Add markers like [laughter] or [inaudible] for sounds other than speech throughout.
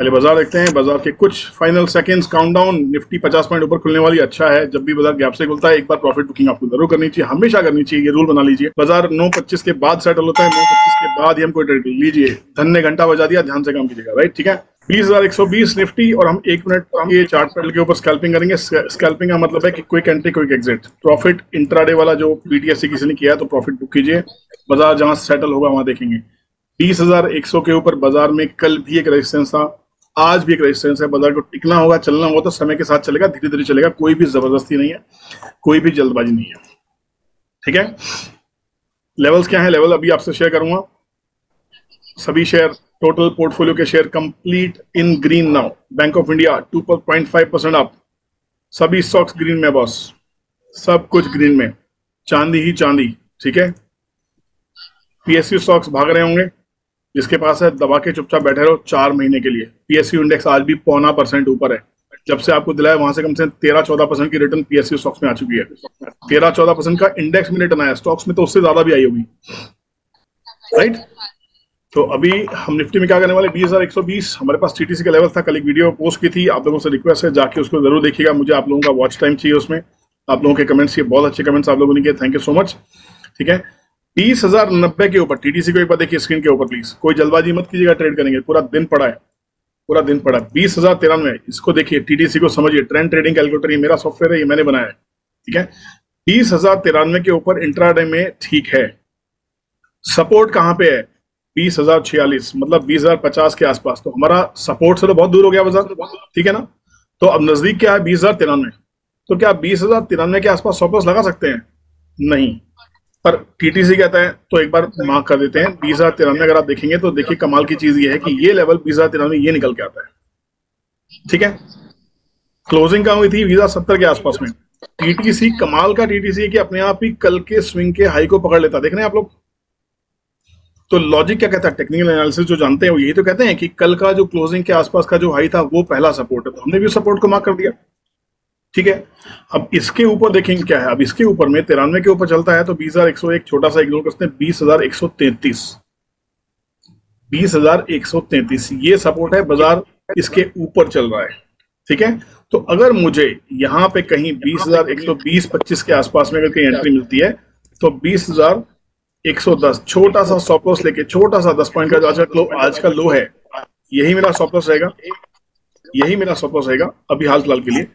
पहले बाज़ार देखते हैं। बाज़ार के कुछ final seconds countdown Nifty 50 point ऊपर खुलने वाली। अच्छा है, जब भी बाज़ार गैप से खुलता है, एक बार प्रॉफिट बुकिंग आपको ज़रूर करनी चाहिए। हमेशा करनी चाहिए, ये रूल बना लीजिए। बाज़ार 9:25 के बाद सेटल होता है 9:25 के बाद ही हमको ट्रेड लीजिए। धन ने घंटा बजा दिया, ध्यान से काम कीजिएगा राइट ठीक है? बीस हज़ार एक सौ बीस निफ्टी और हम एक मिनट हम ये चार्ट पैडल के ऊपर स्कैल्पिंग करेंगे। स्कैल्पिंग का मतलब है कि quick entry quick exit profit intraday वाला जो बीटीएससी किसी ने किया तो प्रॉफिट बुक कीजिए। बाज़ार जहाँ सेटल होगा, वहाँ देखेंगे। बीस हज़ार एक सौ के ऊपर बाज़ार में कल भी एक रेजिस्टेंस था। आज भी एक रेजिस्टेंस है बाज़ार को टिकना होगा, चलना होगा तो समय के साथ चलेगा धीरे धीरे चलेगा, कोई भी ज़बरदस्ती नहीं है, कोई भी जल्दबाजी नहीं है। ठीक है? लेवल्स क्या है? लेवल अभी आपसे शेयर करूँगा। सभी शेयर टोटल पोर्टफोलियो के share complete in green now Bank of India two point five percent up सभी स्टॉक्स ग्रीन में बॉस। सब कुछ ग्रीन में। चांदी ही चांदी। ठीक है? पीएसयू स्टॉक्स भाग रहे होंगे। जिसके पास है, दबा के चुपचाप बैठे रहो चार महीने के लिए। पीएसयू इंडेक्स आज भी पौना परसेंट ऊपर है। जब से आपको दिलाया वहाँ से कम से तेरह चौदह परसेंट की रिटर्न पीएसयू स्टॉक्स में आ चुकी है। तेरह चौदह परसेंट का इंडेक्स में रिटर्न आया। स्टॉक्स में तो उससे ज़्यादा भी आई होगी। राइट तो अभी हम निफ्टी में क्या करने वाले? बीस हज़ार एक सौ बीस। हमारे पास टीटीसी का लेवल था। कल एक वीडियो पोस्ट की थी। आप लोगों से रिक्वेस्ट है, जाके उसको ज़रूर देखिएगा। मुझे आप लोगों का वॉच टाइम चाहिए उसमें। आप लोगों के कमेंट्स ये बहुत अच्छे कमेंट्स आप लोगों ने किए। थैंक यू सो मच ठीक है? बीस हज़ार नब्बे के ऊपर टीटीसी को एक बार देखिए स्क्रीन के ऊपर प्लीज़ कोई जल्दबाजी मत कीजिएगा ट्रेड करेंगे। पूरा दिन पड़ा है। पूरा दिन पड़ा बीस हज़ार तिरानवे, इसको देखिए टीटीसी को समझिए। ट्रेंड ट्रेडिंग कैलकुलेटर ये मेरा सॉफ्टवेयर है, ये मैंने बनाया है। ठीक है? बीस हज़ार तिरानवे के ऊपर इंट्राडे में ठीक है। सपोर्ट कहाँ पे है? बीस हज़ार छियालीस मतलब बीस हज़ार पचास के आसपास। तो हमारा सपोर्ट से तो बहुत दूर हो गया बाज़ार ठीक है ना? तो अब नज़दीक क्या है? बीस हज़ार तिरानवे। तो क्या बीस हज़ार तिरानवे के आसपास सॉपस लगा सकते हैं? नहीं। पर टीटीसी कहता है तो एक बार मार्क कर देते हैं, बीस हज़ार तिरानवे अगर आप देखेंगे तो देखिए कमाल की चीज़ ये है कि ये लेवल बीस हज़ार तिरानवे ये निकल के आता है। ठीक है? क्लोजिंग कहाँ हुई थी? बीस हज़ार सत्तर के आसपास में। टीटीसी कमाल का टीटीसी कि अपने आप ही कल के स्विंग के हाई को पकड़ लेता। देख रहे हैं आप लोग। तो लॉजिक क्या कहता है? टेक्निकल एनालिसिस जो जानते हैं वो यही तो कहते हैं कि कल का जो क्लोजिंग के आसपास का जो हाई था, वो पहला सपोर्ट है। तो हमने भी सपोर्ट को मार्क कर दिया। ठीक है? अब इसके ऊपर देखेंगे क्या है। अब इसके ऊपर में तिरानवे के ऊपर चलता है तो बीस हज़ार एक सौ एक छोटा सा इग्नोर करते हैं। बीस हज़ार एक सौ तैतीस। बीस हज़ार एक सौ तैतीस। ये सपोर्ट है, बाज़ार इसके ऊपर चल रहा है। ठीक है? तो अगर मुझे यहाँ पे कहीं बीस हज़ार एक सौ बीस, पच्चीस के आसपास में अगर कहीं एंट्री मिलती है तो बीस हज़ार एक सौ दस। छोटा सा स्टॉप लॉस लेके, छोटा सा दस पॉइंट का जो आज का लो आज का लो है, यही मेरा स्टॉप लॉस रहेगा। यही मेरा स्टॉप लॉस रहेगा। अभी हाल फ़िलहाल के लिए।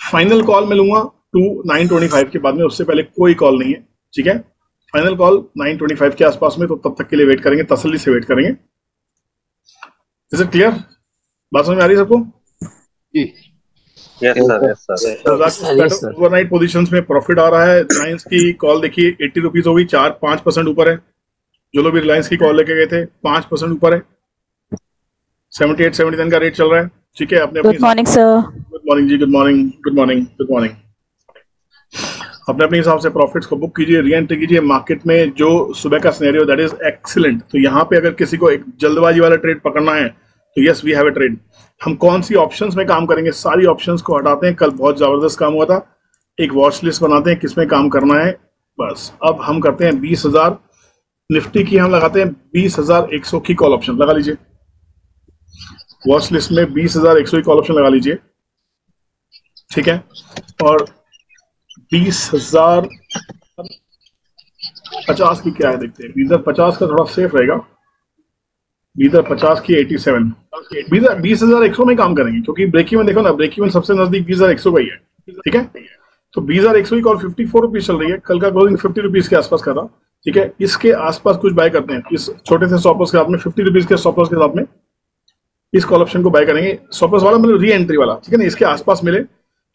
फाइनल कॉल मैं लूँगा टू नाइन ट्वेंटी फाइव के बाद में उससे पहले कोई कॉल नहीं है ठीक है? Final call nine twenty five के आसपास में तो तब तक के लिए वेट करेंगे तसली से वेट करेंगे। इज़ इट क्लियर बात समझ में आ रही है सबको? ओवरनाइट पोजीशंस में प्रॉफिट आ रहा है। रिलायंस की कॉल देखिए एट्टी रुपीज़ होगी चार पाँच परसेंट ऊपर है। जो लोग भी रिलायंस की कॉल लेके गए थे पाँच परसेंट ऊपर है। सेवेंटी एट सेवेंटी का रेट चल रहा है ठीक है? अपने गुड मॉर्निंग सर मॉर्निंग जी good morning good morning good morning अपने अपने हिसाब से प्रॉफिट्स को बुक कीजिए री एंट्री कीजिए मार्केट में जो सुबह का सिनेरियो दैट इज़ एक्सीलेंट तो यहाँ पे अगर किसी को एक जल्दबाजी वाला ट्रेड पकड़ना है तो yes we have a trade हम कौन सी ऑप्शंस में काम करेंगे? सारी ऑप्शंस को हटाते हैं। कल बहुत ज़बरदस्त काम हुआ था। एक वॉच लिस्ट बनाते हैं किसमें काम करना है। बस, अब हम करते हैं बीस हज़ार। निफ्टी की हम लगाते हैं बीस हज़ार एक सौ की कॉल ऑप्शन लगा लीजिए। वॉच लिस्ट में बीस हज़ार एक सौ की कॉल ऑप्शन लगा लीजिए। ठीक है? और बीस हज़ार पचास की क्या है देखते हैं। बीस हज़ार पचास का थोड़ा सेफ़ रहेगा। बीस हज़ार पचास की एटी सेवन बीस हज़ार एक सौ में काम करेंगे, क्योंकि ब्रेक इवन देखो ना ब्रेक इवन सबसे नज़दीक बीस हज़ार एक सौ का ही है। ठीक है? तो बीस हज़ार एक सौ कॉल फिफ्टी फोर रुपीज़ चल रही है। कल का क्लोजिंग फिफ्टी रुपीज़ के आसपास का था। ठीक है? इसके आसपास कुछ बाय करते हैं। इस छोटे से स्टॉपर्स के साथ में फिफ्टी रुपीज़ के स्टॉपर्स के साथ में, इस कॉल ऑप्शन को बाय करेंगे। स्टॉपर्स वाला मतलब री एंट्री वाला। ठीक है ना? इसके आसपास मिले।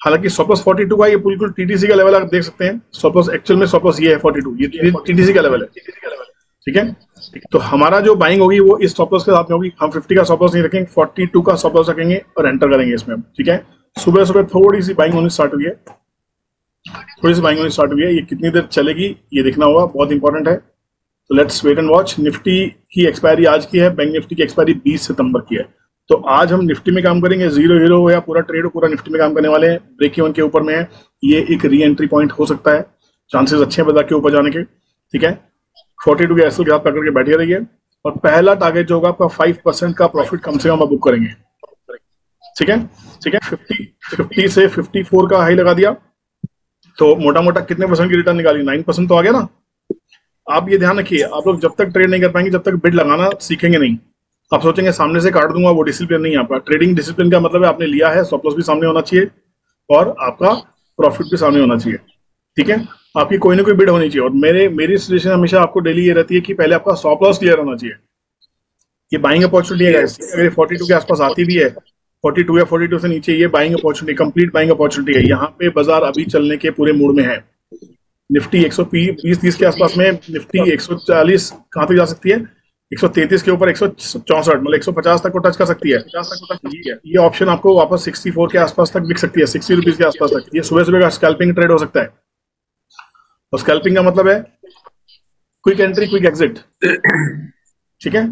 हालाँकि स्टॉपर्स 42 का ये बिल्कुल टीटीसी का लेवल आप देख सकते हैं। स्टॉपर्स एक्चुअल में स्टॉपर्स ये है 42 ये टीटीसी का लेवल है। ठीक है? तो हमारा जो बाइंग होगी वो इस स्टॉपर्स के साथ में होगी। हम 50 का स्टॉपर्स नहीं रखेंगे 42 का स्टॉपर्स रखेंगे और एंटर करेंगे इसमें ठीक है? सुबह सुबह थोड़ी सी बाइंग होनी स्टार्ट हुई है। थोड़ी सी बाइंग होनी स्टार्ट हुई है। ये कितनी देर चलेगी ये देखना होगा। बहुत इंपॉर्टेंट है। तो let's wait and watch Nifty की एक्सपायरी आज की है। बैंक निफ्टी की एक्सपायरी बीस सितंबर की है। तो आज हम निफ्टी में काम करेंगे ज़ीरो हीरो या पूरा ट्रेड पूरा निफ्टी में काम करने वाले हैं। ब्रेक इवन के ऊपर में है। ये एक री एंट्री पॉइंट हो सकता है। चांसेस अच्छे हैं बाज़ार के ऊपर जाने के। ठीक है? फोर्टी टू के एस के हाथ पकड़ के बैठे रहिए। और पहला टारगेट जो होगा, आपका फाइव परसेंट का प्रॉफिट कम से कम आप बुक करेंगे। ठीक है? ठीक है? फिफ्टी फिफ्टी से फिफ्टी फोर का हाई लगा दिया। तो मोटा मोटा कितने परसेंट की रिटर्न निकाली? नाइन परसेंट तो आ गया ना? आप ये ध्यान रखिए, आप लोग जब तक ट्रेड नहीं कर पाएँगे, जब तक बिड लगाना सीखेंगे नहीं। आप सोचेंगे सामने से काट दूँगा, वो डिसिप्लिन नहीं आपका। ट्रेडिंग डिसिप्लिन का मतलब है आपने लिया है स्टॉप लॉस भी सामने होना चाहिए और आपका प्रॉफिट भी सामने होना चाहिए। ठीक है? आपकी कोई ना कोई बिड होनी चाहिए और मेरे, मेरी सजेशन हमेशा आपको डेली ये रहती है कि पहले आपका स्टॉप लॉस क्लियर होना चाहिए। ये बाइंग अपॉर्चुनिटी है अगर फोर्टी टू के आसपास आती भी है। फोर्टी या फोर्टी से नीचे, ये buying opportunity complete buying opportunity है। यहाँ पे बाज़ार अभी चलने के पूरे मूड में है। निफ्टी एक सौ के आसपास में निफ्टी एक सौ चालीस कहाँ तक जा सकती है? एक सौ तैतीस के ऊपर एक मतलब एक सौ पचास तक को टच कर सकती है। ये ऑप्शन आपको वापस सिक्सटी फोर के आसपास तक बिक सकती है सिक्सटी रुपीज़ के आसपास तक। ये सुबह सुबह का स्कैल्पिंग ट्रेड हो सकता है। और स्कैल्पिंग का मतलब है क्विक एंट्री क्विक एग्जिट ठीक है?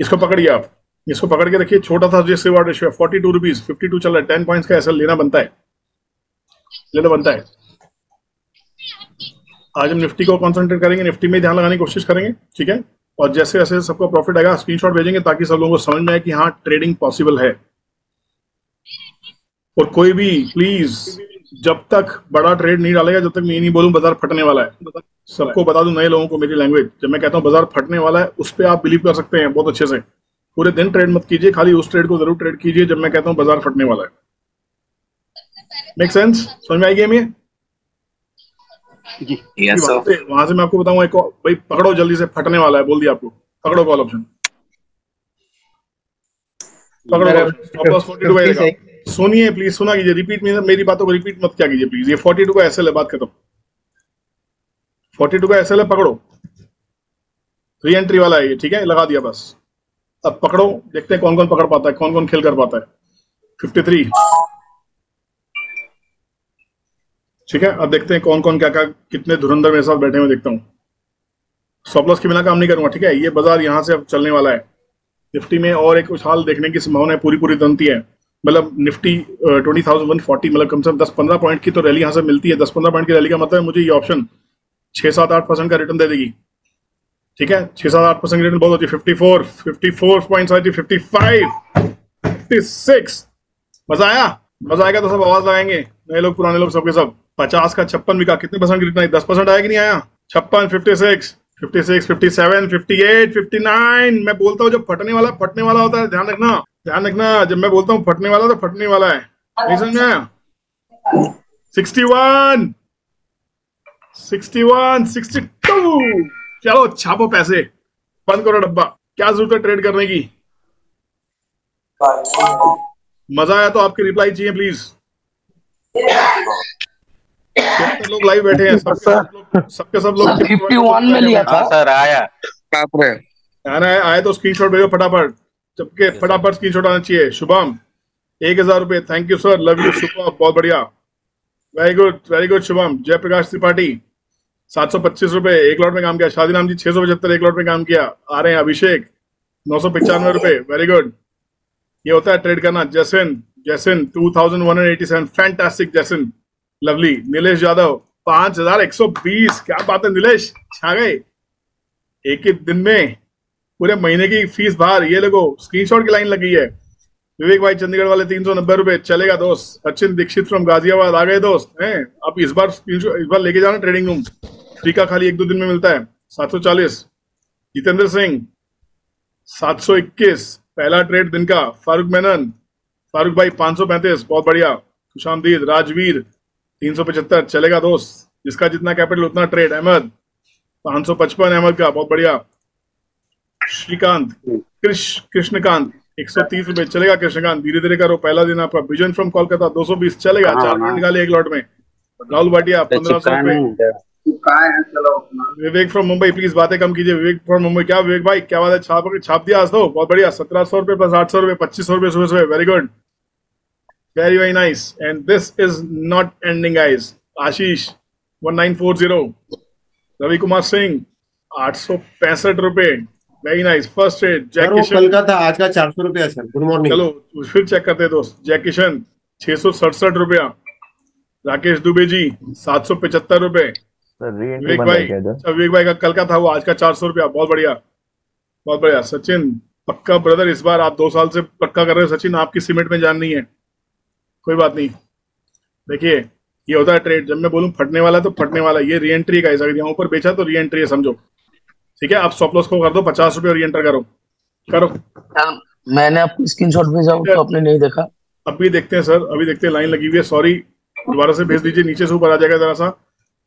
इसको पकड़िए आप। इसको पकड़ के रखिए, छोटा था जिस रिवार्ड रेशियो है। Forty two rupees fifty two चल रहा है। टेन पॉइंट्स का ऐसा लेना बनता है। लेना बनता है। आज हम निफ्टी को कॉन्सेंट्रेट करेंगे, निफ्टी में ध्यान लगाने की कोशिश करेंगे। ठीक है? और जैसे जैसे सबको प्रॉफिट आएगा स्क्रीनशॉट भेजेंगे ताकि सब लोगों को समझ में आए कि हाँ ट्रेडिंग पॉसिबल है। और कोई भी प्लीज़ जब तक बड़ा ट्रेड नहीं डालेगा, जब तक मैं ये नहीं बोलूँ, बाज़ार फटने वाला है। सबको बता दूँ नए लोगों को मेरी लैंग्वेज जब मैं कहता हूँ बाज़ार फटने वाला है, उस पर आप बिलीव कर सकते हैं बहुत अच्छे से। पूरे दिन ट्रेड मत कीजिए, खाली उस ट्रेड को ज़रूर ट्रेड कीजिए जब मैं कहता हूँ बाज़ार फटने वाला है। मेक सेंस समझ में आई गेम ये वहाँ से वहाँ से मैं आपको बताऊँगा एक भाई पकड़ो जल्दी से फटने वाला है बोल दिया आपको। पकड़ो कॉल ऑप्शन पकड़ो सुनिए प्लीज़ सुना कीजिए। रिपीट में मेरी बातों को रिपीट मत क्या कीजिए प्लीज़ ये 42 का एसएल है बात खत्म। 42 का एसएल है पकड़ो। री एंट्री वाला है ये ठीक है? लगा दिया बस। अब पकड़ो देखते हैं कौन कौन पकड़ पाता है कौन कौन खेल कर पाता है। 53 ठीक है, अब देखते हैं कौन कौन क्या क्या, कितने धुरंधर मेरे साथ बैठे हुए देखता हूँ। सॉपलस के बिना काम नहीं करूँगा, ठीक है? ये बाज़ार यहाँ से अब चलने वाला है। निफ्टी में और एक उछाल देखने की संभावना है पूरी पूरी दंती है। मतलब Nifty twenty thousand one forty मतलब कम से कम दस पंद्रह पॉइंट की तो रैली यहाँ से मिलती है। दस पंद्रह पॉइंट की रैली का मतलब मुझे ये ऑप्शन छह सात आठ परसेंट का रिटर्न दे देगी। ठीक है? छह सात आठ परसेंट रिटर्न बहुत होती है। Fifty four fifty four point fifty five fifty six मज़ा आया? मज़ा आएगा तो सब आवाज़ लगाएँगे। नए लोग, पुराने लोग, सबके सब पचास का छप्पन बिका, कितने परसेंट की रिटर्न दस परसेंट आया कि नहीं आया। छप्पन fifty six fifty six fifty seven fifty eight fifty nine मैं बोलता हूँ, जब फटने वाला फटने वाला होता है, ध्यान रखना ध्यान रखना। जब मैं बोलता हूँ, फटने वाला तो फटने वाला है। Sixty one sixty one sixty two चलो, छापो पैसे। बंद करो डब्बा। क्या ज़रूरत है ट्रेड करने की? मज़ा आया तो आपकी रिप्लाई चाहिए प्लीज़ लोग लाइव बैठे हैं? सबके सब लोग फिफ्टी वन में लिया था। सर आया। आना है आए तो स्क्रीनशॉट भेजो फटाफट। सबके फटाफट स्क्रीनशॉट आना चाहिए। शुभम एक हज़ार रुपए thank you sir love you super बहुत बढ़िया। Very good very good Shubham. Jayprakash Tripathi सात सौ पच्चीस रुपए एक लॉट में काम किया। शादी नाम जी छह सौ पचहत्तर एक लॉट में काम किया। आ रहे हैं अभिषेक नौ सौ पचानवे रुपए वेरी गुड ये होता है ट्रेड करना। Jason Jason two thousand one hundred eighty seven fantastic Jason. Lovely Nilesh Yadav, पाँच हज़ार एक सौ बीस। क्या बात है, नीलेश! छा गए। एक ही दिन में पूरे महीने की फ़ीस बाहर। ये लोगो स्क्रीनशॉट की लाइन लगी है। विवेक भाई, चंडीगढ़ वाले तीन सौ नब्बे रुपए। चलेगा, दोस्त। सचिन दीक्षित फ्रॉम गाजियाबाद। आ गए, दोस्त। हैं? आप इस बार इस बार लेके जाना ट्रेडिंग रूम फ्री का खाली एक दो दिन में मिलता है। सात सौ चालीस। जितेंद्र सिंह, सात सौ इक्कीस। पहला ट्रेड दिन का। फारूक मेनन फारूक भाई पाँच सौ पैंतीस बहुत बढ़िया। खुशामदीद राजवीर तीन सौ पचहत्तर चलेगा दोस्त। जिसका जितना कैपिटल उतना ट्रेड अहमद पाँच सौ पचपन अहमद का बहुत बढ़िया। श्रीकांत कृष्ण कृष्णकांत एक सौ तीस रुपए चलेगा कृष्णकांत। धीरे धीरे करो पहला दिन आपका विजन फ्रॉम कोलकाता दो सौ बीस चलेगा। हाँ, चार मिनट हाँ। निकाले एक लॉट में। राहुल भाटिया पंद्रह सौ रुपए। विवेक फ्रॉम मुंबई प्लीज़ बातें कम कीजिए। विवेक फ्रॉम मुंबई। क्या विवेक भाई क्या बात है? छाप छाप दिया आज तो? बहुत बढ़िया। सत्रह सौ रुपए प्लस आठ सौ रुपए पच्चीस सौ रुपए सुबह सुबह। Very good Very, very nice. And this is not ending, guys. Ashish, 1940. Ravi Kumar Singh, आठ सौ पैंसठ रुपए very nice first trade Jaikishan कल का था आज का चार सौ रुपया सर। गुड मॉर्निंग चलो फिर चेक करते हैं दोस्त। जैक किशन छह सौ सड़सठ रुपया। राकेश दुबे जी सात सौ पचहत्तर रुपए विवेक भाई अच्छा विवेक भाई का कल का था वो आज का चार सौ रुपया बहुत बढ़िया बहुत बढ़िया। सचिन पक्का ब्रदर इस बार आप दो साल से पक्का कर रहे हो सचिन आपकी सीमेंट में जान नहीं है। कोई बात नहीं। देखिए ये होता है ट्रेड जब मैं बोलूँ फटने वाला तो फटने वाला ये री एंट्री का अगर यहाँ ऊपर बेचा तो री एंट्री है समझो। ठीक है आप स्टॉप लॉस को कर दो पचास रुपये री एंटर करो। करो मैंने आपको स्क्रीनशॉट भेजा तो आपने नहीं देखा। अभी देखते हैं सर अभी देखते हैं लाइन लगी हुई है सॉरी दोबारा से भेज दीजिए नीचे से ऊपर आ जाएगा जरा सा।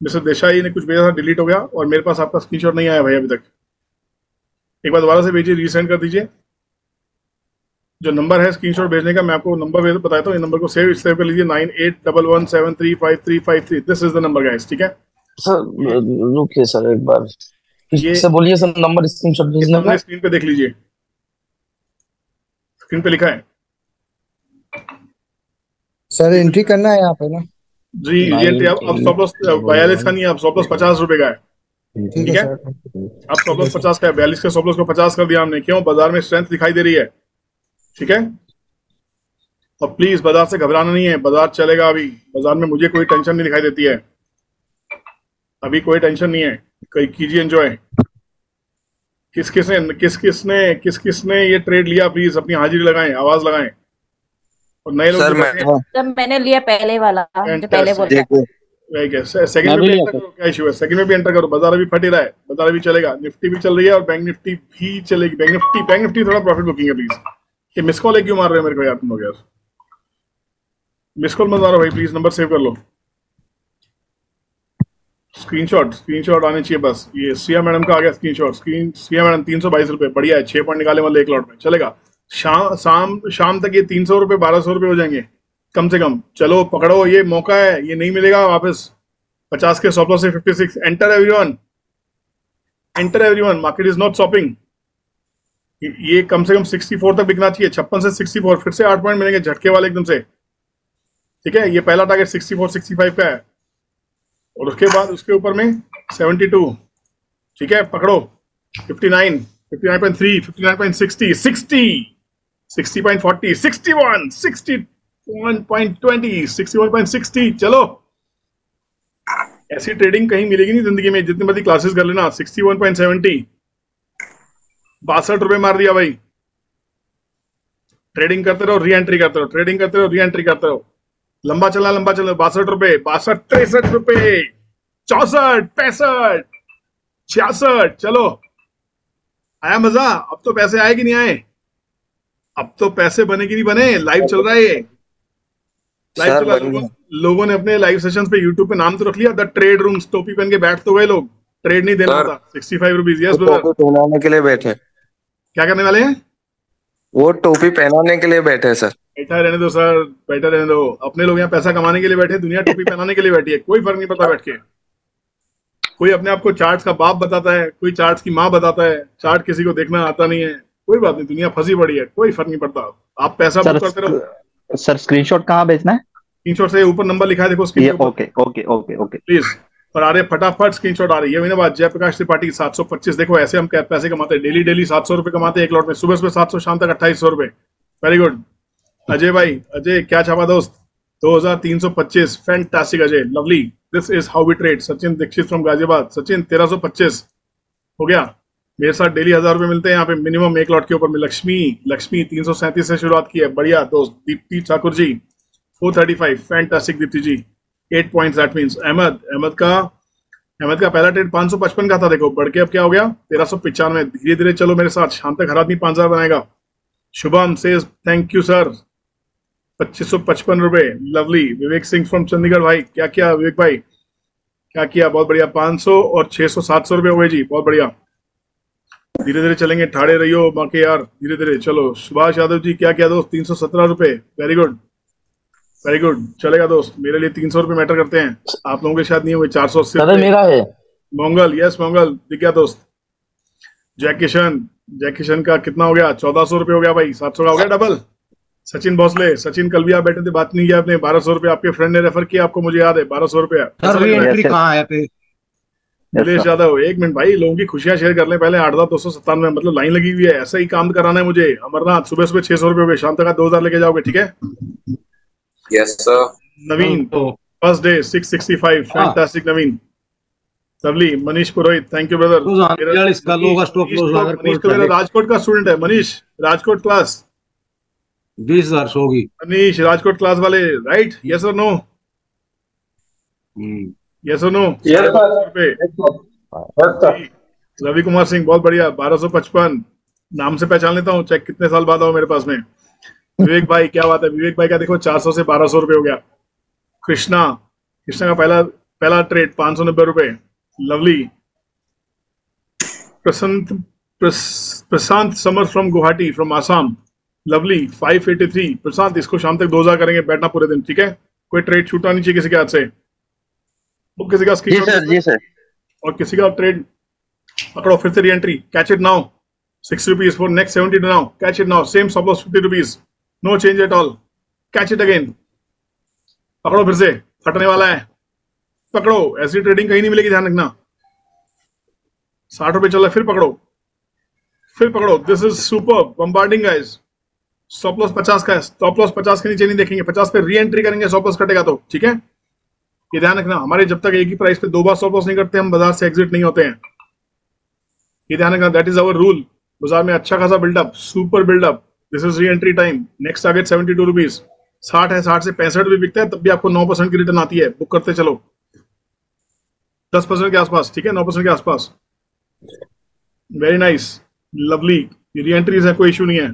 मिस्टर देशाई ने कुछ भेजा था डिलीट हो गया और मेरे पास आपका स्क्रीनशॉट नहीं आया भाई अभी तक। एक बार दोबारा से भेजिए रीसेंड कर दीजिए। जो नंबर है स्क्रीनशॉट भेजने का मैं आपको नंबर बताता हूँ ये नंबर को सेव सेव कर लीजिए nine eight double one seven three five three five three this is the number guys ठीक है? सर रुकिए सर एक बार। ये- से बोलिए सर नंबर स्क्रीनशॉट भेजने का? स्क्रीन पे देख लीजिए। स्क्रीन पे लिखा है। सर एंट्री करना है यहाँ पे ना। जी ये अब अब स्टॉप लॉस बयालीस का नहीं है अब स्टॉप लॉस पचास रुपए का है। ठीक है? अब स्टॉप लॉस पचास का है बयालीस का स्टॉप लॉस को पचास कर दिया हमने। क्यों? बाज़ार में स्ट्रेंथ दिखाई दे रही है। ठीक है? और प्लीज़ बाज़ार से घबराना नहीं है। बाज़ार चलेगा अभी। बाज़ार में मुझे कोई टेंशन नहीं दिखाई देती है। अभी कोई टेंशन नहीं है। कहीं कीजिए एंजॉय किस किस ने किस किसने किस किसने ये ट्रेड लिया प्लीज़ अपनी हाजिरी लगाएँ आवाज़ लगाएँ। और नए लोग सर मैं सर मैंने लिया पहले वाला जो पहले बोला देखो। वही क्या सेकंड में भी एंटर करो क्या इशू है? सेकंड में भी एंटर करो बाज़ार अभी फट ही रहा है बाज़ार अभी चलेगा। निफ्टी भी चल रही है और बैंक निफ्टी भी चलेगी। बैंक निफ्टी बैंक निफ्टी थोड़ा प्रॉफिट बुकिंग है प्लीज़ ये मिस कॉल क्यों मार रहे हो मेरे को यार तुम लोग यार? मिस कॉल मत मारो भाई प्लीज़ नंबर सेव कर लो। स्क्रीनशॉट स्क्रीनशॉट आने चाहिए बस। ये सिया मैडम का आ गया स्क्रीनशॉट स्क्रीन सिया मैडम तीन सौ बाईस रुपए। बढ़िया है छह पॉइंट निकाले मतलब एक लॉट में। चलेगा? शाम शाम शाम तक ये तीन सौ रुपए, बारह सौ रुपए हो जाएँगे। कम से कम। चलो, पकड़ो, ये मौका है, ये नहीं मिलेगा वापस। पचास के सौ से fifty six enter everyone enter everyone market is not shopping ये कम से कम सिक्सटी फोर तक बिकना चाहिए। छप्पन से सिक्सटी फोर फिर से आठ पॉइंट मिलेंगे झटके वाले एकदम से। ठीक है? ये पहला target sixty four sixty five का है। और उसके बाद, उसके ऊपर में सेवेंटी टू ठीक है? पकड़ो। फिफ्टी नाइन फिफ्टी नाइन चलो। ऐसी ट्रेडिंग कहीं मिलेगी नहीं ज़िंदगी में, जितनी बड़ी क्लासेस कर लेना, सिक्सटी वन पॉइंट सेवेंटी। बासठ रुपए मार दिया भाई। ट्रेडिंग करते रहो री एंट्री करते रहो ट्रेडिंग करते रहो री एंट्री करते रहो। लंबा चलना लंबा चलना, बासठ रुपए, बासठ, तिरसठ रुपए, चौसठ, पैंसठ, छियासठ, चलो। आया मज़ा? अब तो पैसे आए कि नहीं आए? अब तो पैसे बने कि नहीं बने? लाइव चल रहा है ये। लाइव चल रहा है। लोगों, लोगों ने अपने लाइव सेशन पे यूट्यूब पे नाम तो रख लिया। द ट्रेड रूम्स टोपी पहन के बैठ तो गए लोग। ट्रेड नहीं देना था। सिक्सटी फाइव रुपीज़ यस पहनाने के लिए बैठे। क्या करने वाले हैं? वो टोपी पहनाने के लिए बैठे सर बैठा रहने दो सर बैठा रहने दो। अपने लोग यहाँ पैसा कमाने के लिए बैठे दुनिया टोपी पहनाने के लिए बैठी है। कोई फ़र्क नहीं पड़ता बैठ के। कोई अपने आप को चार्ट्स का बाप बताता है कोई चार्ट की माँ बताता है। चार्ट किसी को देखना आता नहीं है। कोई बात नहीं दुनिया फंसी पड़ी है कोई फ़र्क नहीं पड़ता। आप पैसा बुक करते रहो। सर स्क्रीनशॉट कहाँ भेजना है? स्क्रीनशॉट से ऊपर नंबर लिखा है देखो screen okay okay okay okay please और आ रहे फटाफट स्क्रीनशॉट आ रही है। वही ना बात जयप्रकाश त्रिपाठी सात सौ पच्चीस। देखो ऐसे हम पैसे कमाते हैं। डेली डेली सात सौ रुपए कमाते हैं एक लॉट में। सुबह सुबह सात सौ शाम तक अट्ठाईस सौ रुपए। वेरी गुड अजय भाई अजय क्या छापा दोस्त? दो हज़ार तीन सौ fantastic Ajay. Lovely this is how we trade Sachin Dixit from Ghaziabad. Sachin तेरह सौ पच्चीस। हो गया? मेरे साथ डेली हज़ार रुपए मिलते हैं। यहाँ पे मिनिमम एक लॉट के ऊपर में लक्ष्मी लक्ष्मी तीन सौ सैंतीस से शुरुआत की है। बढ़िया दोस्त, Deepti Thakur ji four thirty five fantastic Deepti ji. Eight point that means Ahmed Ahmed का अहमद का पहला ट्रेड 555 का था। देखो, बढ़ के अब क्या हो गया? तेरह सौ पिचानवे। धीरे धीरे चलो मेरे साथ शाम तक हर आदमी पाँच हज़ार बनाएगा। शुभम से थैंक यू सर पच्चीस सौ पचपन रुपए। लवली विवेक सिंह फ्रॉम चंडीगढ़, भाई, क्या किया विवेक भाई? क्या किया? बहुत बढ़िया। 500 और 600 700 रुपए हुए जी। बहुत बढ़िया। धीरे धीरे चलेंगे। ठाड़े रहियो बाकी यार धीरे धीरे चलो। सुभाष यादव जी क्या किया दोस्त? तीन सौ सत्रह रुपए। वेरी गुड वेरी गुड चलेगा दोस्त। मेरे लिए तीन सौ रुपए मैटर करते हैं। आप लोगों के शायद नहीं हुए चार सौ अस्सी मेरा है। मंगल यस मंगल। दिख गया दोस्त। जय किशन। जय किशन का कितना हो गया? चौदह सौ रुपये हो गया भाई। सात सौ का हो गया डबल सचिन भोसले सचिन कल भी आप बैठे थे बात नहीं किया आपने। बारह सौ रुपये आपके फ्रेंड ने रेफर किया। आपको मुझे याद है। बारह सौ रुपया है नीलेश यादव एक मिनट भाई लोगों की खुशियाँ शेयर कर लें। पहले आठ हज़ार दो सौ सत्तानवे मतलब लाइन लगी हुई है। ऐसा ही काम कराना है मुझे। अमरनाथ सुबह सुबह छह सौ रुपए शाम तक दो हज़ार लेके जाओगे ठीक है? यस सर नवीन तो first day six sixty five fantastic Naveen. Lovely Manish Purohit thank you brother इसका लोग मनीष तो मेरा राजकोट का स्टूडेंट है मनीष। राजकोट क्लास बीस हज़ार सौ होगी। मनीष राजकोट क्लास वाले राइट यस और नो हम्म। यस नो रुपए रवि कुमार सिंह बहुत बढ़िया। बारह सौ पचपन नाम से पहचान लेता हूँ। चेक कितने साल बाद आओ मेरे पास में। विवेक भाई क्या बात है? विवेक भाई का देखो चार सौ से बारह सौ रुपए हो गया। कृष्णा कृष्णा का पहला पहला ट्रेड पाँच सौ नब्बे रुपए lovely Prasant Prashant Samar from Guwahati from Assam. Lovely 583 Prashant इसको शाम तक 2000 करेंगे बैठना पूरे दिन ठीक है? कोई ट्रेड छूटना नहीं चाहिए किसी के हाथ से। वो किसी का जी screenshot सर जी सर। और किसी का ट्रेड पकड़ो फिर से re entry catch it now six rupees for next seventy now catch it now same loss fifty rupees no change at all catch it again पकड़ो फिर से फटने वाला है। पकड़ो ऐसी ट्रेडिंग कहीं नहीं मिलेगी ध्यान रखना। साठ रुपए चल रहा है फिर पकड़ो। फिर पकड़ो। This is super bombarding guys stop loss पचास का है। स्टॉप लॉस पचास के नीचे नहीं देखेंगे। पचास पे री एंट्री करेंगे स्टॉप लॉस कटेगा तो। ठीक है? ये ध्यान रखना, हमारे जब तक एक ही प्राइस पे दो बार स्टॉप नहीं करते, हम बाज़ार से एग्जिट नहीं होते हैं। ये ध्यान रखना दैट इज़ अवर रूल बाज़ार में अच्छा खासा buildup super buildup this is re entry time next target seventy two rupees साठ है, साठ से पैंसठ भी बिकता है, तब भी आपको नौ परसेंट की रिटर्न आती है। बुक करते चलो। दस परसेंट के आसपास, ठीक है? नौ परसेंट के आसपास। Very nice lovely re entries है, कोई इशू नहीं है।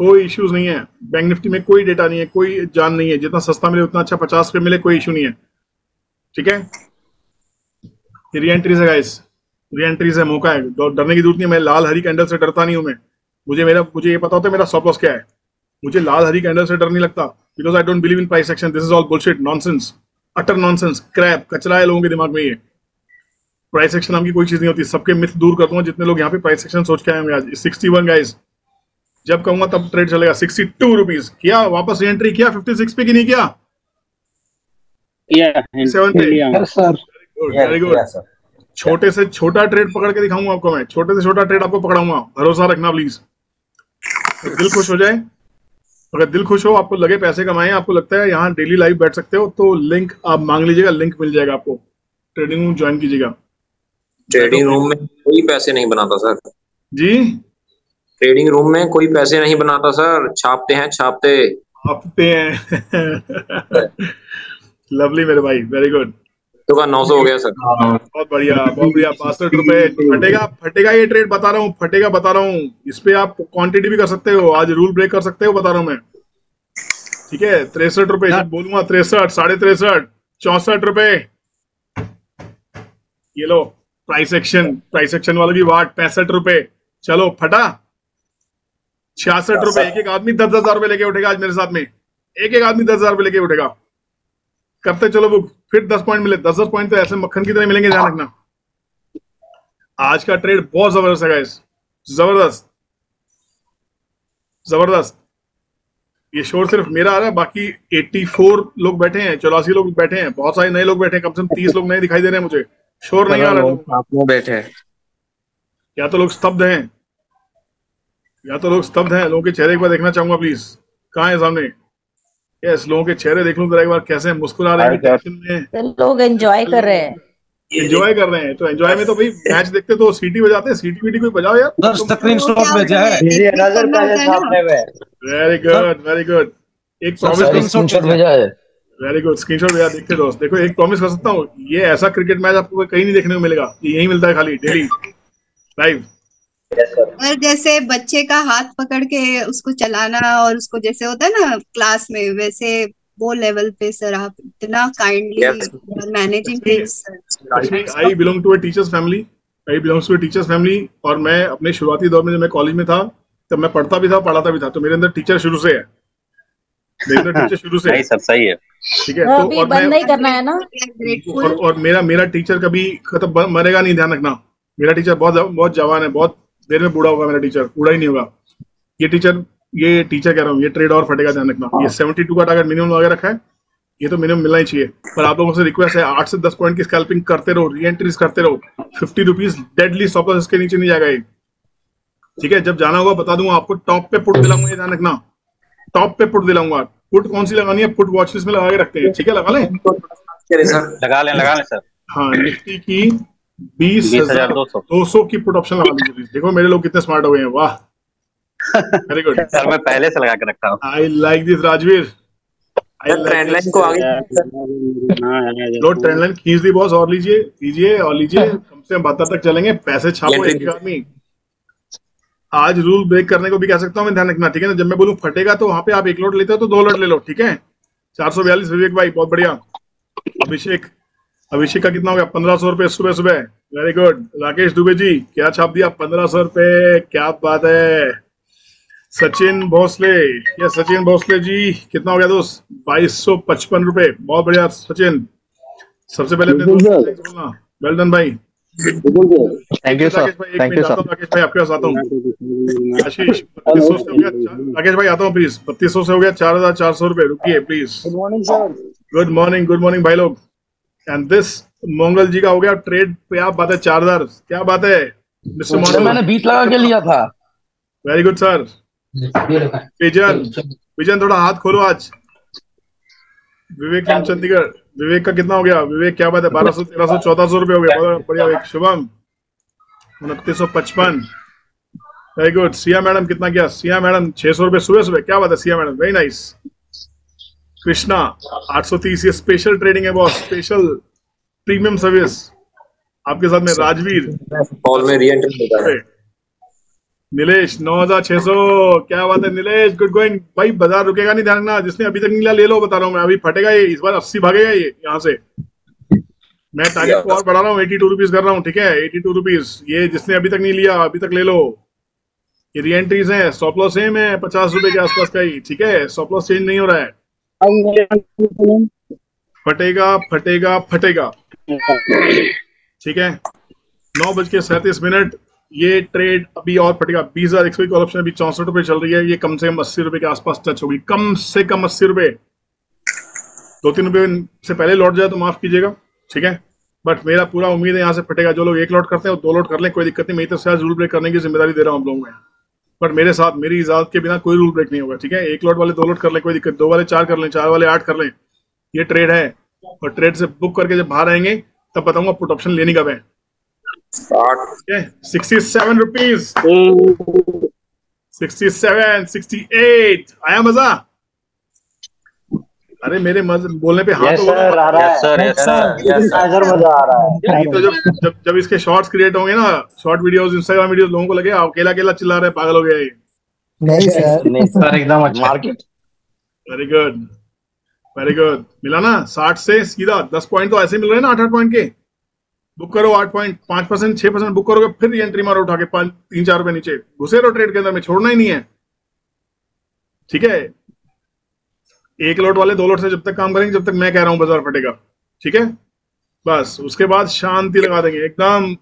कोई इश्यूज़ नहीं है। बैंक निफ्टी में कोई डेटा नहीं है, कोई जान नहीं है। जितना सस्ता मिले, उतना अच्छा पचास पे मिले, कोई इशू नहीं है। ठीक है? री एंट्रीज है गाइस री एंट्रीज है, मौका है। डरने की ज़रूरत नहीं मैं लाल हरी कैंडल से डरता नहीं हूँ मैं। मुझे मेरा, मुझे ये पता होता है, मेरा स्टॉप लॉस क्या है? मुझे लाल हरी कैंडल से डर नहीं लगता। Because I don't believe in price action this is all bullshit nonsense utter nonsense crap कचरा है लोगों के दिमाग में ये। प्राइस एक्शन नाम की कोई चीज़ नहीं होती। सबके मिथ दूर कर दूँगा। जितने लोग यहाँ पे प्राइस एक्शन सोच के आए होंगे आज। सिक्सटी वन गाइज़ जब कहूँगा तब ट्रेड चलेगा। सिक्सटी टू रुपीज़ किया? वापस एंट्री किया? फिफ्टी सिक्स पे की नहीं किया? सेवन पे। वेरी गुड छोटे से छोटा ट्रेड पकड़ के दिखाऊँगा आपको मैं। छोटे से छोटा ट्रेड आपको पकड़ाऊँगा। भरोसा रखना प्लीज़ तो दिल खुश हो जाए अगर दिल खुश हो आपको लगे पैसे कमाए आपको लगता है यहाँ डेली लाइव बैठ सकते हो तो लिंक आप मांग लीजिएगा लिंक मिल जाएगा आपको। ट्रेडिंग रूम ज्वाइन कीजिएगा। ट्रेडिंग रूम में कोई पैसे नहीं बनाता सर जी? ट्रेडिंग रूम में कोई पैसे नहीं बनाता सर छापते हैं छापते। आपते हैं। लवली मेरे भाई वेरी गुड तो का नौ सौ हो गया सर बहुत बढ़िया बहुत बढ़िया बासठ रुपए। फटेगा फटेगा ये ट्रेड बता रहा हूँ फटेगा बता रहा हूँ। इस पे आप क्वांटिटी भी कर सकते हो। आज रूल ब्रेक कर सकते हो बता रहा हूँ मैं। ठीक है तिरसठ रुपए बोलूँगा तिरसठ साढ़े तिरसठ चौसठ रुपए। ये लो प्राइस एक्शन प्राइस एक्शन वाले भी वाट पैंसठ रुपए। चलो फटा। छियासठ रुपए एक एक आदमी दस हज़ार रुपए लेके उठेगा आज मेरे साथ में। एक एक आदमी दस हज़ार रुपए लेके उठेगा। करते चलो बुक फिर दस पॉइंट मिले। दस दस पॉइंट तो ऐसे मक्खन की तरह मिलेंगे ध्यान रखना। आज का ट्रेड बहुत ज़बरदस्त है गाइस ज़बरदस्त। ज़बरदस्त। ये शोर सिर्फ़ मेरा आ रहा है बाकी 84 लोग बैठे हैं चौरासी लोग बैठे हैं बहुत सारे नए लोग बैठे हैं कम से कम 30 लोग नए दिखाई दे रहे हैं मुझे। शोर नहीं आ रहा है। बैठे हैं। या तो लोग स्तब्ध हैं या तो लोग स्तब्ध हैं लोगों के चेहरे एक बार देखना चाहूँगा प्लीज़ कहाँ है सामने? यस लोगों के चेहरे देख लूँ जरा एक बार कैसे मुस्कुरा रहे हैं में। लोग एंजॉय कर रहे हैं। एंजॉय कर रहे हैं तो एंजॉय में तो भाई मैच देखते तो सीटी बजाते हैं सीटी वीटी कोई बजाओ यार। सर स्क्रीन शॉट भेजा है। वेरी गुड वेरी गुड एक प्रॉमिस स्क्रीनशॉट भेजा है। वेरी गुड स्क्रीनशॉट भैया देखते दोस्त। देखो एक प्रॉमिस कर सकता हूँ ये ऐसा क्रिकेट मैच आपको कहीं नहीं देखने को मिलेगा ये यही मिलता है खाली डेली लाइव और जैसे बच्चे का हाथ पकड़ के उसको चलाना और उसको जैसे होता है ना क्लास में वैसे वो लेवल पे सर आप इतना kindly managing I belong to a teachers family I belongs to a teachers family और मैं अपने शुरुआती दौर में जब मैं कॉलेज में था तब मैं पढ़ता भी था पढ़ाता भी था। तो मेरे अंदर टीचर शुरू से है। मेरे अंदर टीचर शुरू से है। सर सही है। ठीक है तो और बंद मैं नहीं करना है ना? और, और मेरा मेरा टीचर कभी खत्म मरेगा नहीं ध्यान रखना। मेरा टीचर बहुत बहुत जवान है बहुत देर में बूढ़ा होगा मेरा टीचर बूढ़ा ही नहीं होगा। ये टीचर ये टीचर कह रहा हूँ ये ट्रेड और फटेगा ध्यान रखना। ये सेवेंटी टू का टारगेट मिनिमम लगा रखा है ये तो मिनिमम मिलना ही चाहिए। पर आप लोगों से रिक्वेस्ट है आठ से दस पॉइंट की स्कैल्पिंग करते रहो री एंट्रीज करते रहो। फिफ्टी रुपीज़ डेडली स्टॉप इसके नीचे नहीं जाएगा ये। ठीक है जब जाना होगा बता दूँगा आपको टॉप पे पुट दिलाऊँगा ये ध्यान रखना। टॉप पे पुट दिलाऊँगा। पुट कौन सी लगानी है? पुट वॉच लिस्ट में लगा के रखते हैं। ठीक है लगा लें? लगा लें लगा लें सर। हाँ निफ्टी की बीस हज़ार दो सौ। की पुट ऑप्शन लगा लीजिए please। देखो मेरे लोग कितने स्मार्ट हो गए हैं वाह। वेरी गुड सर मैं पहले से लगा के रखा हूँ। I like this Rajveer trend line को आगे लो ट्रेंड खींच दी बॉस और लीजिए लीजिए और लीजिए। कम से कम बहत्तर तक चलेंगे। पैसे छापो एक आदमी। आज रूल ब्रेक करने को भी कह सकता हूँ मैं ध्यान रखना ठीक है ना? जब मैं बोलूँ फटेगा तो वहाँ पे आप एक लोट लेते हो तो दो लोट ले लो ठीक है? चार सौ बयालीस विवेक भाई बहुत बढ़िया। अभिषेक अभिषेक का कितना हो गया? पंद्रह सौ रुपए सुबह सुबह। वेरी गुड राकेश दुबे जी क्या छाप दिया? पंद्रह सौ रुपए क्या बात है। सचिन भोसले। ये सचिन भोसले जी कितना हो गया दोस्त? बाईस सौ पचपन रुपए बहुत बढ़िया सचिन। सबसे पहले अपने दोस्त बोलना। वेल डन भाई। थैंक यू सर राकेश भाई थैंक यू आता सर हूँ राकेश भाई आपके पास आता हूँ। आशीष बत्तीस सौ से हो गया राकेश भाई आता हूँ प्लीज़ बत्तीस सौ से हो गया चार हज़ार चार सौ रुपए रुकिए please good morning good morning good morning भाई लोग। एंड दिस मंगल जी का हो गया ट्रेड पे आप बात है चार हज़ार क्या बात है मिस्टर मंगल मैंने बीट लगा के लिया था। Very good sir vision vision थोड़ा हाथ खोलो आज। विवेक फ्रॉम चंडीगढ़ विवेक का कितना हो गया? विवेक क्या बात है? बारह सौ तेरह सौ चौदह सौ रुपये हो गया। बढ़िया विवेक। शुभम उनतीस सौ पचपन। वेरी गुड सिया मैडम कितना किया? सिया मैडम छह सौ रुपये सुबह सुबह क्या बात है Siya madam? Very nice Krishna आठ सौ तीस ये स्पेशल ट्रेडिंग है बॉस स्पेशल प्रीमियम सर्विस आपके साथ में राजवीर। कॉल में री एंट्री नीलेश नौ हज़ार छह सौ। क्या बात है नीलेश गुड गोइंग भाई बाज़ार रुकेगा नहीं ध्यान रखना। जिसने अभी तक नहीं लिया ले लो बता रहा हूँ मैं। अभी फटेगा ये इस बार अस्सी भागेगा ये यहाँ से। मैं टारगेट को और बढ़ा रहा हूँ एटी टू रुपीज़ कर रहा हूँ ठीक है? एटी टू रुपीज़ ये जिसने अभी तक नहीं लिया अभी तक ले लो। ये री एंट्रीज है स्टॉप लॉस सेम है पचास रुपए के आसपास का ही ठीक है? स्टॉप लॉस चेंज नहीं हो रहा है। फटेगा फटेगा फटेगा। ठीक है? नौ बज के सैंतीस मिनट। ये ट्रेड अभी और फटेगा। बीस हज़ार एक सौ ऑप्शन अभी चौसठ रुपए चल रही है। ये कम से कम अस्सी रुपए के आसपास टच होगी। कम से कम अस्सी रुपए। दो तीन रुपए से पहले लौट जाए तो माफ़ कीजिएगा। ठीक है? बट मेरा पूरा उम्मीद है यहाँ से फटेगा। जो लोग एक लौट करते हैं दो लौट कर लें। कोई दिक्कत नहीं। मेरी तरफ़ से रूल ब्रेक करने की ज़िम्मेदारी दे रहा हूँ आप लोगों में बट मेरे साथ मेरी इजाज़त के बिना कोई रूल ब्रेक नहीं होगा ठीक है? एक लॉट वाले दो लॉट कर ले कोई दिक्कत दो वाले चार कर लें चार वाले आठ कर लें ये ट्रेड है। और ट्रेड से बुक करके जब बाहर आएँगे तब बताऊँगा पुट ऑप्शन लेने का है sixty seven rupees sixty seven sixty eight आया मज़ा? अरे मेरे मज बोलने पे हाथ तो बोलो। यस सर यस सर मज़ा आ रहा है। तो जब जब जब इसके शॉर्ट्स क्रिएट होंगे ना शॉर्ट वीडियोस इंस्टाग्राम वीडियोस लोगों को लगे अकेला अकेला चिल्ला रहे हैं, पागल हो गया ये. नहीं सर नहीं सर एकदम अच्छा। Market very good very good मिला ना साठ से सीधा दस पॉइंट तो ऐसे मिल रहे हैं ना आठ आठ पॉइंट के। बुक करो आठ पॉइंट पाँच परसेंट छह परसेंट बुक करोगे फिर एंट्री मारो उठा के पाँच तीन चार रुपए नीचे। घुसे रहो ट्रेड के अंदर में छोड़ना ही नहीं है। ठीक है? एक लोट वाले दो लोट से जब तक काम करेंगे, जब तक मैं कह रहा हूँ बाज़ार फटेगा। ठीक है? बस, उसके बाद शांति लगा देंगे। एकदम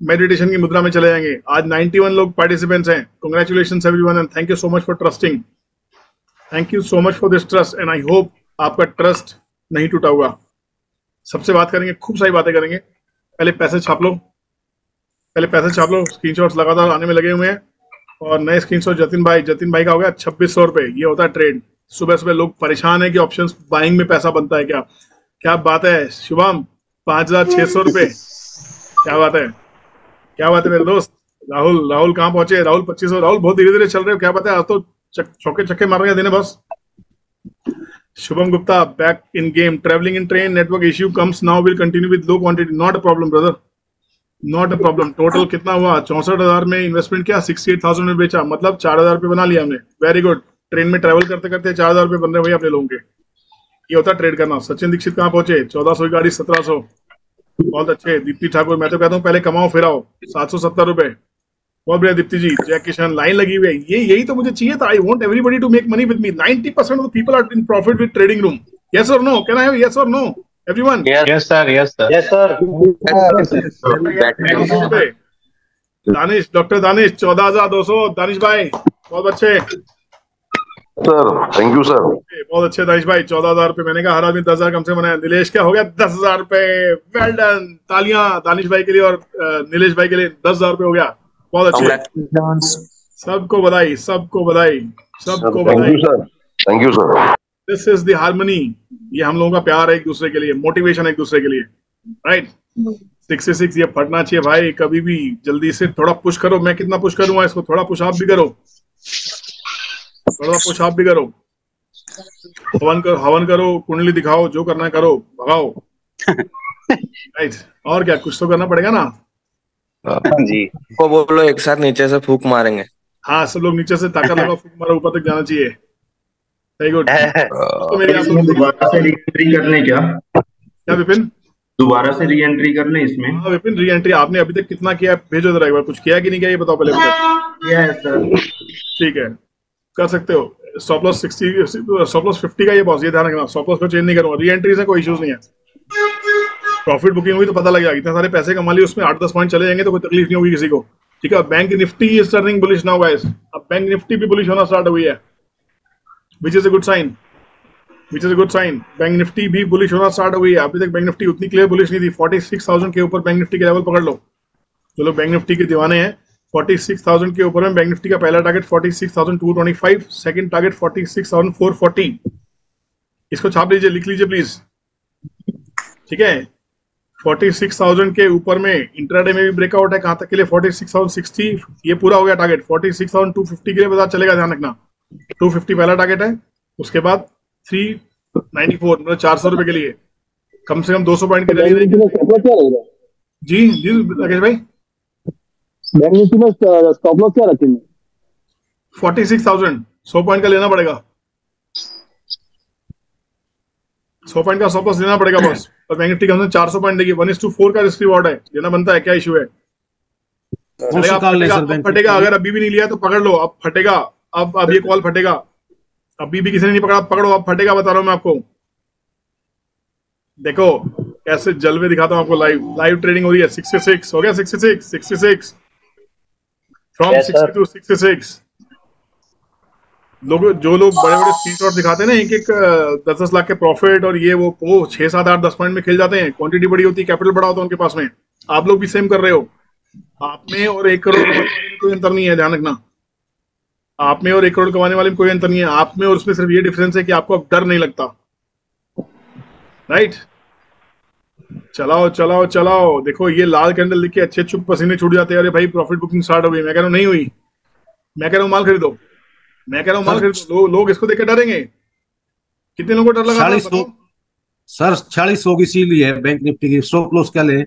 मेडिटेशन की मुद्रा में चले जाएँगे। आज 91 लोग पार्टिसिपेंट्स हैं। Congratulation everyone and thank you so much for trusting thank you so much for this trust and I hope आपका ट्रस्ट नहीं टूटा होगा सबसे बात करेंगे, खूब सारी बातें करेंगे। पहले पैसे छाप लो। पहले पैसे छाप लो। स्क्रीनशॉट्स लगातार आने में लगे हुए हैं। और नए स्क्रीनशॉट जतिन भाई जतिन भाई का हो गया छब्बीस सौ ये होता है ट्रेड सुबह सुबह लोग परेशान है कि ऑप्शन बाइंग में पैसा बनता है क्या? क्या बात है शुभम? पाँच हज़ार छह सौ [laughs] रुपए। क्या बात है? क्या बात है मेरे दोस्त? राहुल राहुल कहाँ पहुँचे? राहुल पच्चीस सौ। राहुल बहुत धीरे धीरे चल रहे हो। क्या बात है? आज तो चक- चौके चक्के मार रहे दिन बस। Shubham Gupta back in game travelling in train network issue comes now will continue with low quantity not a problem brother not a problem total कितना हुआ? चौसठ हज़ार में इन्वेस्टमेंट किया सिक्सटी एट थाउज़ेंड में बेचा। मतलब चार हज़ार रुपये बना लिया हमने। वेरी गुड ट्रेन में ट्रेवल करते करते चार हज़ार रुपये बन रहे भैया अपने लोगों के ये होता है ट्रेड करना सचिन दीक्षित कहाँ पहुँचे चौदह सौ की गाड़ी सत्रह सौ बहुत अच्छे दीप्ति ठाकुर मैं तो कहता हूँ पहले कमाओ फिर आओ सात सौ सत्तर रुपए बहुत बढ़िया दीप्ति जी जय किशन लाइन लगी हुई है ये यही तो मुझे चाहिए था I want everybody to make money with me 90% percent of people are in profit with trading room yes और no can I have yes और no everyone yes sir yes sir yes sir Danish doctor Danish चौदह हज़ार दो सौ दानिश भाई बहुत अच्छे sir thank you sir बहुत अच्छे दानिश भाई चौदह हज़ार रुपए मैंने कहा हर आदमी दस हज़ार कम से बनाया। नीलेश क्या हो गया? दस हज़ार रुपए वेल डन तालियाँ दानिश भाई के लिए और नीलेश भाई के लिए दस हज़ार रुपए हो गया। बहुत अच्छे। सबको बधाई सबको बधाई सबको थैंक बधाई। You sir thank you sir this is the harmony ये हम लोगों का प्यार है एक दूसरे के लिए मोटिवेशन है एक दूसरे के लिए। राइट सिक्सटी सिक्स ये फटना चाहिए भाई कभी भी जल्दी से थोड़ा पुश करो। मैं कितना पुश करूँगा इसको थोड़ा पुश आप भी करो। पुश आप भी करो। हवन करो हवन करो कुंडली दिखाओ जो करना है करो भगाओ। राइट और क्या कुछ तो करना पड़ेगा ना? जी। को बोलो एक साथ नीचे से फूक मारेंगे। हाँ सब लोग नीचे से ताकत लगाओ फूक मारो ऊपर तक जाना चाहिए। वेरी गुड [laughs] तो मेरी लोग दोबारा से री एंट्री करने क्या? क्या विपिन? दोबारा से री एंट्री करने इसमें? हाँ विपिन री एंट्री आपने अभी तक कितना किया भेजो जरा एक बार कुछ किया कि नहीं किया ये बताओ पहले किया है सर ठीक है। कर सकते हो। स्टॉप सिक्सटी स्टॉप फिफ्टी का ये बॉस ये ध्यान रखना। स्टॉप को चेंज नहीं करूँगा। री एंट्री से कोई इश्यूज़ नहीं है। प्रॉफिट बुकिंग हुई तो पता लग जाएगा इतने सारे पैसे कमा लिए, उसमें आठ दस पॉइंट चले जाएँगे तो कोई तकलीफ़ नहीं होगी किसी को। ठीक है Bank Nifty is turning bullish now guys अब बैंक निफ्टी भी बुलिश होना स्टार्ट हुई है। Which is a good sign which is a good sign Bank Nifty भी बुलिश होना स्टार्ट हुई है। अभी तक बैंक निफ्टी उतनी क्लियर बुलिश नहीं थी। फोर्टी सिक्स थाउज़ेंड के ऊपर बैंक निफ्टी के लेवल पकड़ लो। जो लोग बैंक निफ्टी के दीवाने हैं। फोर्टी सिक्स थाउज़ेंड के ऊपर में बैंक निफ्टी का पहला target forty six thousand two twenty five second target forty six thousand four forty इसको छाप लीजिए लिख लीजिए प्लीज़ ठीक है? फोर्टी सिक्स थाउज़ेंड के ऊपर में इंट्राडे में भी ब्रेकआउट है कहाँ तक के लिए? फोर्टी सिक्स थाउज़ेंड सिक्सटी ये पूरा हो गया target forty six thousand two fifty के लिए बाज़ार चलेगा ध्यान रखना। टू फिफ्टी पहला टारगेट है उसके बाद थ्री नाइन्टी फोर मतलब चार सौ रुपए के लिए। कम से कम दो सौ पॉइंट की रैली जी जी राकेश भाई। बैंक निफ्टी में स्टॉप लॉस क्या रखेंगे फोर्टी सिक्स थाउज़ेंड। सौ पॉइंट का लेना पड़ेगा। सौ पॉइंट का सौ प्लस लेना पड़ेगा बस। और बैंक निफ्टी कम से चार सौ पॉइंट देगी वन इज़ टू फोर का रिस्क रिवॉर्ड है। लेना बनता है क्या इशू है? फटेगा, फटेगा अगर अभी भी नहीं लिया तो पकड़ लो। अब फटेगा अब अब ये कॉल फटेगा। अभी भी किसी ने नहीं पकड़ा पकड़ो। अब फटेगा बता रहा हूँ मैं आपको। देखो कैसे जलवे दिखाता हूँ आपको लाइव लाइव ट्रेडिंग हो रही है। 66 हो गया 66 66 फ्रॉम Yes, sir. 60 टू 66 लोग जो लोग बड़े बड़े स्क्रीनशॉट दिखाते हैं ना एक एक दस दस लाख के प्रॉफिट और ये वो वो छह सात आठ दस पॉइंट में खेल जाते हैं। क्वांटिटी बड़ी होती है कैपिटल बड़ा होता है उनके पास में। आप लोग भी सेम कर रहे हो। आप में और एक करोड़ कमाने वाले में कोई अंतर नहीं है ध्यान रखना। आप में और एक करोड़ कमाने वाले में कोई अंतर नहीं है। आप में और उसमें सिर्फ़ ये डिफरेंस है कि आपको अब डर नहीं लगता। राइट चलाओ चलाओ चलाओ। देखो ये लाल कैंडल के अच्छे चुप पसीने छूट जाते हैं। अरे भाई प्रॉफिट बुकिंग स्टार्ट हो गई। मैं कह रहा हूँ नहीं हुई। मैं कह रहा हूँ माल खरीदो। मैं कह रहा हूँ माल खरीदो। लो, लोग इसको देख के डरेंगे। कितने लोगों को डर लगा? सर छियालीस सौ की सील है बैंक निफ्टी की। स्टॉप लॉस क्या ले?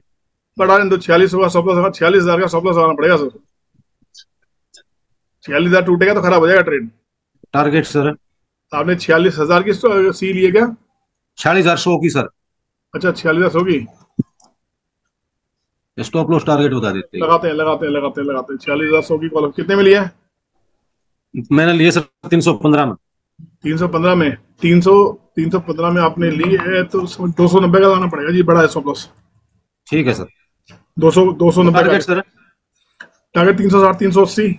बढ़ा दें तो छियालीस होगा सौ प्लस छियालीस हज़ार का सौ प्लस आना पड़ेगा सर। छियालीस हज़ार टूटेगा तो खराब हो जाएगा ट्रेड टारगेट सर आपने छियालीस हज़ार की सी लिए क्या? छियालीस हज़ार सौ की सर। अच्छा छियालीस होगी। स्टॉप लॉस टारगेट बता देते हैं। लगाते हैं लगाते हैं लगाते हैं लगाते हैं। छियालीस हज़ार सौ की कॉलम कितने में लिया है मैंने लिए सर तीन सौ पंद्रह में। तीन सौ पंद्रह में। तीन सौ तीन सौ पंद्रह में आपने ली है तो दो सौ नब्बे का लाना पड़ेगा। जी बड़ा है सौ प्लस ठीक है सर। दो सौ दो सौ नब्बे टारगेट सर? टारगेट तीन सौ साठ तीन सौ अस्सी।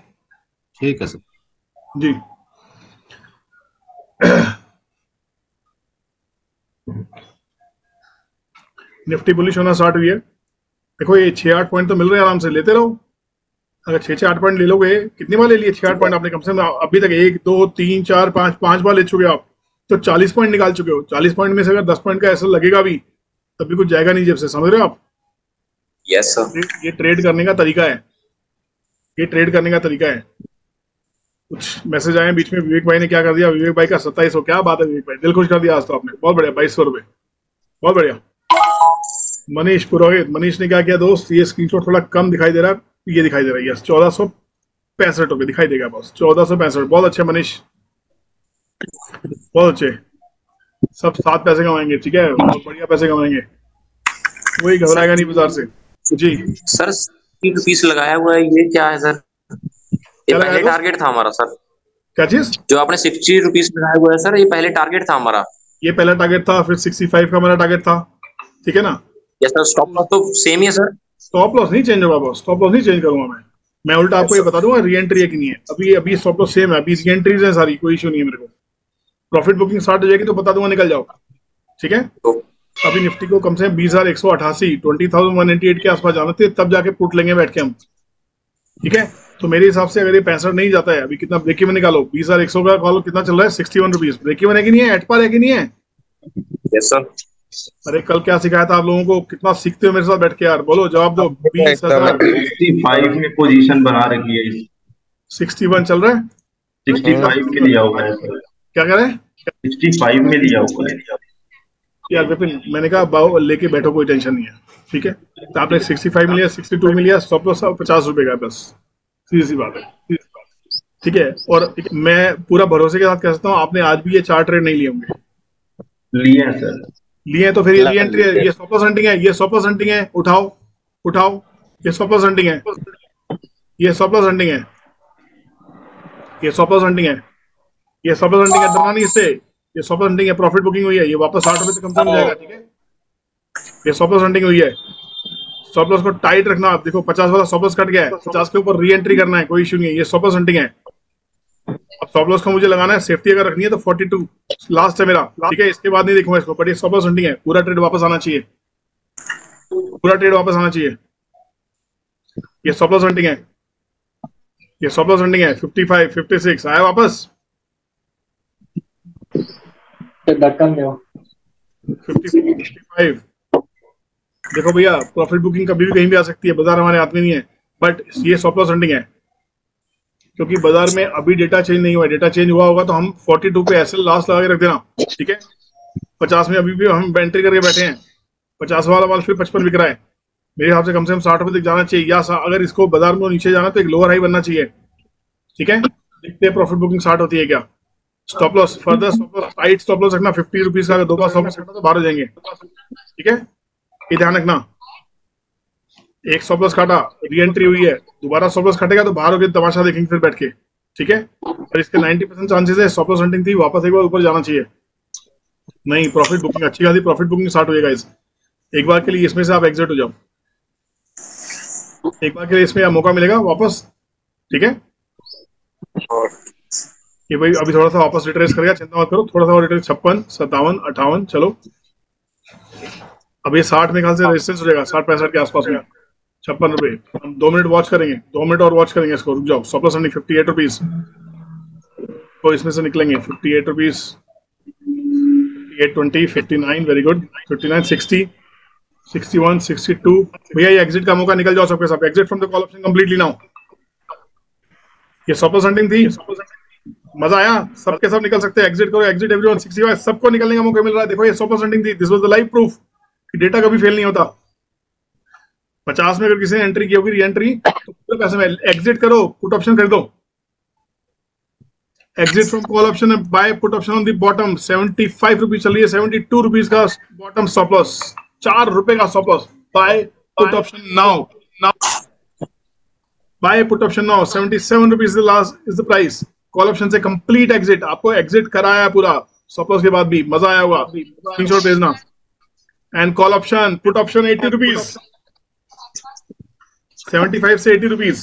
ठीक है सर। जी। निफ्टी बुलिश होना स्टार्ट हुई है। देखो ये छह आठ पॉइंट तो मिल रहे हैं आराम से लेते रहो। अगर छह छह आठ पॉइंट ले लोगे कितनी बार ले लिए? छह आठ पॉइंट आपने कम से कम अभी तक एक दो तीन चार पाँच पाँच बार ले चुके हो आप। तो चालीस पॉइंट निकाल चुके हो। चालीस पॉइंट में से अगर दस पॉइंट का ऐसा लगेगा भी तब भी कुछ जाएगा नहीं जब से समझ रहे हो आप? यस सर ये- ये ट्रेड करने का तरीका है। ये ट्रेड करने का तरीका है। कुछ मैसेज आए बीच में विवेक भाई ने क्या कर दिया? विवेक भाई का सत्ताईस क्या बात है विवेक भाई? दिल खुश कर दिया आज तो आपने। बहुत बढ़िया बाईस सौ रुपए। बहुत बढ़िया। मनीष पुरोहित। मनीष ने क्या किया दोस्त? ये स्क्रीनशॉट थोड़ा कम दिखाई दे रहा है। ये दिखाई दे रहा है यस चौदह सौ पैंसठ रुपए दिखाई देगा बॉस चौदह सौ पैंसठ। बहुत अच्छे मनीष। बहुत अच्छे। सब सात पैसे कमाएँगे ठीक है? बहुत बढ़िया पैसे कमाएँगे। कोई घबराएगा नहीं बाज़ार से। जी। सर तीन पीस लगाया हुआ है ये क्या है सर ये पहले टारगेट था? हमारा सर क्या चीज़? जो आपने सिक्सटी रुपीज़ लगाया हुआ है सर ये पहले टारगेट था हमारा। ये पहला टारगेट था फिर 65 का मेरा टारगेट था। ठीक है ना? यस सर स्टॉप लॉस तो सेम ही है सर स्टॉप लॉस नहीं चेंज होगा बॉस स्टॉप लॉस नहीं चेंज करूँगा मैं। मैं उल्टा आपको ये बता दूँगा री एंट्री है कि नहीं है। अभी अभी स्टॉप लॉस सेम है। अभी री एंट्रीज है सारी कोई इशू नहीं है मेरे को। प्रॉफिट बुकिंग स्टार्ट हो जाएगी तो बता दूँगा निकल जाओ। ठीक है? अभी निफ्टी को कम से कम बीस हज़ार एक सौ अठासी twenty thousand one eighty eight के आसपास जाना थे तब जाके पुट लेंगे बैठ के हम। ठीक है? तो मेरे हिसाब से अगर ये पैंसठ नहीं जाता है अभी कितना ब्रेक इवन निकालो? बीस हज़ार एक सौ का कॉल कितना चल रहा है? Sixty one rupees break even है कि नहीं है? एट पार है कि नहीं है? यस सर अरे कल क्या सिखाया था आप लोगों को? कितना सीखते हो मेरे साथ बैठ के यार? बोलो जवाब दो बीस हज़ार। सिक्सटी में पोजीशन बना रखी है सिक्सटी वन चल रहा है? सिक्सटी फाइव में लिया हुआ है क्या कह रहे हैं? सिक्सटी फाइव में लिया हुआ है। यार विपिन मैंने कहा बाओ लेके बैठो कोई टेंशन नहीं है ठीक है? तो आपने 65 में लिया 62 में लिया स्टॉप लॉस पचास रुपए का बस। सीधी सी बात है ठीक है? और मैं पूरा भरोसे के साथ कह सकता हूँ आपने आज भी ये चार ट्रेड नहीं लिए होंगे। लिए सर। लिए तो फिर ये री एंट्री है ये स्टॉप लॉस हंटिंग है ये स्टॉप लॉस हंटिंग है उठाओ उठाओ ये स्टॉप लॉस हंटिंग है ये स्टॉप लॉस हंटिंग है ये स्टॉप लॉस हंटिंग है ये स्टॉप लॉस हंटिंग है डरना नहीं इससे ये स्टॉप लॉस हंटिंग है प्रॉफिट बुकिंग हुई है ये वापस साठ रुपए से कम से कम जाएगा ठीक है? ये स्टॉप लॉस हंटिंग हुई है। स्टॉप लॉस को टाइट रखना आप देखो पचास वाला स्टॉप लॉस कट गया है पचास के ऊपर री एंट्री करना है कोई इशू नहीं है ये स्टॉप लॉस हंटिंग है। अब स्टॉप लॉस को मुझे लगाना है। सेफ्टी अगर रखनी है तो 42 लास्ट है मेरा। ठीक है इसके बाद नहीं देखूँगा इसको बट ये स्टॉप लॉस हंटिंग है। पूरा ट्रेड वापस आना चाहिए। पूरा ट्रेड वापस आना चाहिए। ये स्टॉप लॉस हंटिंग है। ये स्टॉप लॉस हंटिंग है। 55 56 आया वापस? 55 देखो भैया प्रॉफिट बुकिंग कभी भी कहीं भी आ सकती है बाज़ार हमारे हाथ में नहीं है बट ये स्टॉप लॉस हंटिंग है। क्योंकि बाज़ार में अभी डेटा चेंज नहीं हुआ डेटा चेंज हुआ होगा तो हम 42 पे ऐसे लास्ट लगा के रख देना, ठीक है? 50 में अभी भी हम एंट्री करके बैठे हैं। 50 वाला माल फिर 55 बिक रहा है। मेरे हिसाब से कम से कम साठ रुपए तक जाना चाहिए। या अगर इसको बाज़ार में नीचे जाना तो एक लोअर हाई बनना चाहिए। ठीक है? देखते हैं प्रॉफिट बुकिंग स्टार्ट होती है क्या। Stop loss further stop loss tight stop loss रखना। फिफ्टी रुपीज़ का दो बार स्टॉप लॉस तो बाहर हो जाएँगे। ठीक है? ये ध्यान रखना। एक स्टॉप लॉस काटा री एंट्री हुई है दोबारा स्टॉप लॉस काटेगा तो बाहर होकर तमाशा देखेंगे फिर बैठ के ठीक है? और इसके 90 परसेंट चांसेस है स्टॉप लॉस हंटिंग थी वापस एक बार ऊपर जाना चाहिए। नहीं प्रॉफिट बुकिंग अच्छी खासी प्रॉफिट बुकिंग स्टार्ट हो जाएगा इस एक बार के लिए इसमें से आप एग्जिट हो जाओ। एक बार के लिए इसमें मौका मिलेगा वापस ठीक है? ये भाई अभी थोड़ा सा वापस रिट्रेस करेगा चिंता मत करो थोड़ा सा और रिट्रेस छप्पन सत्तावन अट्ठावन चलो। अब ये साठ में ख्याल से रेजिस्टेंस हो जाएगा साठ पैंसठ के आसपास में। छप्पन रुपए। हम दो मिनट वॉच करेंगे। दो मिनट और वॉच करेंगे इसको। रुक जाओ। सौ प्लस फिफ्टी एट रुपीज़ तो इसमें से निकलेंगे। Fifty eight rupees eight twenty fifty nine very good fifty nine sixty sixty one sixty two भैया, ये एग्जिट का मौका निकल जाओ सबके सब exit from the call option completely now ये सौ हंटिंग थी। मज़ा आया। सबके सब निकल सकते हैं। एग्जिट करो। एग्जिट एवरीवन 65 सबको निकलने का मौका मिल रहा है। देखो, ये सौ हंटिंग थी। This was the live proof कि डेटा कभी फेल नहीं होता। पचास में अगर किसी ने एंट्री की होगी री एंट्री तो पैसे में एग्जिट करो पुट ऑप्शन खरीदो exit from call option buy put option on the bottom 75 rupees चल रही है 72 रुपीज़ का बॉटम स्टॉप लॉस चार रुपए का stop loss buy put option now now buy put option now 77 rupees the last is the price call option से complete exit आपको exit कराया पूरा। स्टॉप लॉस के बाद भी मज़ा आया हुआ स्क्रीनशॉट भेजना। And call option put option 80 rupees 75 से 80 रुपीज़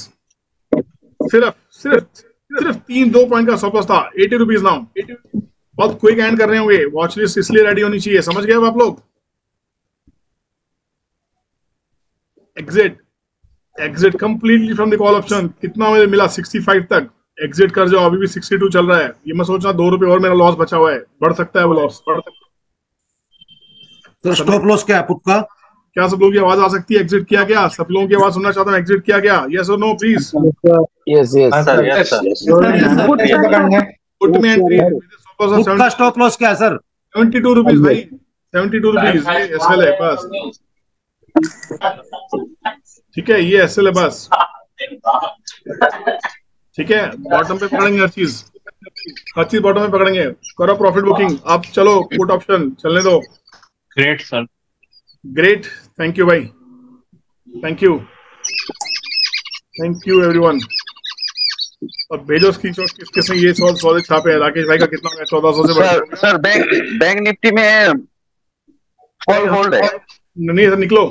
सिर्फ़ सिर्फ़ सिर्फ़ तीन दो पॉइंट का स्टॉप था 80 रुपीज़ नाउ बहुत क्विक एंड कर रहे होंगे। वॉच लिस्ट इसलिए रेडी होनी चाहिए। समझ गए आप लोग? Exit exit completely from the call option कितना मुझे मिला? 65 तक। एग्जिट कर जाओ। अभी भी 62 चल रहा है। ये मैं सोच रहा दो रुपए और मेरा लॉस बचा हुआ है। बढ़ सकता है वो लॉस बढ़ सकता है तो स्टॉप लॉस क्या है पुट का क्या सब लोगों की आवाज़ आ सकती है? एग्जिट किया गया सब लोगों की आवाज़ सुनना चाहता हूँ। एग्जिट किया गया यस और no please yes yes sir yes sir put में एंट्री स्टॉप लॉस क्या है सर सेवेंटी टू रुपीज़ भाई सेवेंटी टू रुपीज़ ये एस है बस ठीक है ये एसएल है बस। ठीक है बॉटम पे पकड़ेंगे हर चीज़। हर चीज़ बॉटम पे पकड़ेंगे। करो प्रॉफिट बुकिंग आप चलो पुट ऑप्शन चलने दो। Great sir great thank you भाई thank you thank you everyone अब भेजो स्क्रीनशॉट किस किसने ये सौ सौदे छापे हैं राकेश भाई का कितना है चौदह सौ से sir sir bank Bank Nifty में फॉल होल्ड है। नहीं सर निकलो।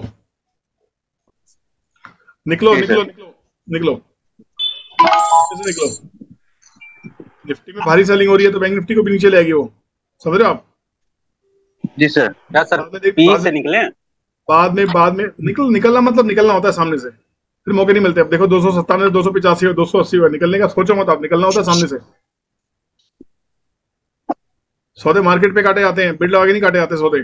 निकलो निकलो निकलो निकलो। निकलो। निफ्टी में भारी सेलिंग हो रही है तो बैंक निफ्टी को भी नीचे ले आएगी वो। समझ रहे हो आप? जी सर क्या सर पी से निकले बाद में बाद में निकल निकलना मतलब निकलना होता है सामने से। फिर मौके नहीं मिलते। अब देखो दो सौ सत्तानवे दो सौ पिचासी दो सौ अस्सी निकलने का सोचो मत आप निकलना होता है सामने से। सौदे मार्केट पे काटे जाते हैं बिड लगा के नहीं काटे जाते सौदे।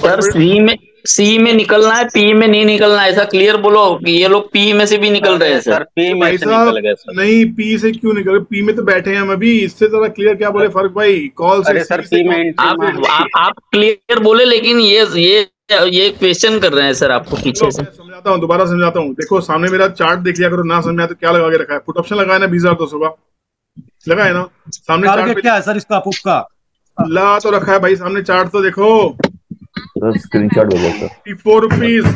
सर सी में सी में निकलना है पी में नहीं निकलना ऐसा क्लियर बोलो कि ये लोग पी में से भी निकल रहे हैं सर। पी भाई साहब नहीं पी से क्यों निकल पी में तो बैठे हैं हम अभी इससे जरा क्लियर क्या बोले फ़र्क भाई? कॉल से सर पी में आप क्लियर बोले लेकिन ये ये ये क्वेश्चन कर रहे हैं सर आपको पीछे से? समझाता हूँ दोबारा समझाता हूँ। देखो सामने मेरा चार्ट देख लिया करो ना समझा तो क्या लगा के रखा है? पुट ऑप्शन लगाया ना बीस हज़ार दो सौ का। लगा है ना? सामने चार्ट क्या है सर इसका पुट का? ला तो रखा है भाई सामने चार्ट तो देखो। स्क्रीनशॉट भेजो सर फोर रुपीज़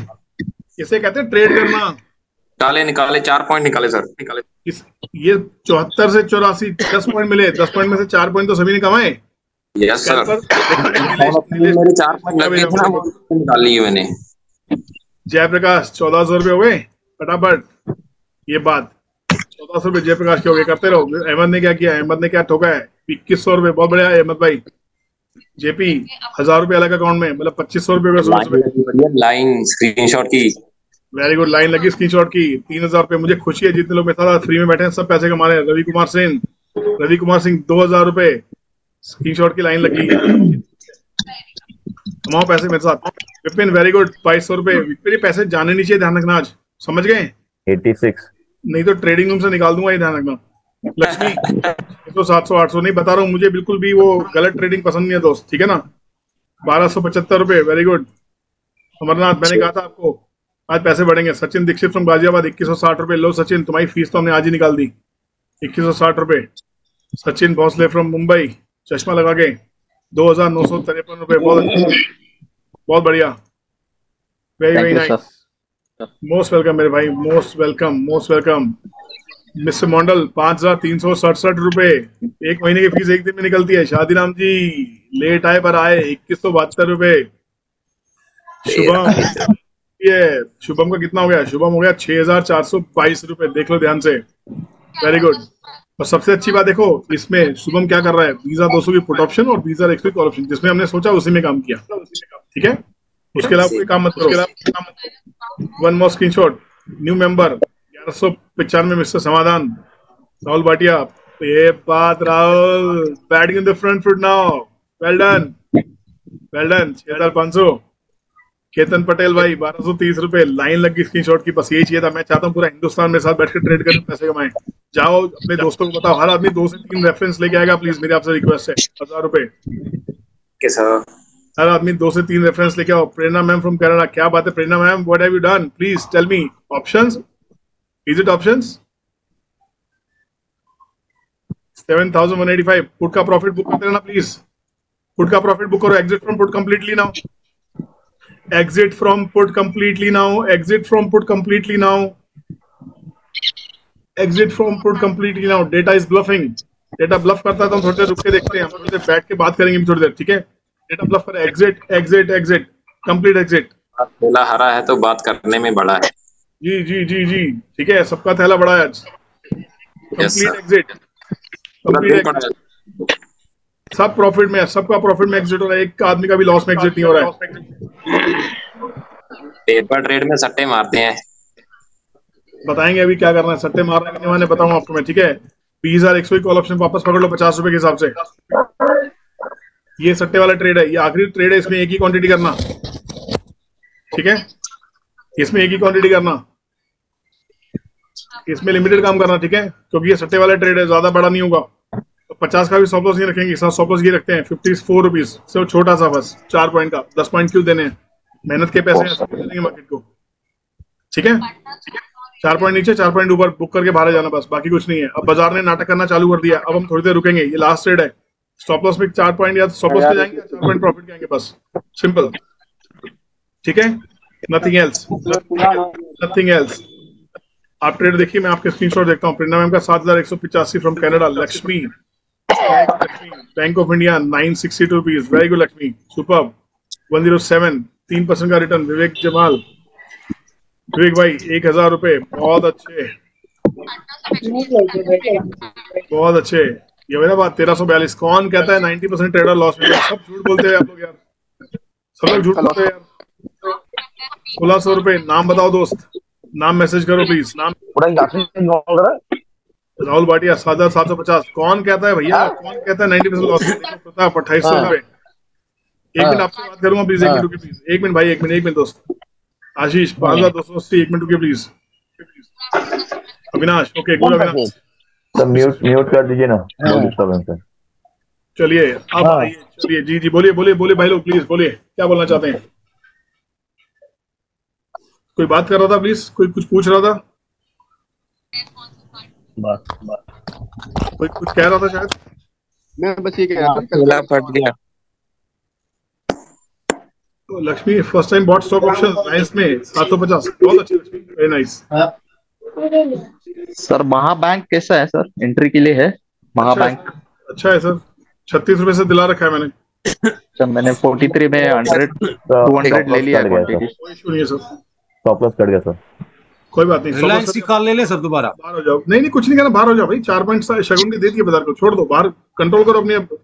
इसे कहते हैं ट्रेड करना। निकाले निकाले चार पॉइंट निकाले सर निकाले। इस ये चौहत्तर से चौरासी दस पॉइंट मिले दस पॉइंट में से चार पॉइंट तो सभी ने कमाए। यस सर मेरे चार पॉइंट [laughs] लग थे ना निकाल लिए मैंने। जयप्रकाश चौदह सौ रुपये हो गए? फटाफट। ये बात। चौदह सौ रुपये जयप्रकाश के हो गए। करते रहो। अहमद ने क्या किया? अहमद ने क्या ठोका है? इक्कीस सौ रुपये। बहुत बढ़िया। अहमद भाई। जेपी हज़ार रुपये अलग अकाउंट में। मतलब पच्चीस सौ रुपये सुबह लाइन स्क्रीनशॉट की। वेरी गुड लाइन लगी स्क्रीनशॉट की। तीन हज़ार रुपये। मुझे खुशी है जितने लोग मेरे साथ फ्री में बैठे हैं सब पैसे कमा रहे हैं। रवि कुमार सिंह रवि कुमार सिंह दो हज़ार रुपये। स्क्रीनशॉट की लाइन लगी कमाओ पैसे मेरे साथ। विपिन वेरी गुड बाईस सौ विपिन ये पैसे जाने नहीं चाहिए ध्यान रखना आज। समझ गए? 86 नहीं तो ट्रेडिंग रूम से निकाल दूँगा ये ध्यान रखना। लक्ष्मी तो सात सौ आठ सौ। नहीं बता रहा हूँ मुझे बिल्कुल भी वो गलत ट्रेडिंग पसंद नहीं है दोस्त। ठीक है ना? बारह सौ पचहत्तर रुपए। वेरी गुड अमरनाथ मैंने कहा था आपको आज पैसे बढ़ेंगे। सचिन दीक्षित फ्रॉम गाजियाबाद इक्कीस सौ साठ रुपए। लो सचिन तुम्हारी फ़ीस तो हमने आज ही निकाल दी। इक्कीस सौ साठ रुपए। सचिन भोसले फ्रॉम मुंबई। चश्मा लगा के दो हज़ार नौ सौ तिरपन रुपए बहुत बहुत बढ़िया। Very very nice most welcome मेरे भाई। Most welcome most welcome mister Mandal पाँच हज़ार तीन सौ सड़सठ रुपए। एक महीने की फ़ीस एक दिन में निकलती है। शादी राम जी लेट आए पर आए इक्कीस सौ बहत्तर रुपए। शुभम ये शुभम का कितना हो गया? शुभम हो गया छह हज़ार चार सौ बाईस रुपए। देख लो ध्यान से। वेरी गुड और सबसे अच्छी बात देखो इसमें शुभम क्या कर रहा है? वीज़ा 200 की पुट ऑप्शन और वीज़ा एक कॉल ऑप्शन जिसमें हमने सोचा उसी में काम किया। ठीक है? उसके अलावा कोई काम मत करो। One more screenshot new member ग्यारह सौ पचानवे मिस्टर समाधान। राहुल भाटिया ये बात Rahul batting in the front foot now. Well done well done छह हज़ार पाँच सौ। केतन पटेल भाई बारह सौ तीस रुपए लाइन लगी स्क्रीनशॉट की बस यही चाहिए था। मैं चाहता हूँ पूरा हिंदुस्तान मेरे साथ बैठकर ट्रेड करके पैसे कमाए। जाओ अपने दोस्तों को बताओ हर आदमी दो से तीन रेफरेंस लेके आएगा प्लीज़ मेरी आपसे रिक्वेस्ट है हज़ार रुपए। हर आदमी दो से तीन रेफरेंस लेके आओ। प्रेरणा मैम फ्रॉम कनाडा क्या बात है? Prerna ma'am what have you done please tell me options is it options 7185 put का प्रॉफिट बुक करते रहना प्लीज़ पुट का प्रॉफिट बुक करो exit from put completely now exit from put completely now. Exit from put completely now. Exit from put completely now. Data is bluffing. Data bluff करता है तो हम थोड़ी देर रुक के देखते हैं। हम थोड़ी देर बैठ के बात करेंगे थोड़ी देर ठीक है? डेटा ब्लफ कर। Exit exit exit complete exit थैला हरा है तो बात करने में बड़ा है। जी जी जी जी। ठीक है सबका थैला बड़ा है आज। कंप्लीट एग्जिट पूरा कंप्लीट है। सब प्रॉफिट में है सबका प्रॉफिट में एग्जिट हो रहा है एक आदमी का भी लॉस में एग्जिट नहीं हो रहा है। पेपर ट्रेड में सट्टे मारते हैं। बताएँगे अभी क्या करना है सट्टे मारने के मैंने बताऊँगा आपको मैं ठीक है? बीस हज़ार एक सौ कॉल ऑप्शन वापस पकड़ लो पचास रुपए के हिसाब से। ये सट्टे वाला ट्रेड है ये आखिरी ट्रेड है इसमें एक ही क्वांटिटी करना। ठीक है? इसमें एक ही क्वांटिटी करना। इसमें लिमिटेड काम करना ठीक है? क्योंकि ये सट्टे वाला ट्रेड है ज़्यादा बड़ा नहीं होगा। पचास का भी सौ लॉस नहीं रखेंगे सौ लॉस ये रखते हैं। फिफ्टी फोर रुपीज़ सिर्फ़ छोटा सा बस चार पॉइंट का। दस पॉइंट क्यों देने हैं? मेहनत के पैसे हैं देंगे मार्केट को। ठीक है? चार पॉइंट नीचे चार पॉइंट ऊपर बुक करके बाहर जाना बस बाकी कुछ नहीं है। अब बाज़ार ने नाटक करना चालू कर दिया अब हम थोड़ी देर रुकेंगे ये लास्ट ट्रेड है। स्टॉप लॉस में चार पॉइंट या स्टॉप लॉस पे जाएँगे चार पॉइंट प्रॉफिट जाएँगे बस। सिंपल ठीक है? नथिंग एल्स नथिंग एल्स आप ट्रेड देखिए मैं आपके स्क्रीनशॉट देखता हूँ। प्रेरणा मैम का सात हज़ार एक सौ पिचासी from Canada Lakshmi Bank of India nine sixty two rupees very good Lakshmi super one zero seven तीन परसेंट का रिटर्न विवेक जमाल विवेक भाई एक हज़ार रुपए. बहुत अच्छे. बहुत अच्छे. ये मेरा बात तेरह सौ बयालीस. कौन कहता है नाइन्टी परसेंट ट्रेडर लॉस में? सब झूठ बोलते हैं आप लोग यार. सब लोग झूठ बोलते हैं यार. सोलह सौ रुपए. नाम बताओ दोस्त. नाम मैसेज करो प्लीज़ नाम राहुल भाटिया सात हज़ार सात सौ पचास। कौन कहता है भैया? कौन कहता है? नाइन्टी परसेंट लॉस अट्ठाईस सौ रुपए। एक हाँ। मिनट आपसे बात करूँगा प्लीज़ एक हाँ। मिनट रुकिए प्लीज़ एक मिनट भाई एक मिनट एक मिनट दोस्त। आशीष पाँच हज़ार दो सौ अस्सी एक मिनट रुकिए please Avinash okay good Avinash. Sir mute mute कर दीजिए ना। है। चलिए अब हाँ। आइए चलिए जी जी बोलिए बोलिए बोलिए भाई लोग प्लीज़ बोलिए क्या बोलना चाहते हैं? कोई बात कर रहा था प्लीज़ कोई कुछ पूछ रहा था? कोई कुछ कह रहा था शायद? मैं बस ये कह रहा था कि फट गया। तो Lakshmi first time bought stock option science में सात सौ पचास। बहुत अच्छी वेरी नाइस सर महाबैंक कैसा है सर? एंट्री के लिए है महाबैंक अच्छा है सर। छत्तीस रुपए से दिला रखा है मैंने। सर मैंने 43 में 100 200 ले लिया क्वांटिटी कोई इशू नहीं है सर। कट गया सर। कोई बात नहीं रिलायंस की कॉल ले ले सर दोबारा। बाहर हो जाओ। नहीं नहीं कुछ नहीं करना बाहर हो जाओ भाई। चार पॉइंट शगुन के दे दिए बाज़ार को छोड़ दो बाहर कंट्रोल करो अपने अब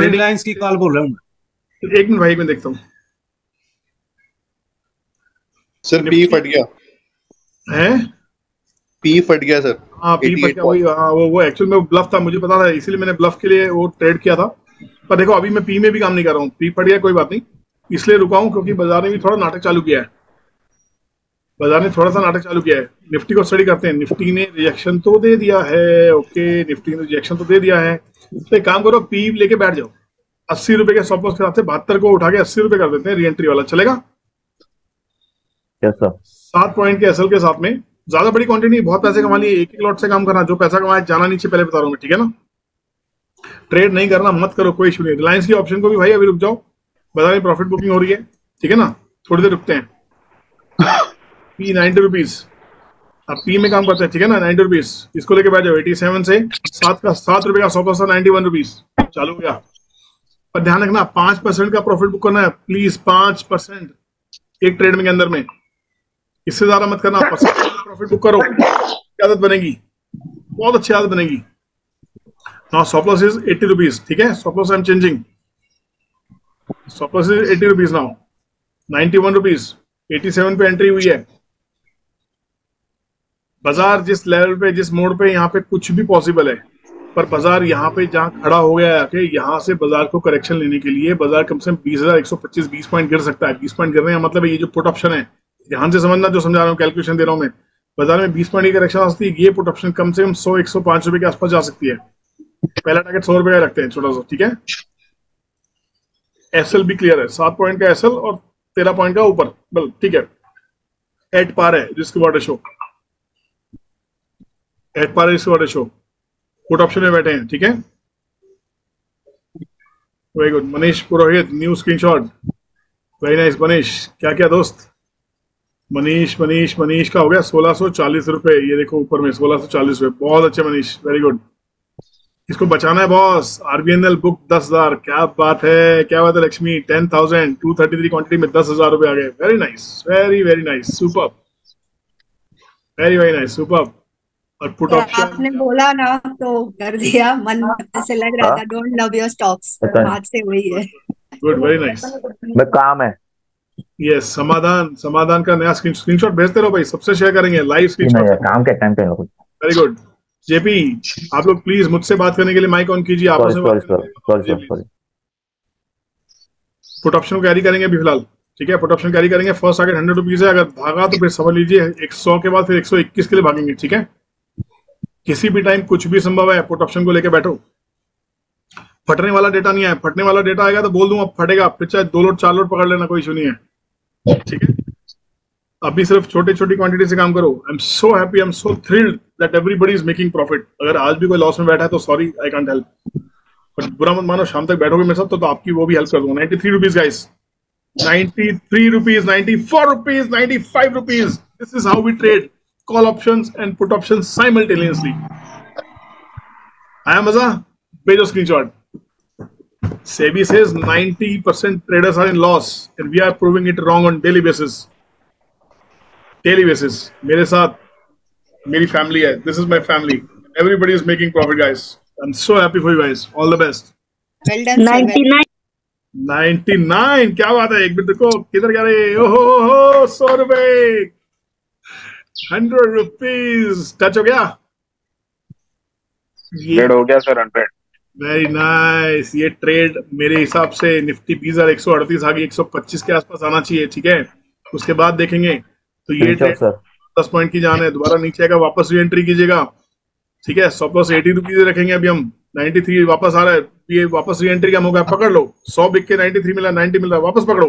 रिलायंस की कॉल बोल रहा हूँ एक मिनट भाई मैं देखता हूँ। सर पी फट गया। हैं? पी फट गया सर। हाँ पी 88 पट वही हाँ वो वो एक्चुअल में ब्लफ था मुझे पता था इसीलिए मैंने ब्लफ के लिए वो ट्रेड किया था। पर देखो अभी मैं पी में भी काम नहीं कर रहा हूँ। पी फट गया कोई बात नहीं। इसलिए रुका हूँ क्योंकि बाज़ार ने भी थोड़ा नाटक चालू किया है। बाज़ार ने थोड़ा सा नाटक चालू किया है। निफ्टी को स्टडी करते हैं। निफ्टी ने रिजेक्शन तो दे दिया है। ओके निफ्टी ने रिजेक्शन तो दे दिया है। तो एक काम करो पी लेके बैठ जाओ। अस्सी रुपए के स्टॉप लॉस के साथ बहत्तर को उठा के अस्सी रुपए कर देते हैं। री वाला चलेगा? सात पॉइंट के एसएल के साथ में। ज़्यादा बड़ी क्वांटिटी नहीं बहुत पैसे कमा लिए। एक एक लॉट से काम करना। जो पैसा कमाया जाना नीचे पहले बता रहा हूँ ठीक है ना? ट्रेड नहीं करना मत करो कोई इशू नहीं। रिलायंस की ऑप्शन को भी भाई अभी रुक जाओ। बाज़ार में प्रॉफिट बुकिंग हो रही है ठीक है ना? थोड़ी देर रुकते हैं। पी नाइन्टी रुपीज़ अब पी में काम करते हैं, ठीक है ना? नाइन्टी रुपीज़ इसको लेके बैठ जाओ एटी सेवन से सात का, सात रुपए का सौ परसेंट नाइन्टी वन रुपीज़ चालू हो गया। पर ध्यान रखना, पाँच परसेंट का प्रॉफिट बुक करना है। प्लीज़ पाँच परसेंट एक ट्रेड में के अंदर में। इससे ज़्यादा मत करना प्रॉफिट बुक करो। आदत बनेगी। बहुत अच्छी आदत बनेगी। Now stop loss is 80 rupees ठीक है? Stop loss I am changing stop loss is 80 rupees now 91 rupees 87 पे एंट्री हुई है। बाज़ार जिस लेवल पे, जिस मोड़ पे यहाँ पे कुछ भी पॉसिबल है, पर बाज़ार यहाँ पे जहाँ खड़ा हो गया है यहाँ से बाज़ार को करेक्शन लेने के लिए बाज़ार कम से कम बीस हज़ार एक सौ पच्चीस, बीस पॉइंट गिर सकता है। बीस पॉइंट गिरने का मतलब ये जो पुट ऑप्शन है, ध्यान से समझना जो समझा रहा हूँ कैलकुलेशन दे रहा हूँ मैं। बाज़ार में बीस पॉइंट की करेक्शन आ सकती है, ये पुट ऑप्शन कम से कम सौ, एक सौ पाँच रुपए के आसपास जा सकती है। पहला टारगेट सौ रुपए का रखते हैं, छोटा सा, ठीक है? एसएल भी क्लियर है, सात पॉइंट का एसएल और तेरह पॉइंट का ऊपर, बल, ठीक है? एट पार है, जिसके वाटर शो एट पार जिसके वाटर शो पुट ऑप्शन में बैठे हैं, ठीक है? Very good Manish Purohit new screenshot very nice Manish. क्या क्या दोस्त? मनीष मनीष मनीष का हो गया सोलह सौ चालीस रुपए। ये देखो ऊपर में, सोलह सौ चालीस रुपए। बहुत अच्छे, मनीष। वेरी गुड इसको बचाना है बॉस आरबीएनएल बुक दस हज़ार। क्या बात है। क्या बात है, Lakshmi? Ten thousand two thirty three quantity में दस हज़ार रुपए आ गए। Very nice very very nice super very very nice super और पुट ऑप्शन आपने बोला ना तो कर दिया। मन ऐसे लग रहा था डोंट लव योर स्टॉक्स है। हाथ से वही है। गुड वेरी नाइस मैं काम है। यस yes, समाधान समाधान का नया स्क्रीन स्क्रीनशॉट भेजते रहो भाई सबसे शेयर करेंगे लाइव स्क्रीनशॉट काम के टाइम पे कुछ वेरी गुड जेपी आप लोग प्लीज़ मुझसे बात करने के लिए माइक ऑन कीजिए सॉरी पुट ऑप्शन को कैरी करेंगे अभी फ़िलहाल ठीक है? पुट ऑप्शन कैरी करेंगे। फ़र्स्ट आगे हंड्रेड रुपीज़ है अगर भागा तो फिर समझ लीजिए एक सौ के बाद फिर एक सौ इक्कीस के लिए भागेंगे ठीक है? किसी भी टाइम कुछ भी संभव है पुट ऑप्शन को लेके बैठो। फटने वाला डेटा नहीं है फटने वाला डेटा आएगा तो बोल दूँगा फटेगा। फिर चाहे दो लोट चार लोट पकड़ लेना कोई इशू नहीं है। ठीक है? अभी सिर्फ़ छोटी छोटी क्वांटिटी से काम करो। I am so happy I am so thrilled that everybody is making profit अगर आज भी कोई लॉस में बैठा है तो sorry I can't help but बुरा मत मानो शाम तक बैठोगे मेरे साथ तो, तो आपकी वो भी हेल्प कर दूँगा। Ninety three rupees guys ninety three rupees ninety four rupees ninety five rupees this is how we trade Call options and put options simultaneously आया मजा भेजो screenshot SEBI says 90% traders are in loss and we are proving it wrong on daily basis. Daily basis. मेरे साथ मेरी family है. This is my family. Everybody is making profit, guys. I'm so happy for you guys. All the best. Well done 99 99 क्या बात है एक minute देखो किधर जा रहे ओहो हो सौ रुपए हंड्रेड रुपीज़ टच हो गया? ये हो गया सर हंड्रेड वेरी नाइस ये ट्रेड मेरे हिसाब से निफ्टी बीस हज़ार एक सौ अड़तीस आ गई एक सौ पच्चीस के आसपास आना चाहिए ठीक है? उसके बाद देखेंगे। तो ये ट्रेड दस पॉइंट की जान है। दोबारा नीचे आएगा वापस री एंट्री कीजिएगा। ठीक है? सौ प्लस एटी रुपीज़ रखेंगे अभी हम। 93 वापस आ रहा है। ये वापस री एंट्री का मौका है, पकड़ लो। सौ बिक के 93 मिला 90 मिल रहा है। वापस पकड़ो।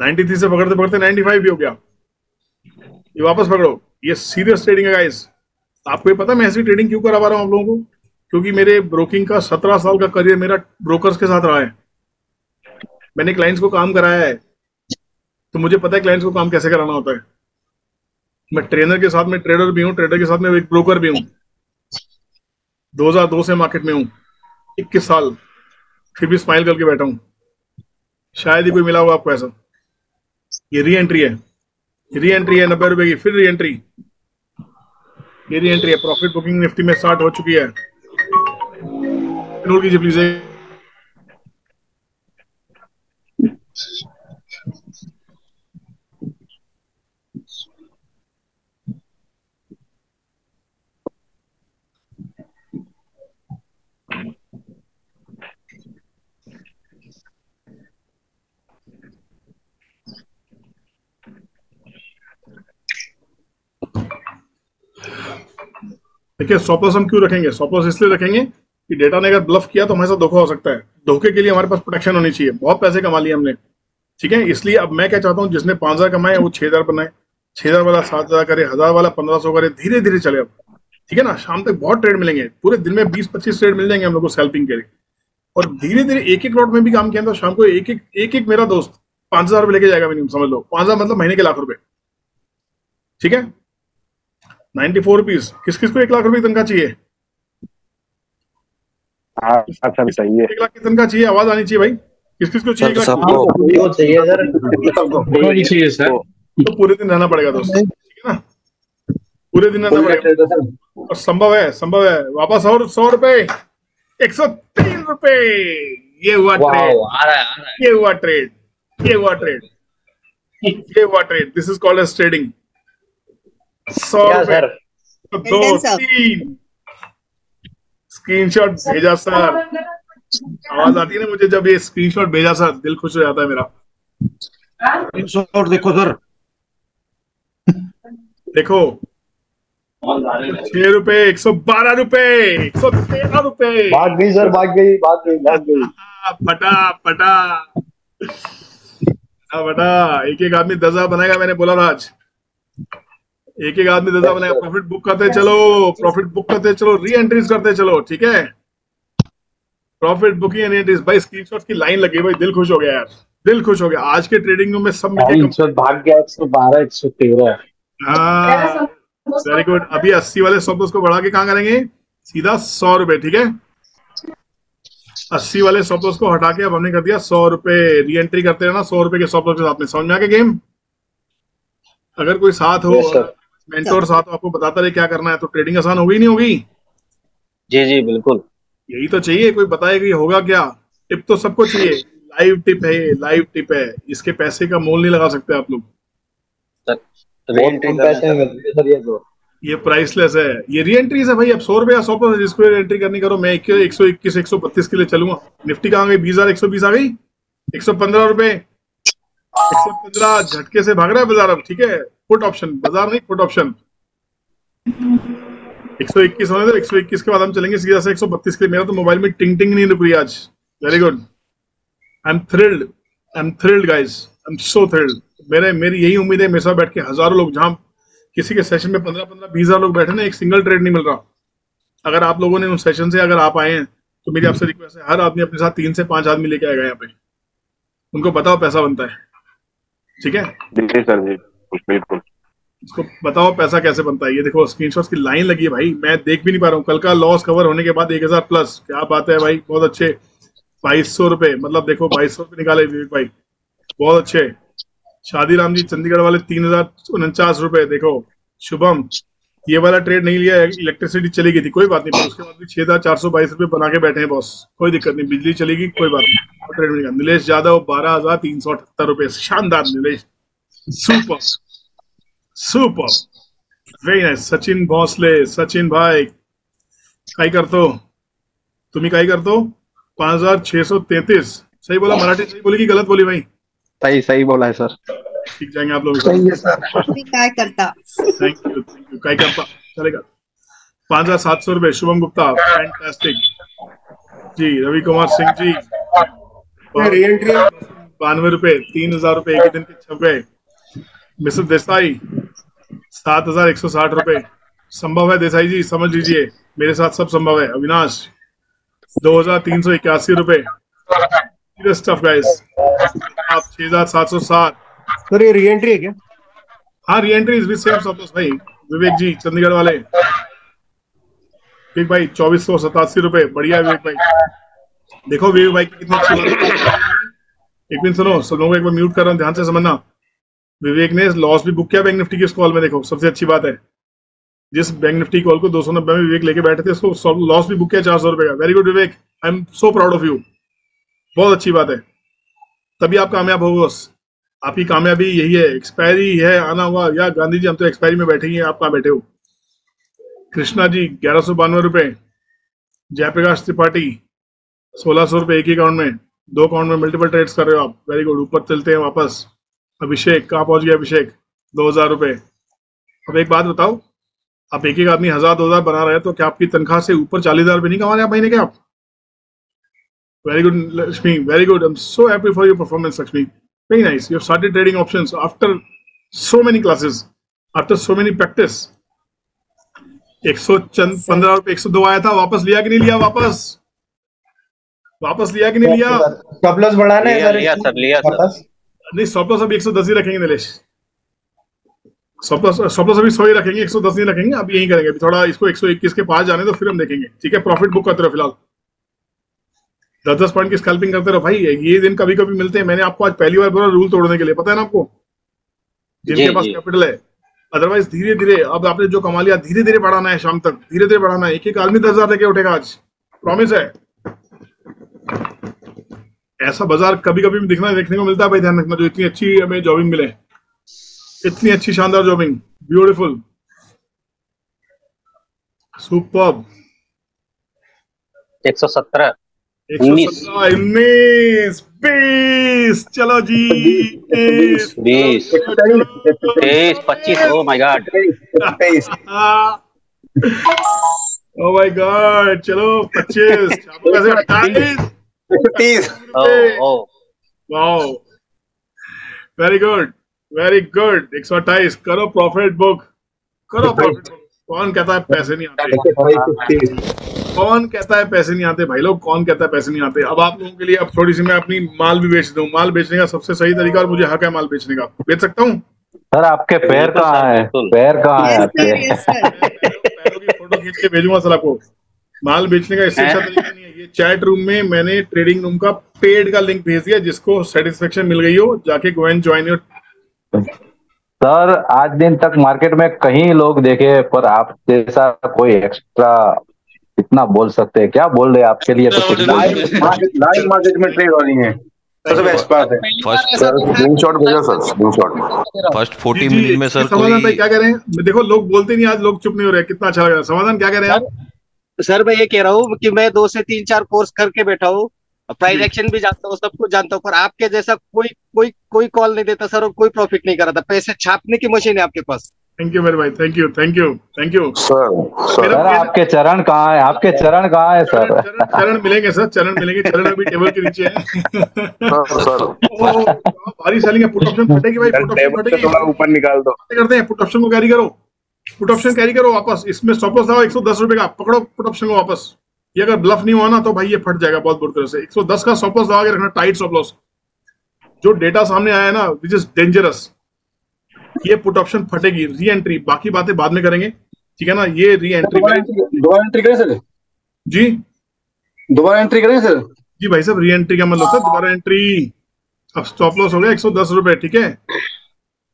93 से पकड़ते पकड़ते 95 भी हो गया। ये वापस पकड़ो। ये सीरियस ट्रेडिंग है गाइस आपको ये पता मैं ऐसी ट्रेडिंग क्यों करा पा रहा हूँ आप लोगों को? क्योंकि मेरे ब्रोकिंग का सत्रह साल का करियर मेरा ब्रोकर्स के साथ रहा है। मैंने क्लाइंट्स को काम कराया है। तो मुझे पता है क्लाइंट्स को काम कैसे कराना होता है। मैं ट्रेनर के साथ में ट्रेडर भी हूँ ट्रेडर के साथ में एक ब्रोकर भी हूँ। 2002 से मार्केट में हूँ। 21 साल, फिर भी स्माइल करके बैठा हूँ। शायद ही कोई मिला होगा आपको ऐसा। ये री एंट्री है। री एंट्री है, नब्बे रुपए की, फिर री एंट्री ये री एंट्री है प्रॉफिट बुकिंग निफ्टी में स्टार्ट हो चुकी है। नोट कीजिए प्लीज़ देखिए स्टॉप हम क्यों रखेंगे? स्टॉप इसलिए रखेंगे कि डेटा ने अगर ब्लफ किया तो हमारे साथ धोखा हो सकता है। धोखे के लिए हमारे पास प्रोटेक्शन होनी चाहिए। बहुत पैसे कमा लिए हमने। ठीक है? इसलिए अब मैं क्या चाहता हूँ, जिसने पाँच हज़ार कमाए, वो छह हज़ार बनाए। छह हज़ार वाला, सात हज़ार करे, हज़ार वाला, पंद्रह सौ करे धीरे धीरे चले अब। ठीक है ना? शाम तक बहुत ट्रेड मिलेंगे। पूरे दिन में बीस पच्चीस ट्रेड मिल जाएँगे हम लोग को सेल्फिंग के लिए। और धीरे धीरे एक एक लॉट में भी काम किया था, शाम को एक एक एक एक मेरा दोस्त पाँच हज़ार रुपये लेके जाएगा मिनिमम समझ लो। पाँच हज़ार मतलब महीने के लाख रुपए। ठीक है? नाइन्टी फोर रुपीज़ किस किस को एक लाख रुपए की तनख्वाह चाहिए? हाँ अच्छा चाहिए एक लाख की तनख्वाह चाहिए? आवाज़ आनी चाहिए भाई। किस किस को चाहिए एक लाख की? सबको। चाहिए सर। चाहिए सर। तो पूरे दिन रहना पड़ेगा दोस्त। ठीक है ना? पूरे दिन रहना पड़ेगा। और संभव है संभव है। वापस और सौ रुपए एक सौ तीन रुपए ये हुआ ट्रेड है है। ये हुआ ट्रेड ये हुआ ट्रेड ये हुआ trade this is called edge trading सौ रुपए दो. तीन। स्क्रीनशॉट भेजा सर। आवाज़ आती है ना मुझे जब ये स्क्रीनशॉट भेजा सर दिल खुश हो जाता है मेरा। शॉट देखो सर। देखो। छह रुपए एक सौ बारह रुपए एक सौ तेरह रुपए। भाग गई सर भाग गई भाग गई भाग गई। पटा पटा बटा एक एक आदमी दस हज़ार बनाएगा मैंने बोला था आज। एक एक आदमी दस बनाया प्रॉफिट बुक करते चलो प्रॉफिट बुक करते चलो री एंट्रीज करते चलो ठीक है? प्रॉफिट बुकिंग एंड एंट्रीज भाई स्क्रीनशॉट की लाइन लगी भाई दिल खुश हो गया यार दिल खुश हो गया। आज के ट्रेडिंग में सब भाग गया एक सौ बारह एक सौ तेरह। हाँ वेरी गुड अभी अस्सी वाले लॉस को बढ़ा के कहाँ करेंगे? सीधा सौ रुपए ठीक है? अस्सी वाले लॉस को हटा के अब हमने कर दिया सौ रुपए। री एंट्री करते रहना सौ रुपए के लॉस के साथ में। समझ में आ गया गेम अगर कोई साथ हो Yes. मेंटोर साथ हो आपको बताता रहे क्या करना है तो ट्रेडिंग आसान होगी नहीं होगी जी जी बिल्कुल। यही तो चाहिए कोई बताए कि होगा क्या? टिप तो सबको चाहिए लाइव टिप है ये लाइव टिप है इसके पैसे का मोल नहीं लगा सकते आप लोग। है ये तो प्राइसलेस है। ये री एंट्रीज है भाई अब सौ रुपए या सौ पर जिसको एंट्री करनी करो मैं एक सौ इक्कीस एक सौ बत्तीस के लिए चलूँगा। निफ्टी कहाँ गई? बीस हज़ार एक सौ बीस आ गई? एक सौ पंद्रह रुपए एक सौ पंद्रह झटके से भाग रहा है बाज़ार अब ठीक है? फुट ऑप्शन बाज़ार नहीं फुट ऑप्शन एक सौ इक्कीस होने दो, एक सौ इक्कीस के बाद हम चलेंगे सीधा से एक सौ बत्तीस के लिए। मेरा तो मोबाइल में टिंग टिंग नहीं रुक रही आज। Very good I am thrilled I am thrilled guys I am so thrilled मेरे, मेरी यही उम्मीद है, मेरे साथ बैठ के हज़ारों लोग, जहाँ किसी के सेशन में पंद्रह पंद्रह, बीस हज़ार लोग बैठे ना, एक सिंगल ट्रेड नहीं मिल रहा। अगर आप लोगों ने उन सेशन से अगर आप आए हैं तो मेरी आपसे रिक्वेस्ट है, हर आदमी अपने साथ तीन से पाँच आदमी लेके आएगा यहाँ पे। उनको बताओ, पैसा बनता है। ठीक है? सर, जी। बिल्कुल इसको बताओ पैसा कैसे बनता है? ये देखो स्क्रीनशॉट्स की लाइन लगी है भाई। मैं देख भी नहीं पा रहा हूँ। कल का लॉस कवर होने के बाद एक हज़ार प्लस क्या बात है भाई, बहुत अच्छे। बाईस सौ रुपए मतलब देखो, बाईस सौ रुपए निकाले विवेक भाई। बहुत अच्छे। शादी राम जी, चंडीगढ़ वाले तीन हज़ार उनचास रुपए, देखो। शुभम, ये वाला ट्रेड नहीं लिया इलेक्ट्रिसिटी चली गई थी। कोई बात नहीं उसके बाद भी छह हज़ार चार सौ बाईस रुपए बना के बैठे हैं बॉस कोई दिक्कत नहीं, बिजली चलेगी, कोई बात नहीं। ट्रेड मिलेगा नीलेश यादव, बारह हज़ार तीन सौ अठहत्तर रुपए। शानदार Nilesh. Super super very nice Sachin Bhosle Sachin भाई काय करतो तुम्ही काय करतो पाँच हज़ार छह सौ तैतीस। सही बोला मराठी सही बोली कि गलत बोली भाई? सही सही बोला है सर। सीख जाएँगे आप लोग सही है सर। अभी क्या करता? थैंक यू थैंक यू काय करता चलेगा। पाँच हज़ार सात सौ रुपए शुभम गुप्ता। फैंटास्टिक जी रवि कुमार सिंह जी। बानवे रुपए तीन हज़ार रुपए एक दिन के छपे मिस्टर देसाई सात हज़ार एक सौ साठ रुपए। संभव है देसाई जी समझ लीजिए मेरे साथ सब संभव है। अविनाश दो हज़ार तीन सौ इक्यासी रुपए। आप छह हज़ार सात सौ सात। सर ये री एंट्री है क्या? हाँ re entry with same loss भाई। विवेक जी चंडीगढ़ वाले। विवेक भाई चौबीस सौ सतासी रुपए। बढ़िया विवेक भाई। देखो विवेक भाई कितनी अच्छी। एक मिनट सुनो सब लोगों को एक बार म्यूट कर रहा हूँ ध्यान से समझना। विवेक ने लॉस भी बुक किया बैंक निफ्टी की इस कॉल में, देखो, सबसे अच्छी बात है। जिस बैंक निफ्टी कॉल को दो सौ नब्बे में विवेक लेके बैठे थे, उसको लॉस भी बुक किया चार सौ रुपए का। Very good Vivek. I am so proud of you बहुत अच्छी बात है। तभी आप कामयाब हो बस आपकी कामयाबी यही है। एक्सपायरी है, आना हुआ। या गांधी जी, हम तो एक्सपायरी में बैठे ही हैं। आप कहाँ बैठे हो? कृष्णा जी, ग्यारह सौ बानवे रुपए। जयप्रकाश त्रिपाठी, सोलह सौ रुपए एक ही अकाउंट में। दो अकाउंट में मल्टीपल ट्रेड्स कर रहे हो आप। वेरी गुड ऊपर चलते हैं वापस। अभिषेक कहाँ पहुँच गया अभिषेक? दो हज़ार रुपए। अब एक बात बताओ आप एक एक आदमी हज़ार दो हज़ार बना रहे हैं तो क्या आपकी तनख्वाह से ऊपर चालीस हज़ार रुपये नहीं कमा रहे आप महीने के आप? Very good Lakshmi very good I am so happy for your performance Lakshmi very nice. You have started trading options after so many classes after so many practice. एक सौ चंद पंद्रह रुपए एक सौ दो आया था वापस लिया कि नहीं लिया? वापस। वापस लिया कि नहीं लिया? लॉस बढ़ाना है लिया सर लिया सर लिया सर वापस। नहीं स्टॉप लॉस अभी एक सौ दस ही रखेंगे Nilesh stop loss stop loss अभी सौ ही रखेंगे एक सौ दस नहीं रखेंगे अब यही करेंगे। अभी थोड़ा इसको एक सौ इक्कीस के पास जाने तो फिर हम देखेंगे। ठीक है प्रॉफिट बुक करते रहो फ़िलहाल। दस दस पॉइंट की स्कैल्पिंग करते रहो। भाई ये दिन कभी कभी मिलते हैं। मैंने आपको आज पहली बार बोला रूल तोड़ने के लिए। पता है ना आपको? जिनके पास कैपिटल है। अदरवाइज़ धीरे धीरे अब आपने जो कमा लिया धीरे धीरे बढ़ाना है शाम तक। धीरे धीरे बढ़ाना है। एक एक आदमी दस हज़ार लेके उठेगा आज। प्रॉमिस है? ऐसा बाज़ार कभी कभी दिखना देखने को मिलता है भाई ध्यान रखना जो इतनी अच्छी हमें जॉबिंग मिले। इतनी अच्छी शानदार जॉबिंग ब्यूटीफुल सुपर एक सौ सत्रह। उन्नीस। बीस। चलो जी बीस बीस। तेईस पच्चीस oh my God oh my God चलो पच्चीस। छापो कैसे अट्ठाईस तीस ओ ओ wow very good very good एक सौ अट्ठाईस करो प्रॉफिट बुक करो प्रॉफिट बुक कौन कहता है पैसे नहीं आते? कौन कहता है पैसे नहीं आते? भाई लोग कौन कहता है पैसे नहीं आते? अब आप लोगों के लिए अब थोड़ी सी मैं अपनी माल भी बेच दूँ। माल बेचने का सबसे सही तरीका और मुझे हक है माल बेचने का। बेच सकता हूँ? सर आपके पैर कहाँ है? पैर कहाँ है आपके? यस सर फ़ोटो खींच के भेजूँगा सर आपको माल बेचने का इससे अच्छा तरीका नहीं है। ये चैट रूम में मैंने ट्रेडिंग रूम का पेड का लिंक भेज दिया जिसको सेटिस्फेक्शन मिल गई हो जाके go and join your sir आज दिन तक मार्केट में कहीं लोग देखे पर आप जैसा कोई एक्स्ट्रा इतना बोल सकते हैं? क्या बोल रहे हैं आपके लिए? तो। लाइव मार्केट में ट्रेड हो रही है। फ़र्स्ट स्क्रीनशॉट भेजो sir screenshot first forty minute में सर समाधान कोई क्या कह रहे हैं? देखो लोग बोलते नहीं आज लोग चुप नहीं हो रहे कितना अच्छा लग। रहा है समाधान क्या कह रहे हैं आप? सर मैं ये कह रहा हूँ कि मैं दो से तीन चार कोर्स करके बैठा हूँ। प्राइस एक्शन भी जानता हूँ सब कुछ जानता हूँ पर आपके जैसा कोई कोई कोई कॉल नहीं देता सर और कोई प्रॉफिट नहीं कराता। पैसे छापने की मशीन है आपके पास। थैंक यू मेरे भाई। Thank you thank you thank you sir sir आपके चरण कहाँ है? आपके चरण कहाँ है सर चरण चरण मिलेंगे सर चरण मिलेंगे। चरण अभी टेबल के नीचे [laughs] है। सर ओ, भारी सेलिंग है पुट ऑप्शन फटेगी भाई पुट ऑप्शन फटेगी। ऊपर निकाल दो। करते हैं पुट ऑप्शन को कैरी करो। पुट ऑप्शन कैरी करो वापस। इसमें स्टॉप लॉस लगाओ एक सौ दस रुपए का। पकड़ो पुट ऑप्शन को वापस। ये अगर ब्लफ नहीं हुआ ना तो भाई ये फट जाएगा बहुत बुरी तरह से। एक सौ दस का स्टॉप लॉस लगा के रखना टाइट स्टॉप लॉस जो डेटा सामने आया है ना विच इज़ डेंजरस ये पुट ऑप्शन फटेगी री एंट्री बाकी बातें बाद में करेंगे। ठीक है ना? ये री एंट्री दोबारा एंट्री करें सर? जी? दोबारा एंट्री करें सर? जी भाई साहब री एंट्री का मतलब सर दोबारा एंट्री अब स्टॉप लॉस हो गया एक सौ दस रुपए ठीक है?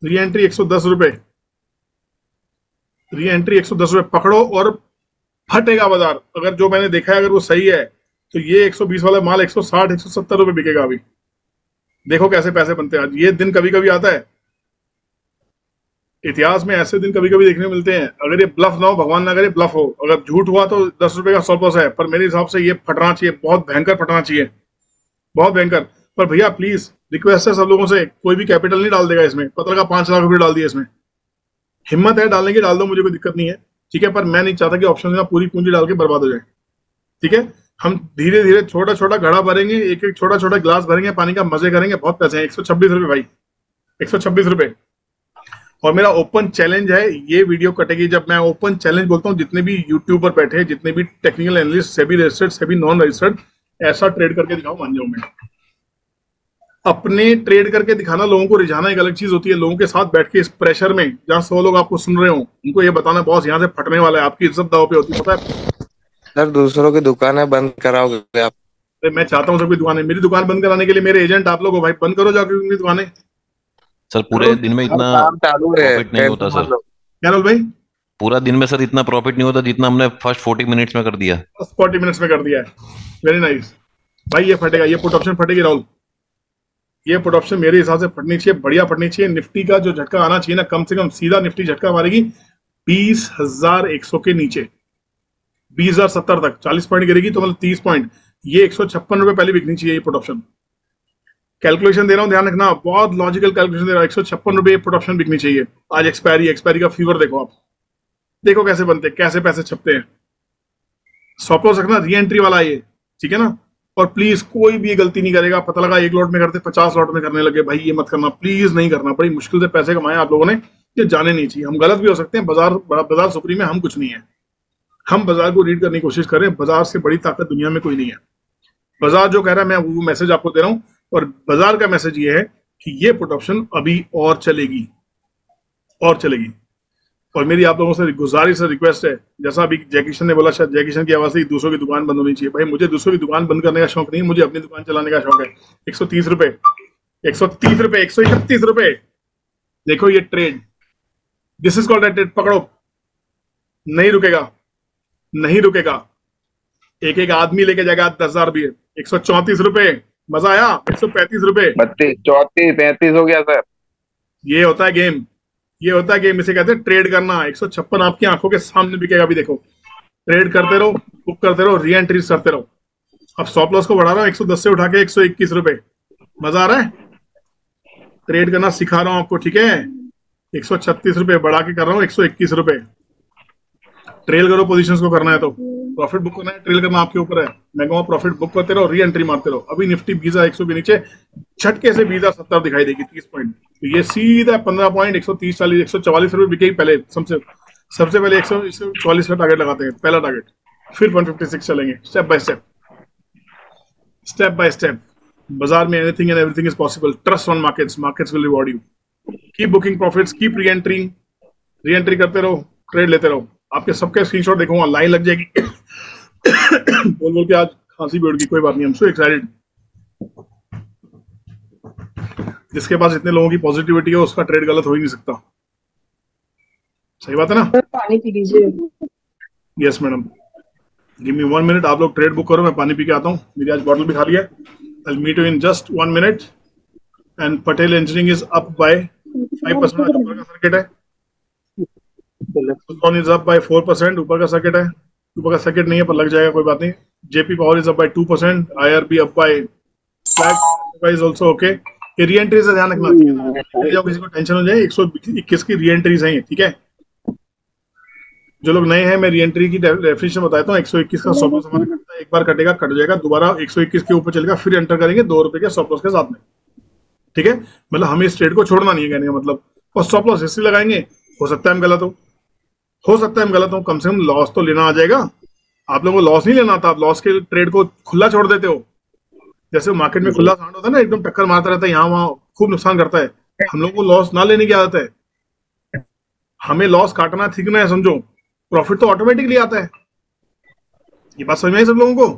री एंट्री एक सौ दस रुपए। री एंट्री एक सौ पकड़ो और फटेगा बाज़ार। अगर जो मैंने देखा है, अगर वो सही है तो ये 120 वाला माल 160 170 रुपए बिकेगा अभी। देखो कैसे पैसे बनते हैं। आज ये दिन कभी कभी आता है। इतिहास में ऐसे दिन कभी कभी देखने को मिलते हैं। अगर ये ब्लफ ना हो, भगवान ना करे, ब्लफ हो। अगर झूठ हुआ तो दस रुपए का सौ लॉस है, पर मेरे हिसाब से ये फटना चाहिए। बहुत भयंकर फटना चाहिए। बहुत भयंकर। पर भैया प्लीज़ रिक्वेस्ट है सब लोगों से। कोई भी कैपिटल नहीं डाल देगा इसमें। पता लगा पाँच लाख रुपए डाल दिया इसमें। हिम्मत है डालने की, डाल दो, मुझे कोई दिक्कत नहीं है। ठीक है, पर मैं नहीं चाहता कि ऑप्शन में पूरी पूंजी डाल के बर्बाद हो जाए। ठीक है? हम धीरे धीरे छोटा छोटा घड़ा भरेंगे एक एक छोटा छोटा गिलास भरेंगे, पानी का मज़े करेंगे, बहुत पैसे हैं। एक सौ छब्बीस रुपए भाई। एक सौ छब्बीस रुपए। और मेरा ओपन चैलेंज है, ये वीडियो कटेगी जब मैं ओपन चैलेंज बोलता हूँ, जितने भी यूट्यूबर बैठे जितने भी technical analyst SEBI registered SEBI non registered ऐसा ट्रेड करके दिखाओ मान जाऊँ मैं। अपने ट्रेड करके दिखाना लोगों को रिझाना एक अलग चीज़ होती है। लोगों के साथ बैठ के इस प्रेशर में जहाँ सौ लोग आपको सुन रहे हो उनको ये बताना बॉस यहाँ से फटने वाला है आपकी इज़्ज़त दाव पे होती है। पता है? सर दूसरों की दुकानें बंद कराओगे आप? अरे मैं चाहता हूँ सबकी दुकानें। मेरी दुकान बंद कराने के लिए मेरे एजेंट आप लोग भाई बंद करो जाके उनकी दुकानें। सर पूरे दिन में इतना प्रॉफिट नहीं होता सर। क्या रोल भाई? पूरा दिन में सर इतना प्रॉफिट नहीं होता जितना हमने फ़र्स्ट फोर्टी मिनट्स में कर दिया। फ़र्स्ट फोर्टी मिनट्स में कर दिया है। वेरी नाइस भाई ये फटेगा ये पुट ऑप्शन फटेगी राहुल। ये पुट ऑप्शन मेरे हिसाब से फटनी चाहिए, बढ़िया फटनी चाहिए। निफ्टी का जो झटका आना चाहिए ना, कम से कम सीधा निफ्टी झटका मारेगी बीस हज़ार एक सौ के नीचे। बीस हज़ार सत्तर तक, चालीस पॉइंट गिरेगी तो मतलब तीस पॉइंट ये एक सौ छप्पन रुपए पहले बिकनी चाहिए ये पुट ऑप्शन कैलकुलेशन दे रहा हूँ, ध्यान रखना, बहुत लॉजिकल कैलकुलेशन दे रहा हूँ, एक सौ छप्पन रुपए पुट ऑप्शन बिकनी चाहिए। आज एक्सपायरी एक्सपायरी का फीवर देखो आप। देखो कैसे बनते, कैसे पैसे छपते हैं। स्टॉप लॉस रखना री एंट्री वाला ये, ठीक है ना? और प्लीज़ कोई भी गलती नहीं करेगा। पता लगा एक लॉट में करते, पचास लॉट में करने लगे। भाई, ये मत करना प्लीज़ नहीं करना। बड़ी मुश्किल से पैसे कमाए आप लोगों ने, ये जाने नहीं चाहिए। हम गलत भी हो सकते हैं। बाज़ार बाज़ार सुप्री में हम कुछ नहीं है। हम बाज़ार को रीड करने की कोशिश कर बाज़ार से बड़ी ताकत दुनिया में कोई नहीं है। बाज़ार जो कह रहा है, मैं वो मैसेज आपको दे रहा हूँ। और बाज़ार का मैसेज ये है कि ये पुट ऑप्शन अभी और चलेगी। और चलेगी। और मेरी आप लोगों से गुजारिश है रिक्वेस्ट है जैसा अभी जय किशन ने बोला शायद जय किशन की आवाज़ से दूसरों की दुकान बंद होनी चाहिए। भाई मुझे दूसरों की दुकान बंद करने का शौक नहीं मुझे अपनी दुकान चलाने का शौक है। एक सौ तीस रुपए एक सौ तीस रुपए एक सौ इकतीस रुपए। देखो ये trade this is called trade पकड़ो। नहीं रुकेगा। नहीं रुकेगा। एक एक आदमी लेके जाएगा दस हज़ार भी एक सौ चौंतीस रुपए। मज़ा आया? एक सौ पैंतीस रुपए। बत्तीस चौतीस पैंतीस हो गया सर। ये होता है गेम। ये होता है गेम इसे कहते हैं ट्रेड करना। एक सौ छप्पन आपकी आँखों के सामने बिकेगा अभी देखो। ट्रेड करते रहो बुक करते रहो री एंट्रीज करते रहो। अब स्टॉप लॉस को बढ़ा रहा हूँ, एक सौ दस से उठा के एक सौ इक्कीस रुपए। मज़ा आ रहा है? ट्रेड करना सिखा रहा हूँ आपको, ठीक है? एक सौ छत्तीस रुपए बढ़ा के कर रहा हूँ, एक सौ इक्कीस रुपए। ट्रेल करो पोजीशंस को, करना है तो। प्रॉफिट बुक करना है ट्रेल करना आपके ऊपर है। मैं कहूँ प्रॉफिट बुक करते रहो री एंट्री मारते रहो। अभी निफ्टी बीजा एक के नीचे झटके से बीजा सत्तर दिखाई देगी, तीस पॉइंट तो ये सीधा पंद्रह पॉइंट एक सौ तीस चालीस, एक सौ चवालीस रुपए बिकेगी पहले, सबसे सबसे पहले एक सौ चौवालीस का टारगेट लगाते हैं, पहला टारगेट फिर वन फिफ्टी सिक्स चलेंगे step by step step by step बाज़ार में anything and everything is possible trust on markets markets will reward you keep booking profits keep re entry re entry करते रहो trade लेते रहो। आपके सबके स्क्रीनशॉट देखूँगा लाइन लग जाएगी। बोल बोल के आज खांसी भी उड़ गई कोई बात नहीं हम सो एक्साइटेड जिसके पास इतने लोगों की पॉजिटिविटी है उसका ट्रेड गलत हो ही नहीं सकता। सही बात है ना? पानी पी लीजिए। Yes madam give me one minute आप लोग ट्रेड बुक करो मैं पानी पी के आता हूँ। मेरी आज बॉटल भी खाली है। I meet you in just one minute and Patel engineering is up by five percent ऊपर का सर्किट है। ऊपर का सर्किट है। ऊपर का सर्किट नहीं है पर लग जाएगा कोई बात नहीं। JP power is up by two percent I R B up by flat also okay ये री एंट्री से ध्यान रखना। है जब किसी को टेंशन हो जाए एक सौ इक्कीस की री एंट्रीज हैं ठीक है? जो लोग नए हैं मैं री एंट्री की डेफिनेशन बताता हूँ एक सौ इक्कीस का स्टॉप लॉस हमारा कटता है। एक बार कटेगा कट जाएगा दोबारा एक सौ इक्कीस के ऊपर चलेगा फिर एंटर करेंगे दो रुपए के स्टॉप लॉस के साथ में। ठीक है? मतलब हमें इस ट्रेड को छोड़ना नहीं है कहने का मतलब। और स्टॉप लॉस इसलिए लगाएँगे हो सकता है हम गलत हो। हो सकता है हम गलत हो कम से कम लॉस तो लेना आ जाएगा। आप लोगों को लॉस नहीं लेना था आप लॉस के ट्रेड को खुला छोड़ देते हो। जैसे मार्केट में खुला सांड होता है ना एकदम टक्कर मारता रहता है यहाँ वहाँ खूब नुकसान करता है। हम लोगों को लॉस ना लेने की आदत है। हमें लॉस काटना ठीक ना है समझो। प्रॉफिट तो ऑटोमेटिकली आता है। ये बात समझ में आई सब लोगों को?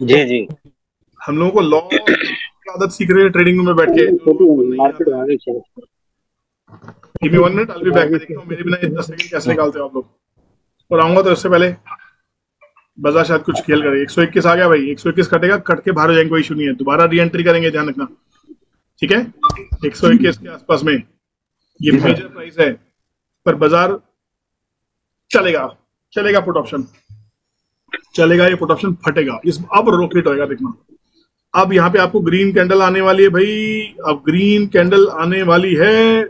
जी जी। हम लोगों को लॉस की आदत सीख रहे हैं ट्रेडिंग रूम में बैठ के। Give me one minute I be back देखता हूँ मेरे बिना 10 सेकंड कैसे निकालते हो आप लोग? और आऊँगा तो इससे पहले बाज़ार शायद कुछ खेल करे 121 आ गया भाई 121 कटेगा कट के बाहर हो जाएँगे कोई इशू नहीं है। दोबारा री एंट्री करेंगे ध्यान रखना। ठीक है? 121 के आसपास में ये मेजर प्राइस है पर बाज़ार चलेगा चलेगा पुट ऑप्शन चलेगा ये पुट ऑप्शन फटेगा। इस अब रॉकेट होएगा देखना। अब यहाँ पे आपको ग्रीन कैंडल आने वाली है भाई। अब ग्रीन कैंडल आने वाली है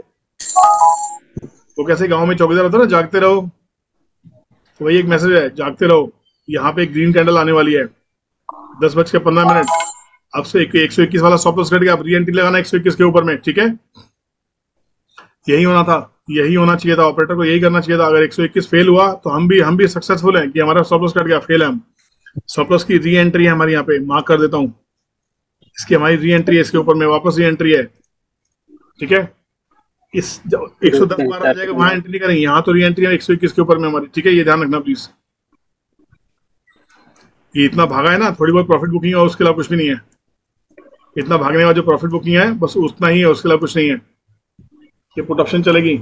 वो कैसे गाँव में चौकीदार होता है ना, जागते रहो। तो वही एक मैसेज है, जागते रहो। यहाँ पे एक ग्रीन कैंडल आने वाली है। दस बज के पंद्रह मिनट अब से एक सौ इक्कीस वाला स्टॉप कट गया। री एंट्री लगाना एक सौ इक्कीस के ऊपर में, ठीक है? यही होना था। यही होना चाहिए था। ऑपरेटर को यही करना चाहिए था। अगर 121 फेल हुआ तो हम भी हम भी सक्सेसफुल हैं कि हमारा स्टॉप कट गया। फेल है हम। स्टॉप की री एंट्री है हमारी यहाँ पे। मार्क कर देता हूँ। इसकी हमारी री एंट्री है। इसके ऊपर में वापस री एंट्री है। ठीक है? इस एक सौ दस बार आ जाएगा वहाँ एंट्री नहीं करेंगे यहाँ तो री एंट्री है एक सौ इक्कीस के ऊपर में हमारी ठीक है ये ध्यान रखना प्लीज़ ये इतना भागा है ना थोड़ी बहुत प्रॉफिट बुकिंग है उसके अलावा कुछ भी नहीं है। इतना भागने वाला जो प्रॉफिट बुकिंग है बस उतना ही है उसके अलावा कुछ नहीं है। ये पुट ऑप्शन चलेगी।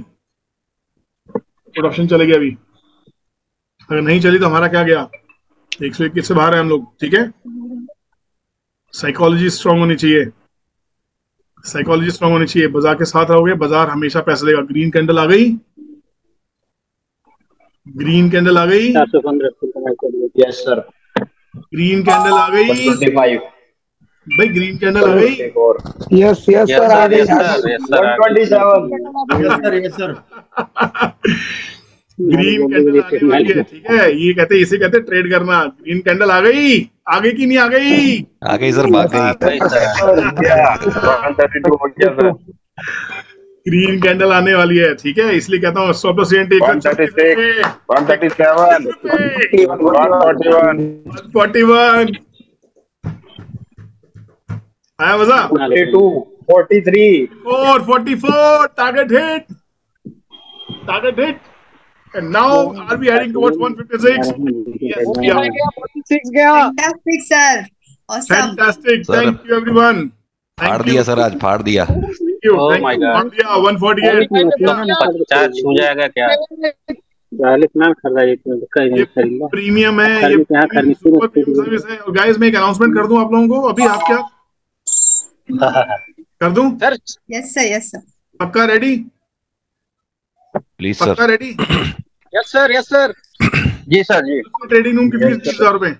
पुट ऑप्शन चलेगी अभी। अगर नहीं चली तो हमारा क्या गया? एक सौ इक्कीस से बाहर है हम लोग ठीक है? साइकोलॉजी स्ट्रांग होनी चाहिए। साइकोलॉजी स्ट्रांग होनी चाहिए बाज़ार के साथ रहोगे बाज़ार हमेशा पैसे देगा ग्रीन कैंडल आ गई। ग्रीन कैंडल आ गई। यस सर ग्रीन कैंडल आ गई। भाई ग्रीन कैंडल आ गई। यस यस सर आ गई। यस सर [laughs] ग्रीन कैंडल आने वाली है ठीक है ये कहते हैं इसे कहते हैं ट्रेड करना ग्रीन कैंडल आ गई आ गई कि नहीं आ गई आ गई सर ग्रीन कैंडल आने वाली है ठीक है इसलिए कहता हूँ स्टॉप लॉस एंट्री 141 आया मज़ा 42 43 4 44 target hit target hit and now are we heading towards 156 yes we are. 46 गया fantastic sir awesome fantastic. Sir. thank you everyone. फाड़ दिया सर आज फाड़ दिया। Thank you. Oh thank my you. God. फाड़ 148 पचास छू जाएगा क्या? चालीस में खरीदा ये ये प्रीमियम है ये यहाँ खरीद सुपर प्रीमियम सर्विस है। और गाइस मैं एक अनाउंसमेंट कर दूँ आप लोगों को? अभी आप क्या? [laughs] कर दूँ? Sir yes sir yes sir पक्का ready please sir ready yes sir yes sir ji sir जी ट्रेडिंग रूम की फ़ीस तीस हज़ार रुपए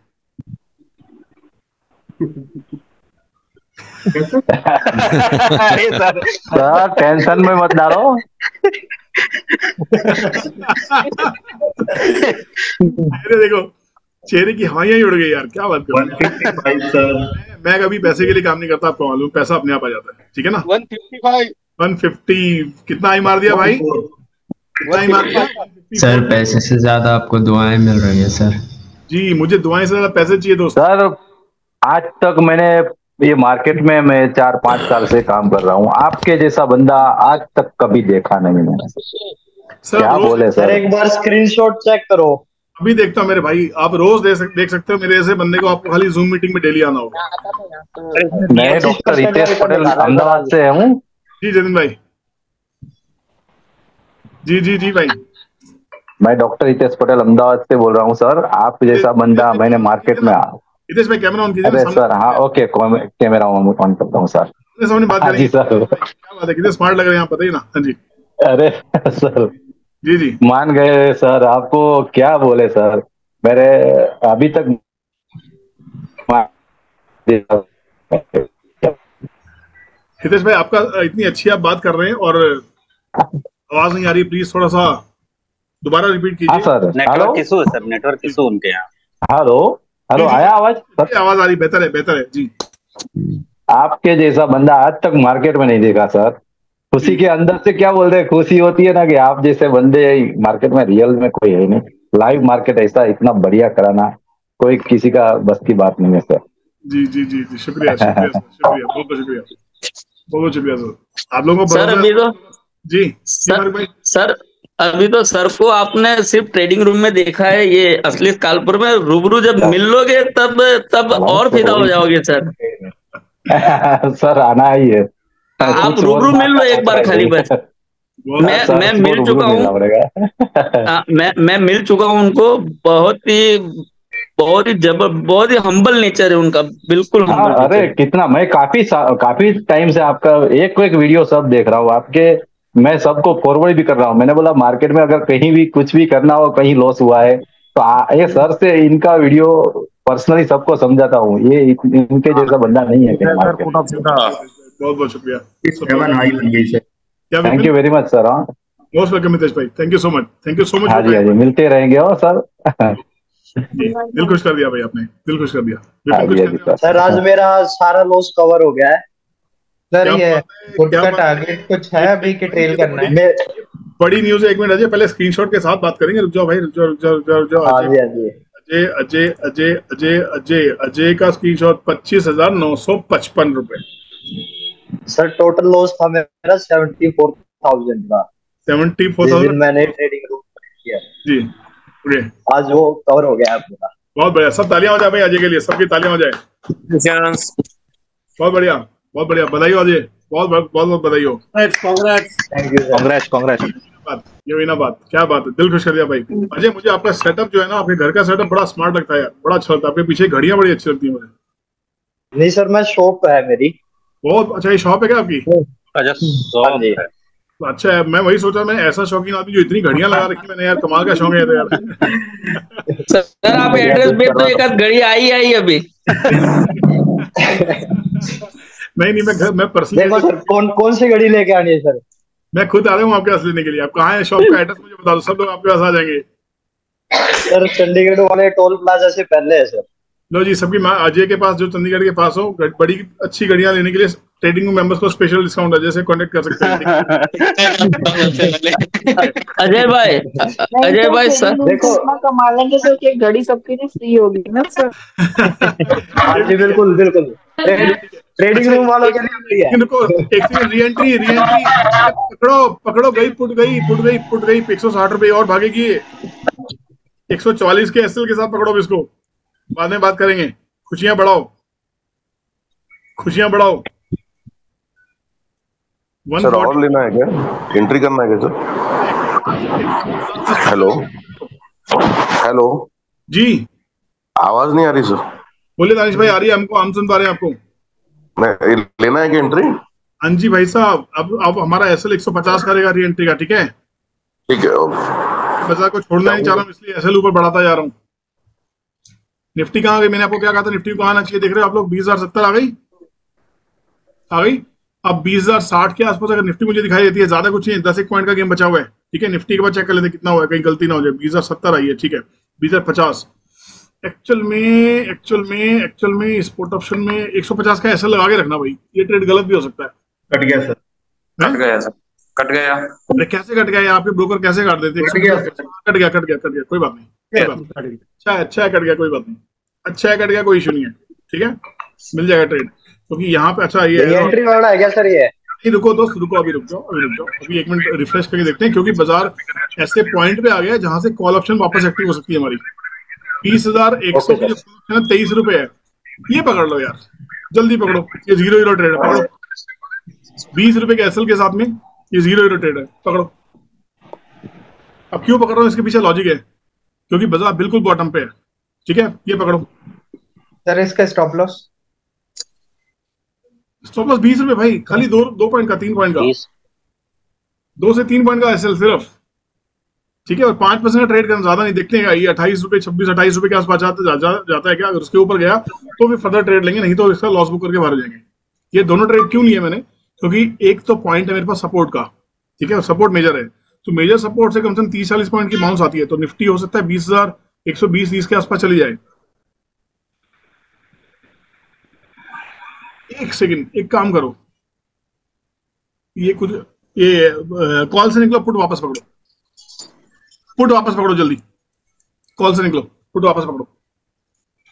अरे सर सर टेंशन में मत डालो। अरे देखो चेहरे की हवाइयाँ ही उड़ गई यार क्या बात कर रहे हो? मैं कभी पैसे के लिए काम नहीं करता आपको मालूम पैसा अपने आप आ जाता है ठीक है ना? 155 150 कितना ही मार दिया भाई। कितना मार दिया सर पैसे से ज़्यादा आपको दुआएँ मिल रही है सर जी मुझे दुआएँ से ज़्यादा पैसे चाहिए दोस्त। सर आज तक मैंने ये मार्केट में मैं चार पाँच साल से काम कर रहा हूँ। आपके जैसा बंदा आज तक कभी देखा नहीं मैंने। सर क्या बोले सर सर एक बार स्क्रीनशॉट चेक करो। अभी देखता हूँ मेरे भाई। आप रोज देख सक, देख सकते हो मेरे ऐसे बंदे को आपको खाली जूम मीटिंग में डेली आना होगा। मैं डॉक्टर रितेश पटेल अहमदाबाद से हूँ। जी जतिन भाई। जी जी जी भाई। मैं डॉक्टर हितेश पटेल अहमदाबाद से बोल रहा हूँ सर। आप जैसा बंदा मैंने मार्केट में हितेश भाई कैमरा ऑन कीजिए अरे सर हाँ ओके कैमरा ऑन ऑन करता हूँ सर। सामने बात हाँ जी सर। क्या बात है कितने स्मार्ट लग रहे हैं आप बताइए ना? हाँ जी। अरे सर। जी जी। मान गए सर। आपको क्या बोले सर? मेरे अभी तक हितेश भाई आपका इतनी अच्छी आप बात कर रहे हैं और आवाज़ नहीं आ रही प्लीज़ थोड़ा सा दोबारा रिपीट हाँ कीजिए सर नेटवर्क इशू है सर नेटवर्क इशू उनके यहाँ। Hello hello. आया आवाज़? आवाज़ आ रही बेहतर है बेहतर है जी। आपके जैसा बंदा आज तक मार्केट में नहीं देखा सर खुशी के अंदर से क्या बोलते हैं? खुशी होती है ना कि आप जैसे बंदे मार्केट में रियल में कोई है नहीं। लाइव मार्केट ऐसा इतना बढ़िया कराना कोई किसी का बस की बात नहीं है सर जी जी जी जी शुक्रिया शुक्रिया शुक्रिया बहुत बहुत शुक्रिया। बहुत बहुत शुक्रिया सर आप लोगों को सर जी सर सर अभी तो सर को आपने सिर्फ़ ट्रेडिंग रूम में देखा है ये असली कालपुर में रूबरू जब मिल लोगे तब तब और फिदा हो जाओगे सर। [laughs] सर आना ही है। आप रूबरू मिल लो एक बार खाली बस। मैं मैं मिल चुका हूँ। हाँ, मैं मैं मिल चुका हूँ उनको। बहुत ही बहुत ही जबर बहुत ही हम्बल नेचर है उनका। बिल्कुल हाँ अरे कितना मैं काफ़ी काफ़ी टाइम से आपका एक एक वीडियो सब देख रहा हूँ। आपके मैं सबको फॉरवर्ड भी कर रहा हूँ। मैंने बोला मार्केट में अगर कहीं भी कुछ भी करना हो कहीं लॉस हुआ है तो आ, ये सर से इनका वीडियो पर्सनली सबको समझाता हूँ। ये इनके जैसा बंदा नहीं है कहीं मार्केट में। बहुत बहुत शुक्रिया। सेवन हाई बन गई सर क्या thank you very much sir हाँ। मोस्ट वेलकम मितेश भाई। Thank you so much thank you so much हाँ जी हाँ जी मिलते रहेंगे और सर। दिल खुश कर दिया भाई आपने दिल खुश कर दिया। हाँ हाँ सर। आज मेरा सारा लॉस कवर हो गया है। सर ये बात है, फुट का टारगेट कुछ है अभी के ट्रेल करना है? बड़ी, न्यूज़ है एक मिनट अजय पहले स्क्रीनशॉट के साथ बात करेंगे रुक जाओ भाई रुक जाओ रुक जाओ रुक जाओ हाँ जी अजय हाँ जी। अजय अजय अजय अजय अजय अजय का स्क्रीनशॉट पच्चीस हज़ार नौ सौ पचपन रुपए। सर टोटल लॉस था मेरा सेवेंटी फोर थाउज़ेंड का। सेवेंटी फोर थाउज़ेंड मैंने ट्रेडिंग रूम किया। जी ओके। आज वो कवर हो गया पूरा। बहुत बढ़िया सब तालियाँ हो जाए भाई अजय के लिए सबकी तालियाँ हो जाए बहुत बढ़िया। बहुत बढ़िया बधाई हो अजय बहुत बहुत बहुत बहुत बधाई हो। कांग्रेस कांग्रेस ये हुई ना बात। क्या बात है दिल खुश कर दिया भाई। अजय मुझे आपका सेटअप जो है ना आपके घर का सेटअप बड़ा स्मार्ट लगता है यार। बड़ा अच्छा लगता है। आपके पीछे घड़ियाँ बड़ी अच्छी लगती है मुझे। नहीं सर मैं शॉप है मेरी। बहुत अच्छा ये शॉप है क्या आपकी? अच्छा हाँ अच्छा है। मैं वही सोचा मैं ऐसा शौकीन आदमी जो इतनी घड़ियाँ लगा रखी मैंने यार कमाल का शौक है यार। सर आप एड्रेस भेज दो एक आध घड़ी आई आई अभी। [laughs] नहीं नहीं मैं घर मैं पर्सनली देखो सर कौन कौन सी घड़ी लेके आनी है सर? मैं खुद आ रहा हूँ आपके पास लेने के लिए। आप कहाँ है? शॉप का एड्रेस मुझे बता दो। सब लोग आपके पास आ जाएँगे। सर चंडीगढ़ वाले टोल प्लाजा से पहले है सर। लो जी सबकी माँ अजय के पास जो चंडीगढ़ के पास हो बड़ी अच्छी घड़ियाँ लेने के लिए ट्रेडिंग मेंबर्स को स्पेशल डिस्काउंट है जैसे कांटेक्ट कर सकते हैं। [laughs] अजय भाई अजय भाई सर। देखो। कमा लेंगे तो क्या घड़ी सबके लिए फ्री होगी ना सर? हाँ जी बिल्कुल बिल्कुल। ट्रेडिंग रूम वालों के लिए फ्री है लेकिन रुको एक second re entry re entry पकड़ो पकड़ो गई पुट गई पुट गई पुट गई एक सौ साठ रुपए और भागेगी एक सौ चौवालीस के एसएल के साथ पकड़ो इसको। बाद में बात करेंगे। खुशियाँ बढ़ाओ। खुशियाँ बढ़ाओ। वन सर और लेना है क्या? एंट्री करना है क्या सर हेलो हेलो जी। आवाज़ नहीं आ रही सर बोलिए दानिश भाई आ रही है हमको हम सुन पा रहे हैं आपको। लेना है क्या एंट्री हाँ जी भाई साहब अब अब हमारा एसएल 150 करेगा री एंट्री का ठीक है? ठीक है बाज़ार को छोड़ना नहीं चाह रहा हूँ इसलिए एसएल ऊपर बढ़ाता जा रहा हूँ। निफ्टी कहाँ गई? मैंने आपको क्या कहा था निफ्टी को आना चाहिए? देख रहे हो आप लोग बीस हज़ार सत्तर आ गई। आ गई? अब बीस हज़ार साठ के आसपास अगर निफ्टी मुझे दिखाई देती है ज़्यादा कुछ नहीं दस एक पॉइंट का गेम बचा हुआ है। ठीक है निफ्टी के बाद चेक कर लेते कितना हुआ है कहीं गलती ना हो जाए। बीस हज़ार सत्तर आई है ठीक है। बीस हज़ार पचास। एक्चुअल में एक्चुअल में एक्चुअल में स्पोर्ट ऑप्शन में 150 का ऐसा लगा के रखना भाई। ये ट्रेड गलत भी हो सकता है। कट गया सर। कट गया सर। कट गया। अरे कैसे कट गया आपके ब्रोकर कैसे काट देते कट गया कट गया कट गया कट गया कोई बात नहीं कोई बात नहीं। अच्छा है अच्छा है कट गया कोई बात नहीं। अच्छा है कट गया कोई इशू नहीं है। ठीक है? मिल जाएगा ट्रेड क्योंकि यहाँ पे अच्छा ये है। एंट्री वाला है क्या सर ये? नहीं रुको दोस्त रुको अभी रुक जाओ अभी रुक जाओ। अभी एक मिनट रिफ्रेश करके देखते हैं क्योंकि बाज़ार ऐसे पॉइंट पे आ गया है जहाँ से कॉल ऑप्शन वापस एक्टिव हो सकती है हमारी। बीस हज़ार एक सौ की जो है तेईस रुपए है। ये पकड़ लो यार। जल्दी पकड़ो। ये ज़ीरो ज़ीरो ट्रेड है पकड़ो। बीस रुपए के एसएल के साथ में ये ज़ीरो ज़ीरो ट्रेड है पकड़ो। अब क्यों पकड़ रहा हूँ? इसके पीछे लॉजिक है। क्योंकि बाज़ार बिल्कुल बॉटम पे है। ठीक है? ये पकड़ो। सर इसका स्टॉप लॉस स्टॉप लॉस बीस रुपए भाई। खाली दो दो पॉइंट का तीन पॉइंट का। दो से तीन पॉइंट का एसएल सिर्फ़। ठीक है और पाँच परसेंट ट्रेड करना ज़्यादा नहीं देखते हैं ये अट्ठाईस रुपए छब्बीस अट्ठाईस रुपए के आसपास जाता जा, जा, जाता है क्या? अगर उसके ऊपर गया तो फिर फर्दर ट्रेड लेंगे नहीं तो इसका लॉस बुक करके बाहर जाएँगे। ये दोनों ट्रेड क्यों लिए मैंने? क्योंकि एक तो पॉइंट है मेरे पास सपोर्ट का ठीक है? सपोर्ट मेजर है। तो मेजर सपोर्ट से कम से कम तीस चालीस पॉइंट की बाउंस आती है। तो निफ्टी हो सकता है बीस हज़ार एक सौ बीस तीस के आसपास चली जाए। एक सेकंड एक काम करो। ये कुछ ये कॉल से निकलो पुट वापस पकड़ो। पुट वापस पकड़ो जल्दी। कॉल से निकलो। पुट वापस पकड़ो।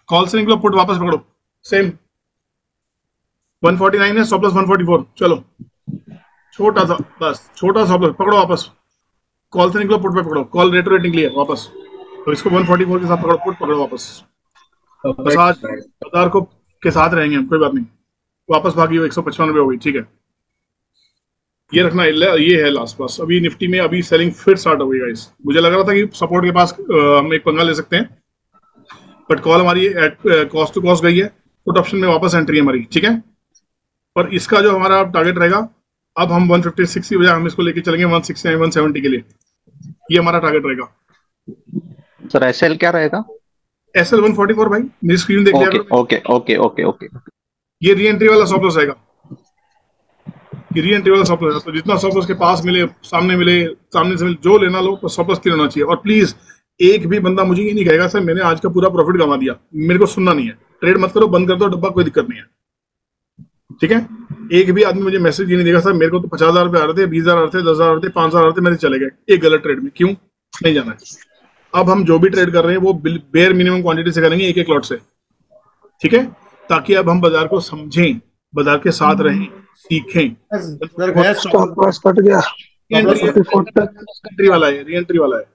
कॉल से निकलो पुट वापस पकड़ो। सेम 149 है सौ प्लस 144 चलो। छोटा सा बस छोटा सा प्लस पकड़ो वापस। कॉल से निकलो पुट पे पकड़ो। कॉल रेट रेटिंग वापस। तो इसको 144 के साथ पकड़ो पुट पकड़ो वापस। बस आज बाज़ार को के साथ रहेंगे हम कोई बात नहीं। वापस भागी एक सौ पचपन रुपये हो गई ठीक है। ये रखना ये है लास्ट पास अभी निफ्टी में अभी सेलिंग फिर स्टार्ट हो गई गाइस मुझे लग रहा था कि सपोर्ट के पास हम एक पंगा ले सकते हैं। बट कॉल हमारी एट कॉस्ट टू कॉस्ट गई है। पुट ऑप्शन में वापस एंट्री है हमारी ठीक है? पर इसका जो हमारा टारगेट रहेगा अब हम 156 की बजाय हम इसको लेके चलेंगे 169 170 के लिए। ये हमारा टारगेट रहेगा। सर एसएल क्या रहेगा? S L one forty four भाई। मेरी स्क्रीन देख लिया ओके ओके ओके ओके ये री एंट्री वाला स्टॉप लॉस आएगा ये री एंट्री वाला स्टॉप तो जितना लॉस के पास मिले, सामने मिले, सामने से मिले, जो लेना लो तो लॉस क्लियर होना चाहिए। और प्लीज़ एक भी बंदा मुझे ये नहीं कहेगा, सर, मैंने आज का पूरा प्रॉफिट कमा दिया। मेरे को सुनना नहीं है। ट्रेड मत करो, बंद कर दो, डब्बा, कोई दिक्कत नहीं है। ठीक है? एक भी आदमी मुझे मैसेज ये नहीं देगा, सर, मेरे को तो पचास हज़ार रुपए आ रहे थे, बीस हज़ार आ रहे थे, दस हज़ार आ रहे थे, पाँच हज़ार आ रहे थे, मेरे चले गए। एक गलत ट्रेड में। क्यों? नहीं जाना है। अब हम जो भी ट्रेड कर रहे हैं, वो बेयर मिनिमम क्वांटिटी से करेंगे एक एक लॉट से। ठीक है? ताकि अब हम बाज़ार को समझें, बाज़ार के साथ रहें। सीखें कट गया एंट्री वाला है री एंट्री वाला है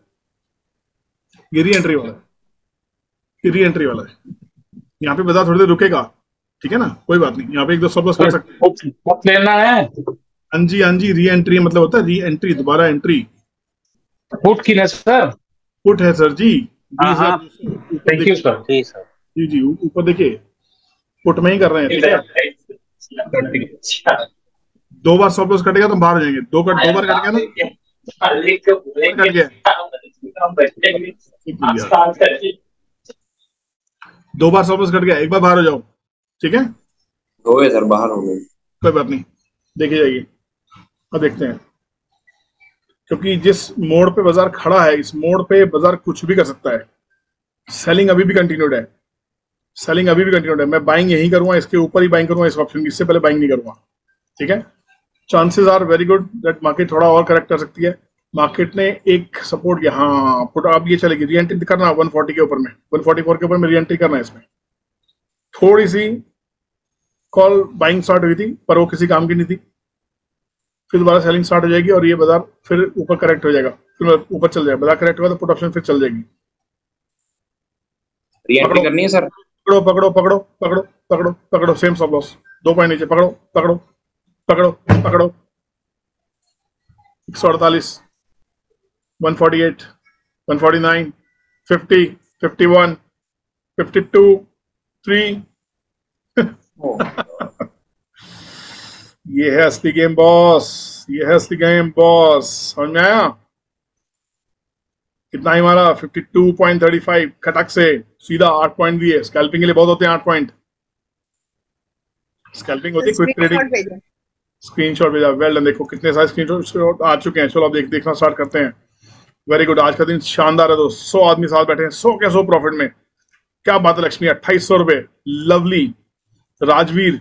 ये री एंट्री वाला है री एंट्री वाला है यहाँ पे बाज़ार थोड़ी देर रुकेगा। ठीक है ना? कोई बात नहीं। यहाँ पे एक दो सब कर सकते हैं। लेना है? हाँ जी हाँ जी री एंट्री मतलब होता है री एंट्री दोबारा एंट्री पुट की ना सर पुट है सर जी। हाँ, हाँ। Thank you sir ji sir जी जी ऊपर देखिए। पुट में ही कर रहे हैं ठीक है। दो बार स्टॉप लॉस कटेगा तो बाहर हो जाएँगे। दो कट दो बार कट गया ना? कट गया। दो बार स्टॉप लॉस कट गया एक बार बाहर हो जाओ। ठीक है? हो गए सर बाहर हो गए कोई बात नहीं। देखी जाएगी अब देखते हैं। क्योंकि जिस मोड़ पे बाज़ार खड़ा है इस मोड़ पे बाज़ार कुछ भी कर सकता है। सेलिंग अभी भी कंटिन्यूड है। सेलिंग अभी भी कंटिन्यूड है। मैं बाइंग यही करूँगा इसके ऊपर ही बाइंग करूँगा इस ऑप्शन की इससे पहले बाइंग नहीं करूँगा। ठीक है? Chances are very good that market थोड़ा और करेक्ट कर सकती है। मार्केट ने एक सपोर्ट यहाँ पुट अब ये चलेगी। री एंट्री करना 140 के ऊपर में। 144 के ऊपर में री एंट्री करना है इसमें। थोड़ी सी कॉल बाइंग स्टार्ट हुई थी पर वो किसी काम की नहीं थी। फिर दोबारा सेलिंग स्टार्ट हो जाएगी और ये बाज़ार फिर ऊपर करेक्ट हो जाएगा। फिर ऊपर चल जाएगा। बाज़ार करेक्ट होगा तो पुट ऑप्शन फिर चल जाएगी। री एंट्री करनी है सर पकड़ो पकड़ो पकड़ो पकड़ो पकड़ो पकड़ो सेम सब लॉस दो पॉइंट नीचे पकड़ो पकड़ो पकड़ो पकड़ो. एक सौ अड़तालीस one forty eight one forty nine fifty fifty one fifty two three ये है असली गेम बॉस ये है असली गेम बॉस समझ? में आया कितना ही मारा 52.35 खटक से सीधा आठ पॉइंट दिए। स्कैल्पिंग के लिए बहुत होते हैं आठ पॉइंट स्कैल्पिंग होती है क्विक ट्रेडिंग स्क्रीनशॉट भेजा। वेल डन देखो कितने सारे स्क्रीनशॉट आ चुके हैं। चलो अब देख देखना स्टार्ट करते हैं। वेरी गुड आज का दिन शानदार है दोस्त। सौ आदमी साथ बैठे हैं सौ के सौ प्रॉफिट में। क्या बात है लक्ष्मी अट्ठाईस सौ रुपए। लवली राजवीर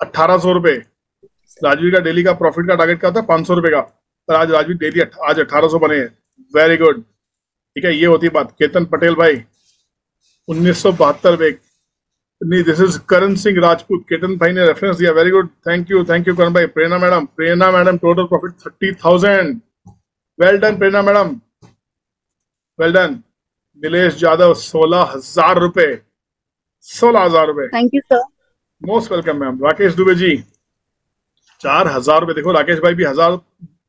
अट्ठारह सौ रुपए। राजवीर का डेली का प्रॉफिट का टारगेट क्या था? पाँच सौ रुपए का। पर आज राजवीर डेली आज अट्ठारह सौ बने हैं। वेरी गुड ठीक है ये होती बात। केतन पटेल भाई उन्नीस सौ बहत्तर नहीं दिस इज़ करण सिंह राजपूत। केतन भाई ने रेफरेंस दिया। Very good thank you thank you Karan भाई। Prerna madam Prerna madam total profit thirty thousand well done Prerna madam. Well done Nilesh Yadav सोलह हज़ार रुपए। सोलह हज़ार रुपए। Thank you sir most welcome ma'am Rakesh Dubey ji चार हज़ार रुपए। देखो राकेश भाई भी हज़ार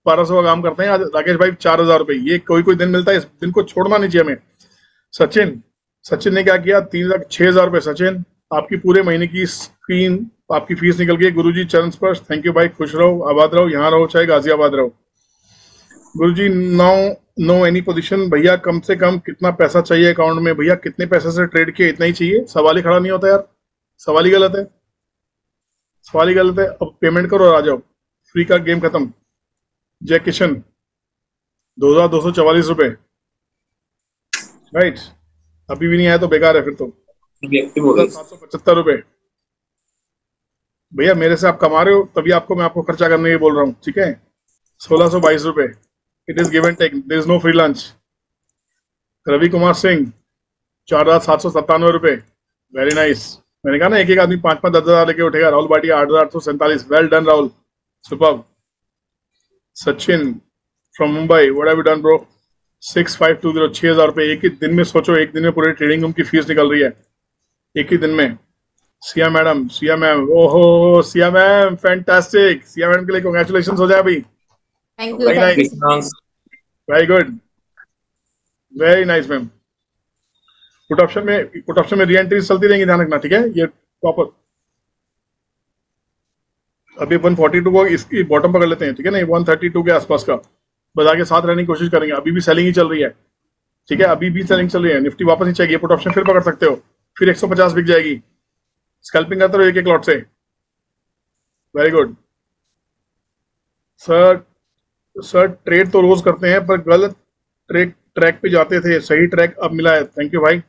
बारह सौ का काम करते हैं। आज राकेश भाई चार हज़ार रुपए। ये कोई कोई दिन मिलता है, इस दिन को छोड़ना नहीं चाहिए हमें। सचिन सचिन ने क्या किया? तीन लाख छह हज़ार रुपए। सचिन, आपकी पूरे महीने की स्क्रीन आपकी फ़ीस निकल गई। गुरुजी, चरण स्पर्श थैंक यू भाई खुश रहो, आबाद रहो, यहाँ रहो, चाहे गाजियाबाद रहो। गुरुजी, नो नो एनी पोजीशन भैया, कम से कम कितना पैसा चाहिए अकाउंट में? भैया, कितने पैसे से ट्रेड किया इतना ही चाहिए। सवाल ही खड़ा नहीं होता यार। सवाल ही गलत है। सवाल ही गलत है। अब पेमेंट करो और आ जाओ। फ्री का गेम खत्म। जय किशन दो हज़ार दो सौ चवालीस रुपए। राइट अभी भी नहीं आया तो बेकार है फिर तो। सात सौ पचहत्तर रुपए। भैया मेरे से आप कमा रहे हो तभी आपको मैं आपको खर्चा करने के बोल रहा हूँ ठीक है? सोलह सौ बाईस रुपए। It is given take there is no free lunch Ravi Kumar Singh चार हज़ार सात सौ सत्तानवे रुपए। वेरी नाइस मैंने कहा ना एक एक आदमी पाँच पाँच दस हज़ार लेके उठेगा। राहुल भाटिया आठ हज़ार आठ सौ सैंतालीस। Well done Rahul. Super Sachin from Mumbai what have done bro six five two zero छह हज़ार रुपए एक ही दिन में सोचो एक दिन में पूरे ट्रेडिंग रूम की फ़ीस निकल रही है। एक ही दिन में। सिया मैडम सिया मैम ओहो Siya ma'am fantastic Siya ma'am के लिए कॉन्ग्रेचुलेशन हो जाए अभी। Very good very nice ma'am put option में पुट ऑप्शन में री एंट्री चलती रहेंगी ध्यान रखना ठीक है? ये प्रॉपर अभी 142 को इसकी बॉटम पकड़ लेते हैं, ठीक है ना? 132 के आसपास का। बाज़ार के साथ रहने की कोशिश करेंगे। अभी भी सेलिंग ही चल रही है, ठीक है? अभी भी सेलिंग चल रही है। निफ्टी वापस नीचे आएगी। पुट ऑप्शन फिर पकड़ सकते हो। फिर 150 बिक जाएगी। स्कैल्पिंग करते रहो एक एक लॉट से। Very good sir sir trade तो रोज करते हैं, पर गलत ट्रेक ट्रैक पे जाते थे। सही ट्रैक अब मिला है। थैंक यू भाई।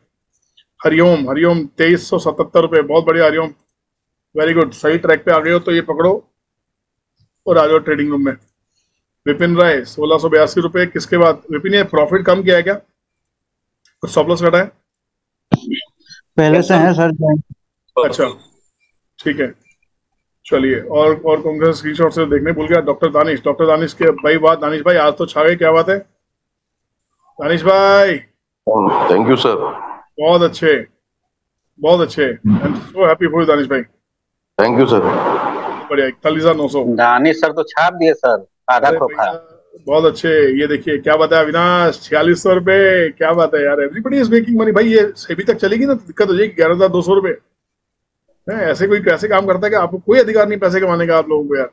हरिओम हरिओम, तेईस सौ सतहत्तर रुपये बहुत बढ़िया, हरिओम। वेरी गुड सही ट्रैक पे आ गए हो तो ये पकड़ो। और आ जाओ ट्रेडिंग रूम में। विपिन राय सोलह सौ बयासी रुपये किसके बाद? विपिन ये प्रॉफिट कम किया है क्या? कुछ स्टॉप लॉस घटा है? पहले से है सर। अच्छा। ठीक है। चलिए और और कौन सा स्क्रीनशॉट से देखने भूल गया। डॉक्टर दानिश डॉक्टर दानिश के भाई बात दानिश भाई आज तो छा गए क्या बात है? दानिश भाई! थैंक यू सर बहुत अच्छे। बहुत अच्छे। I am so happy for Danish भाई। थैंक यू सर बढ़िया इकतालीस हज़ार नौ सौ। दानिश सर तो छाप दिए सर। आधा खोखा। बहुत अच्छे। ये देखिए क्या बात है अविनाश? छियालीस सौ रुपए। क्या बात है यार एवरीबडी इज़ मेकिंग मनी भाई ये सेबी तक चलेगी ना? तो दिक्कत हो जाएगी ग्यारह हज़ार दो सौ रुपए। हैं, ऐसे कोई कैसे काम करता है कि आपको कोई अधिकार नहीं पैसे कमाने का आप लोगों को यार।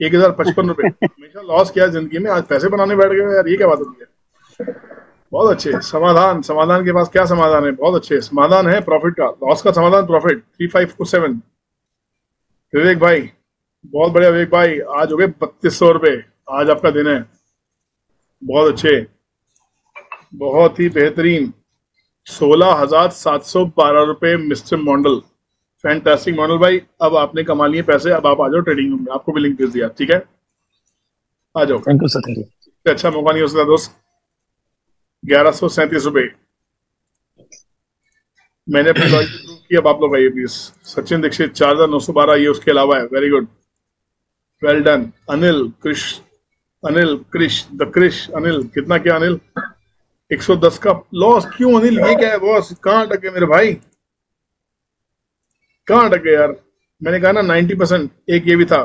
एक हज़ार पचपन रुपए। [laughs] हमेशा लॉस किया ज़िंदगी में आज पैसे बनाने बैठ गए यार ये क्या बात होती है? बहुत अच्छे। समाधान समाधान के पास क्या समाधान है? बहुत अच्छे। समाधान है प्रॉफिट का। लॉस का समाधान profit three five four seven Vivek भाई बहुत बढ़िया विवेक भाई। आज हो गए बत्तीस सौ रुपए। आज आपका दिन है। बहुत अच्छे। बहुत ही बेहतरीन। सोलह हज़ार सात सौ बारह रुपए मिस्टर मॉडल फैंटास्टिक मॉडल भाई। अब आपने कमा लिए पैसे। अब आप आ जाओ ट्रेडिंग रूम में। आपको भी लिंक भेज दिया। ठीक है? आ जाओ। Thank you sir thank you अच्छा मौका नहीं हो सकता दोस्त। ग्यारह सौ सैंतीस रुपए। मैंने अपनी अब आप लोग आइए प्लीज़ सचिन दीक्षित चार हज़ार नौ सौ बारह ये उसके अलावा है. Very good well done Anil Krish Anil Krish the Krish Anil कितना क्या अनिल 110 का. लॉस क्यों अनिल ये क्या है बॉस कहाँ अटके मेरे भाई? कहाँ अटके यार? मैंने कहा ना 90 परसेंट एक ये भी था।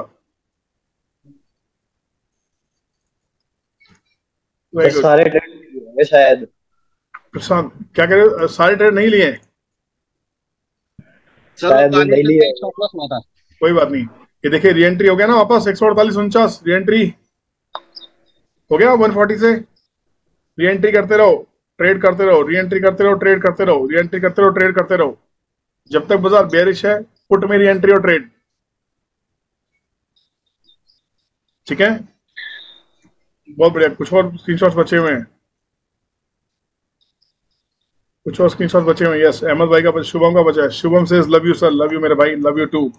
Good. सारे ट्रेड शायद। प्रशांत क्या कह रहे हो? सारे ट्रेड नहीं लिए हैं? कोई बात नहीं। ये देखिए री एंट्री हो गया ना वापस एक सौ अड़तालीस उनचास री एंट्री हो गया वन फोर्टी से। री एंट्री करते रहो ट्रेड करते रहो री एंट्री करते रहो ट्रेड करते रहो री एंट्री करते रहो ट्रेड करते रहो। जब तक बाज़ार बेरिश है पुट में री एंट्री और ट्रेड ठीक है? बहुत बढ़िया कुछ और स्क्रीनशॉट्स बचे हुए हैं। कुछ और स्क्रीनशॉट बचे हुए यस अहमद भाई का शुभम का बचा है। शुभम से love you sir love you मेरे भाई. लव यू टू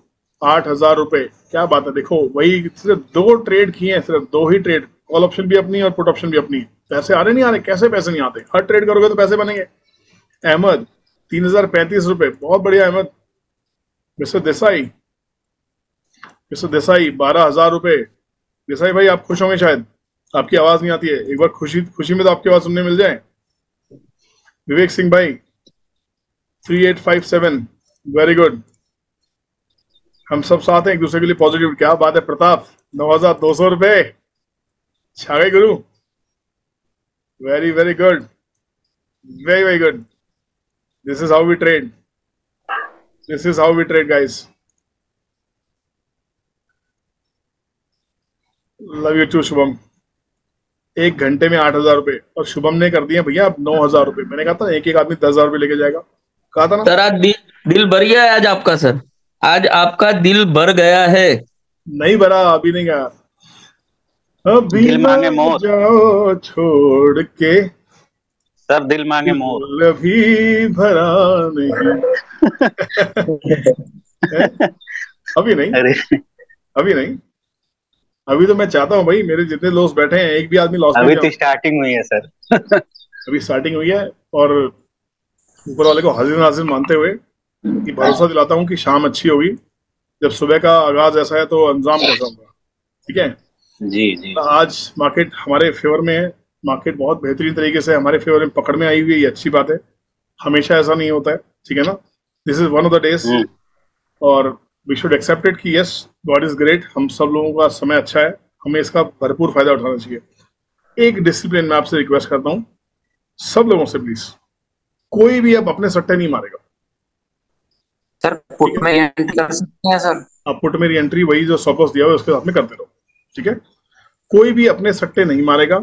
आठ हज़ार रुपए। क्या बात है? देखो, वही सिर्फ़ दो ट्रेड किए हैं, सिर्फ़ दो ही ट्रेड कॉल ऑप्शन भी अपनी और पुट ऑप्शन भी अपनी पैसे आ रहे नहीं आ रहे? कैसे पैसे नहीं आते? हर ट्रेड करोगे तो पैसे बनेंगे। अहमद तीन हज़ार पैंतीस रुपए। बहुत बढ़िया अहमद मिस्टर देसाई। मिस्टर देसाई, बारह हज़ार रुपए। देसाई भाई, आप खुश होंगे शायद। आपकी आवाज़ नहीं आती है। एक बार खुशी खुशी में तो आपकी आवाज़ सुनने मिल जाए। विवेक सिंह भाई three eight five seven very good हम सब साथ हैं, एक दूसरे के लिए पॉजिटिव क्या बात है, प्रताप? नौ हज़ार दो सौ रुपए। छा गए गुरु। Very very good very very good this is how we trade this is how we trade guys love you too Shubham एक घंटे में आठ हज़ार रुपए। और शुभम ने कर दिया भैया अब नौ हज़ार रुपए। मैंने कहा था एक एक आदमी दस हज़ार रुपए लेके जाएगा। कहा था ना? सर आज दिल दिल भर गया है आज आपका सर। आज आपका दिल भर गया है। नहीं भरा अभी नहीं गया। अभी दिल मांगे मोर। जाओ छोड़ के। सर दिल मांगे मोर। अभी भरा नहीं। [laughs] अभी नहीं। अभी नहीं। अभी तो मैं चाहता हूँ भाई मेरे जितने लॉस बैठे हैं एक भी आदमी लॉस अभी तो स्टार्टिंग हुई है सर [laughs] अभी स्टार्टिंग हुई है और ऊपर वाले को हाजिर नाजिर मानते हुए कि भरोसा दिलाता हूँ कि शाम अच्छी होगी। जब सुबह का आगाज़ ऐसा है तो अंजाम कैसा होगा ठीक है? जी जी। आज मार्केट हमारे फेवर में है। मार्केट बहुत बेहतरीन तरीके से हमारे फेवर में पकड़ में आई हुई है ये अच्छी बात है। हमेशा ऐसा नहीं होता है ठीक है ना? This is one of the days और वी शुड एक्सेप्ट इट कि यस गॉड इज़ ग्रेट हम सब लोगों का समय अच्छा है हमें इसका भरपूर फ़ायदा उठाना चाहिए। एक डिसिप्लिन में आपसे रिक्वेस्ट करता हूँ सब लोगों से प्लीज़ कोई भी अब अपने सट्टे नहीं मारेगा। सर पुट में एंट्री कर सकते हैं सर? आप पुट मेरी एंट्री वही जो लॉस दिया हुआ है उसके साथ में करते रहो। ठीक है? कोई भी अपने सट्टे नहीं मारेगा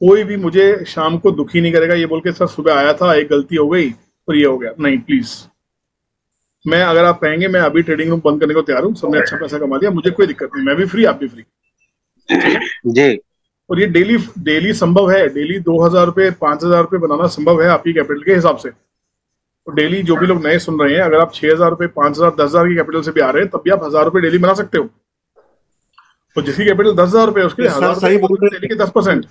कोई भी मुझे शाम को दुखी नहीं करेगा ये बोल के सर सुबह आया था एक गलती हो गई और ये हो गया। नहीं प्लीज़ मैं अगर आप कहेंगे मैं अभी ट्रेडिंग रूम बंद करने को तैयार हूँ सबने अच्छा पैसा कमा लिया मुझे कोई दिक्कत नहीं मैं भी फ्री आप भी फ्री जी। और ये डेली डेली संभव है डेली दो हज़ार रुपये पाँच हज़ार रुपये बनाना संभव है आपकी कैपिटल के हिसाब से। तो डेली जो भी लोग नए सुन रहे हैं अगर आप छह हज़ार रुपये पाँच हज़ार दस हज़ार की कैपिटल से भी आ रहे हैं तब भी आप हज़ार रुपये डेली बना सकते हो। तो जिसकी कैपिटल दस हज़ार रुपये उसके लिए हज़ार सही बोल डेली के दस परसेंट।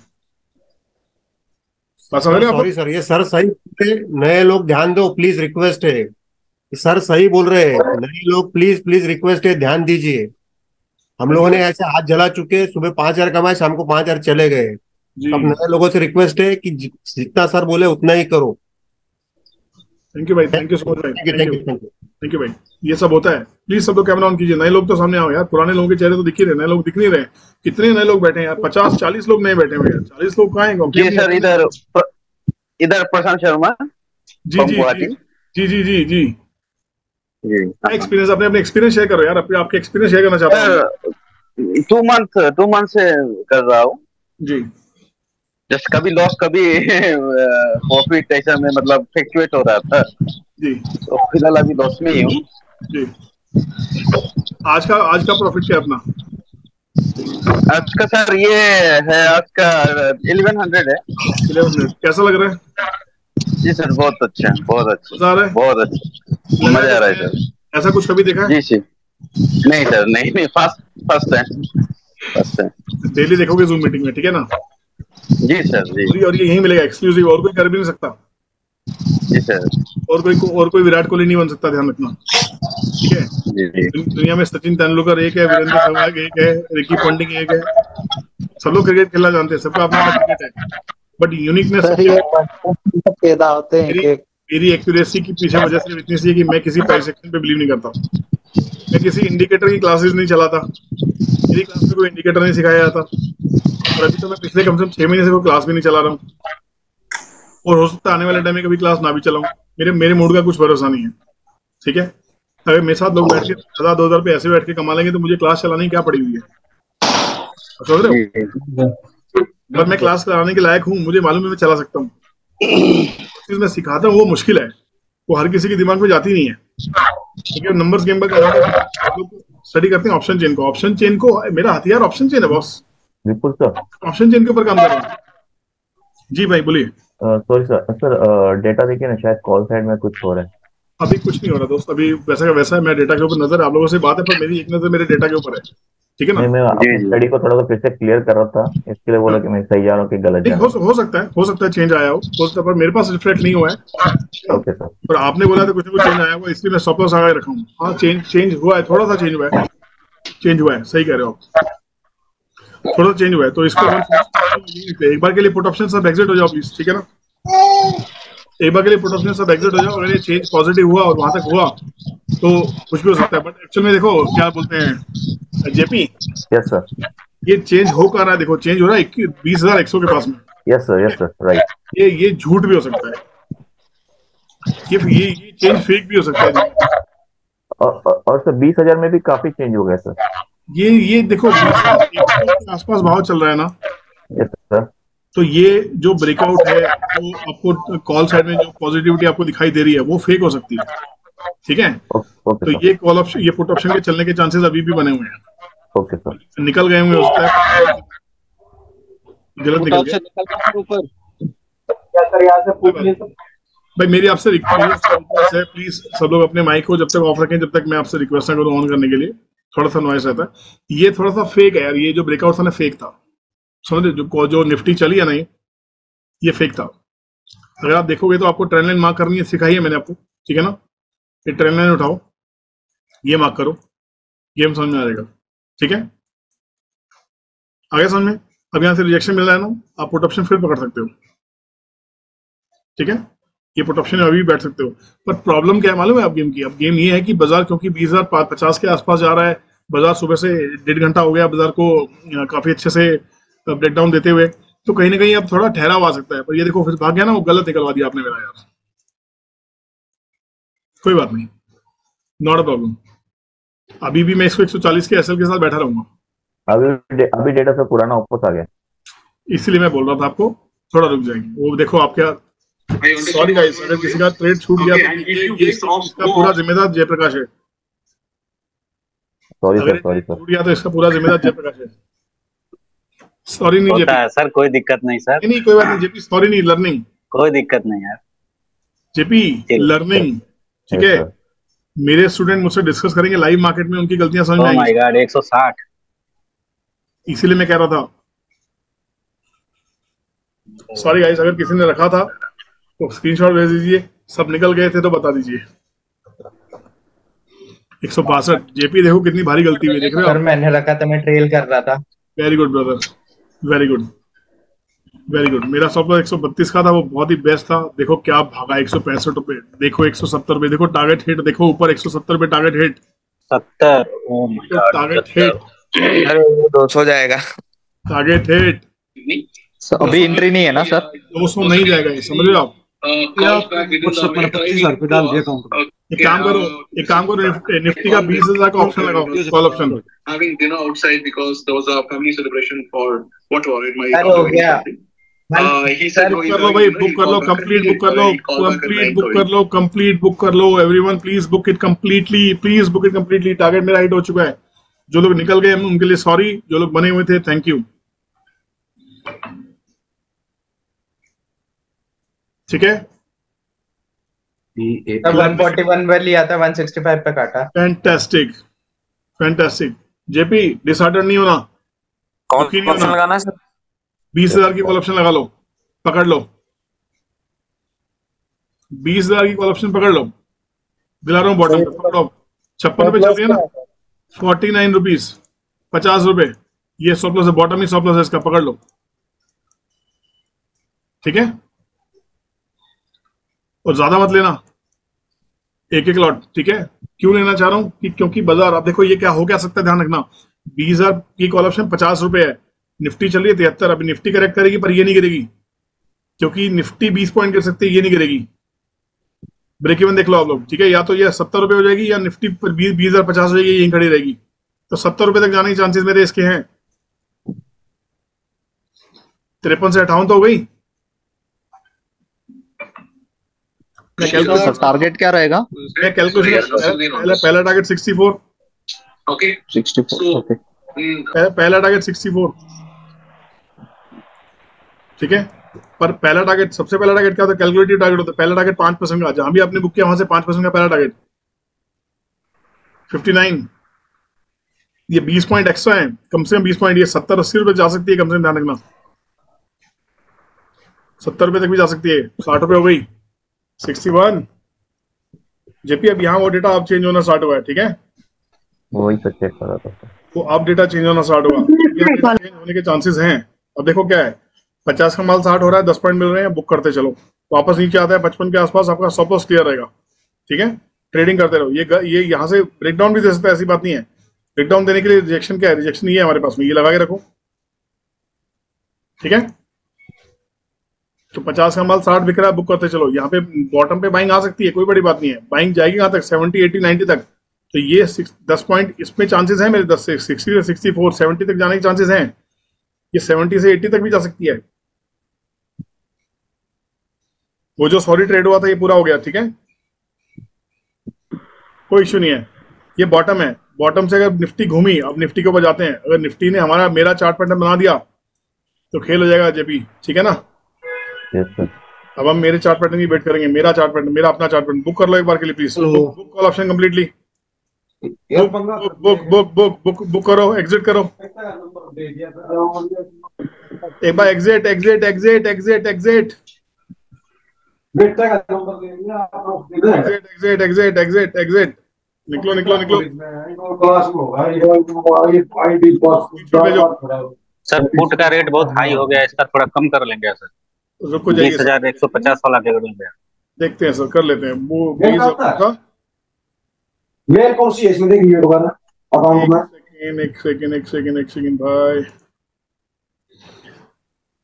समझ रहे सॉरी सर ये सर सही रहे हैं। नए लोग ध्यान दो प्लीज़ रिक्वेस्ट है। सर सही बोल रहे हैं। नए लोग प्लीज़ प्लीज़ रिक्वेस्ट है ध्यान दीजिए। हम लोगों ने ऐसे हाथ जला चुके सुबह पाँच हज़ार कमाए शाम को पाँच हज़ार चले गए। अब नए लोगों से रिक्वेस्ट है कि जितना सर बोले उतना ही करो। थैंक यू भाई थैंक यू सो मच भाई। Thank you thank you you thank you भाई। ये सब होता है। प्लीज़ सब लोग कैमरा ऑन कीजिए। नए लोग तो सामने आओ यार। पुराने लोगों के चेहरे तो दिख ही रहे नए लोग दिख नहीं रहे कितने नए लोग बैठे हैं यार? पचास चालीस लोग नए बैठे हुए हैं। चालीस लोग कहाँ हैं? सर इधर इधर प्रशांत शर्मा जी। जी जी जी जी जी। एक्सपीरियंस अपने अपने एक्सपीरियंस शेयर करो यार अपने आपके एक्सपीरियंस शेयर करना चाहता हूँ। टू मंथ टू मंथ से कर रहा हूँ। जी। जस्ट कभी लॉस कभी प्रॉफिट ऐसा में मतलब फ्लक्चुएट हो रहा था। जी। तो फ़िलहाल अभी लॉस में ही हूँ। जी। आज का आज का प्रॉफिट क्या अपना? आज का सर ये है आज का इलेवन हंड्रेड है। इलेवन मिनट कैसा लग रहा है? जी सर बहुत अच्छा बहुत अच्छा मज़ा आ रहा है। बहुत अच्छा मज़ा आ रहा है सर। ऐसा कुछ कभी देखा जी जी। नहीं सर नहीं नहीं फ़र्स्ट फ़र्स्ट है फ़र्स्ट है डेली देखोगे जूम मीटिंग में ठीक है ना? जी सर जी। और ये- यही मिलेगा एक्सक्लूसिव और कोई कर भी नहीं सकता। जी सर। और कोई और कोई विराट कोहली नहीं बन सकता ध्यान रखना। ठीक है? जी जी। दुन- दुनिया में सचिन तेंदुलकर एक है वीरेंद्र सहवाग एक है रिकी पंडिंग एक है। सब लोग क्रिकेट खेलना जानते हैं सबका अपना क्रिकेट है। बट यूनिकनेस से पैदा होते हैं मेरी एक्यूरेसी की पीछे वजह सिर्फ़ इतनी सी है कि मैं किसी प्राइस सेक्शन पे बिलीव नहीं करता। मैं किसी इंडिकेटर की क्लासेस नहीं चलाता। मेरी क्लास में कोई इंडिकेटर नहीं सिखाया जाता। और अभी तो मैं पिछले कम से कम छह महीने से कोई क्लास भी नहीं चला रहा हूँ। और हो सकता है आने वाले टाइम में कभी क्लास ना भी चलाऊं। मेरे मेरे मूड का कुछ भरोसा नहीं है। ठीक है? अगर मेरे साथ लोग बैठ के हज़ार दो हज़ार रुपये ऐसे बैठ के कमा लेंगे तो मुझे क्लास चलाने की क्या पड़ी हुई है? समझ रहे हो? अगर मैं क्लास कराने के लायक हूँ मुझे मालूम है मैं चला सकता हूँ। [clears throat] चीज़ मैं सिखाता हूँ वो मुश्किल है। वो हर किसी के दिमाग में जाती नहीं है। ठीक है नंबर्स गेम का स्टडी करते हैं ऑप्शन चेन को। ऑप्शन चेन को मेरा हथियार ऑप्शन चेन है बॉस बिल्कुल सर ऑप्शन चेन के ऊपर काम कर रहा हूँ। जी भाई बोलिए। सॉरी सर सर डेटा देखिए ना शायद कॉल साइड में कुछ हो रहा है। अभी कुछ नहीं हो रहा दोस्त अभी वैसा का वैसा है मैं डेटा के ऊपर नज़र आप लोगों से बात है पर मेरी एक नज़र मेरे डेटा के ऊपर है। ठीक है ना? मैं स्टडी को थोड़ा सा फिर से क्लियर कर रहा था इसके लिए बोला कि मैं सही जा रहा हूँ कि गलत जा नहीं हो, हो। सकता है हो सकता है चेंज आया हो हो सकता है पर मेरे पास रिफ्लेक्ट नहीं हुआ है। ओके सर पर आपने बोला था कुछ ना कुछ चेंज आया हुआ इसलिए मैं स्टॉप लॉस आगे रखा हूँ। हाँ चेंज चेंज हुआ है थोड़ा सा चेंज हुआ है। चेंज हुआ है सही कह रहे हो आप। थोड़ा चेंज हुआ है तो इसको एक बार के लिए पुट ऑप्शन सब एग्जिट हो जाओ प्लीज़ ठीक है ना? एक बार के लिए पुट ऑप्शन सब एग्जिट हो जाओ। अगर ये चेंज पॉजिटिव हुआ और वहाँ तक हुआ तो कुछ भी हो सकता है बट एक्चुअल में देखो क्या बोलते हैं जेपी? यस सर ये चेंज हो कर रहा है? देखो चेंज हो रहा है बीस हज़ार एक सौ के पास में। Yes sir yes sir right ये ये झूठ भी हो सकता है। ये ये ये चेंज फेक भी हो सकता है। और सर बीस हज़ार में भी काफ़ी चेंज हो गया सर ये ये देखो आसपास भाव चल रहा है ना। यस सर तो ये जो ब्रेकआउट है जो आपको कॉल साइड में जो पॉजिटिविटी आपको दिखाई दे रही है वो फेक हो सकती है। ठीक है? तो ये कॉल ऑप्शन ये पुट ऑप्शन के चलने के चांसेस अभी भी बने हुए हैं। ओके सर निकल गए हुए हो सकता गलत निकल गए ऊपर। भाई मेरी आपसे रिक्वेस्ट है प्लीज़ सब लोग अपने माइक को जब तक ऑफ़ रखें जब तक मैं आपसे रिक्वेस्ट ना करूँ ऑन करने के लिए। थोड़ा सा नॉइस रहता है। ये थोड़ा सा फेक है यार ये जो ब्रेकआउट था ना फेक था। समझ? जो जो निफ्टी चली है ना ये ये फेक था। अगर आप देखोगे तो आपको ट्रेंड लाइन मार्क करनी है, सिखाई है मैंने आपको, ठीक है ना? ये ट्रेंड लाइन उठाओ, ये मार्क करो गेम समझ में आ जाएगा, ठीक है? आगे समझ में? अब यहाँ से रिजेक्शन मिल रहा है ना, आप पुट ऑप्शन फिर पकड़ सकते हो, ठीक है? ये पुट ऑप्शन अभी भी बैठ सकते हो। पर प्रॉब्लम क्या है मालूम है आप गेम की? अब गेम ये है कि बाज़ार, क्योंकि बीस हज़ार पचास के आसपास जा रहा है, बाज़ार सुबह से डेढ़ घंटा हो गया, बाज़ार को काफ़ी अच्छे से ब्रेक डाउन देते हुए तो कहीं ना कहीं अब थोड़ा ठहराव आ सकता है। पर ये देखो फिर भाग गया ना वो गलत निकलवा दिया आपने मेरा यार। कोई बात नहीं। नॉट अ प्रॉब्लम अभी भी मैं इसको 140 के एसएल के साथ बैठा रहूँगा। अभी डे- अभी डेटा से पुराना ओप्पस आ गया। इसलिए मैं बोल रहा था आपको थोड़ा रुक जाएँगे। वो देखो आपका सॉरी गाइस अगर किसी का ट्रेड छूट गया तो पूरा जिम्मेदार जयप्रकाश है। सॉरी सर सॉरी सर छूट गया तो इसका पूरा जिम्मेदार जयप्रकाश है। सॉरी नहीं होता जेपी। है सर कोई दिक्कत नहीं सर। नहीं कोई बात नहीं जेपी सॉरी नहीं लर्निंग कोई दिक्कत नहीं यार। जेपी लर्निंग ठीक। है? मेरे स्टूडेंट मुझसे डिस्कस करेंगे लाइव मार्केट में उनकी गलतियाँ समझ में ओह माय आएँगी। गॉड 160 इसीलिए मैं कह रहा था। सॉरी गाइस अगर किसी ने रखा था तो स्क्रीनशॉट भेज दीजिए। सब निकल गए थे तो बता दीजिए। एक सौ बासठ। जेपी देखो कितनी भारी गलती हुई देख रहे हो मैंने रखा था मैं ट्रेल कर रहा था। Very good brother very good very good मेरा सौ बत्तीस का था वो बहुत ही बेस्ट था। देखो क्या भागा एक सौ पैंसठ रुपए देखो एक सौ सत्तर रुपए देखो टारगेट हिट देखो ऊपर एक सौ सत्तर रुपए target hit 70 oh target hit अरे वो दो सौ जाएगा। टारगेट हिट अभी एंट्री नहीं है ना सर? दो सौ नहीं जाएगा ये समझ रहे हो आप? कुछ मैंने पच्चीस हज़ार रुपये डाल दिया एक काम करो एक काम करो निफ्टी निफ्टी का बीस हज़ार का ऑप्शन लगाओ call option having dinner outside because there was a family celebration for whatever in my अरे हो गया Uh, he said, बुक कर लो भाई बुक कर लो कंप्लीट बुक कर लो कंप्लीट बुक कर लो कंप्लीट बुक कर लो everyone please book it completely please book it completely target मेरा हिट हो चुका है। जो लोग निकल गए उनके लिए सॉरी जो लोग बने हुए थे थैंक यू ठीक है? तब 141 पे लिया था 165 पे काटा। फैंटास्टिक फैंटास्टिक जेपी डिसऑर्डर नहीं होना। कौन नहीं होना। लगाना सर? बीस हज़ार की कॉल ऑप्शन लगा लो पकड़ लो। बीस हज़ार की कॉल ऑप्शन पकड़ लो। दिला रहा हूँ बॉटम पकड़ो छप्पन रुपए चल रही है ना? फोर्टी नाइन रुपीज़ पचास रुपए। ये सॉप्लस है बॉटम ही सॉप्लस है इसका पकड़ लो। ठीक है? और ज़्यादा मत लेना। एक एक लॉट ठीक है? क्यों लेना चाह रहा हूँ? कि क्योंकि बाज़ार, आप देखो ये क्या, हो क्या सकता है? ध्यान रखना। बीस हज़ार की कॉल ऑप्शन पचास रुपए है। निफ्टी चल रही है तिहत्तर, अभी निफ्टी करेक्ट करेगी, पर ये नहीं गिरेगी। क्योंकि निफ्टी बीस पॉइंट कर सकती है, ये नहीं गिरेगी। ब्रेक इवन देख लो आप लोग, ठीक है? या तो ये सत्तर रुपए हो जाएगी, या निफ्टी बीस बीस हज़ार पचास हो जाएगी, यहीं खड़ी रहेगी। तो सत्तर रुपए तक जाने के चांसेस मेरे इसके हैं। तिरपन से अठावन तो हो गई। टारगेट क्या रहेगा? पहला पहला target sixty four Okay. Sixty four okay पहला टारगेट सिक्सटी फोर ठीक है? पर पहला टारगेट सबसे पहला टारगेट क्या होता है? कैलकुलेटिव टारगेट होता है। पहला टारगेट पाँच परसेंट का। जहाँ भी आपने बुक किया वहाँ से पाँच परसेंट का पहला टारगेट फिफ्टी नाइन ये बीस पॉइंट एक्स्ट्रा है। कम से कम बीस पॉइंट ये सत्तर अस्सी रुपए जा सकती है कम से कम ध्यान रखना। सत्तर रुपए तक भी जा सकती है। साठ रुपए हो गई। Sixty one. जेपी अब यहाँ वो डेटा अब चेंज होना स्टार्ट हुआ है ठीक है? वही तो चेक कर रहा था। तो अब डेटा चेंज होना स्टार्ट हुआ। चेंज होने के चांसेस हैं। अब देखो क्या है पचास का माल साठ हो रहा है दस पॉइंट मिल रहे हैं बुक करते चलो। वापस नीचे आता है पचपन के आसपास आपका स्टॉप लॉस क्लियर रहेगा। ठीक है? ट्रेडिंग करते रहो। ये ये यहाँ से ब्रेकडाउन भी दे सकता है ऐसी बात नहीं है। ब्रेकडाउन देने के लिए रिजेक्शन क्या है? रिजेक्शन ये है हमारे पास में। ये लगा के रखो। ठीक है? तो पचास का माल साठ बिक रहा है बुक करते चलो। यहाँ पे बॉटम पे बाइंग आ सकती है, कोई बड़ी बात नहीं है। बाइंग जाएगी कहाँ तक? सेवेंटी एटी नाइन्टी तक। तो ये दस पॉइंट इसमें चांसेस हैं मेरे दस से सिक्सटी से सिक्सटी फोर सेवेंटी तक जाने के चांसेस हैं। ये सेवेंटी से एट्टी तक भी जा सकती है। वो जो सॉरी ट्रेड हुआ था, ये पूरा हो गया, ठीक है? कोई इश्यू नहीं है। ये बॉटम है। बॉटम से अगर निफ्टी घूमी, अब निफ्टी के ऊपर जाते हैं। अगर निफ्टी ने हमारा, मेरा चार्ट पैटर्न बना दिया तो खेल हो जाएगा जेपी, ठीक है ना? अब हम मेरे चार्ट पैटर्न की वेट करेंगे। मेरा चार्ट पैटर्न मेरा अपना चार्ट पैटर्न बुक कर लो एक बार के लिए please book book call option completely book book book book book book book करो एग्जिट करो। एक बार exit exit exit exit exit exit exit exit exit exit निकलो निकलो निकलो। सर फुट का रेट बहुत हाई हो गया इसका थोड़ा कम कर लेंगे सर रुको जाइए बीस हज़ार एक सौ पचास वाला देखते हैं सर कर लेते हैं। वो बीस का मेल कौन सी है इसमें? देखिए दोबारा अकाउंट में। सेकेंड एक सेकेंड एक सेकेंड एक सेकेंड भाई।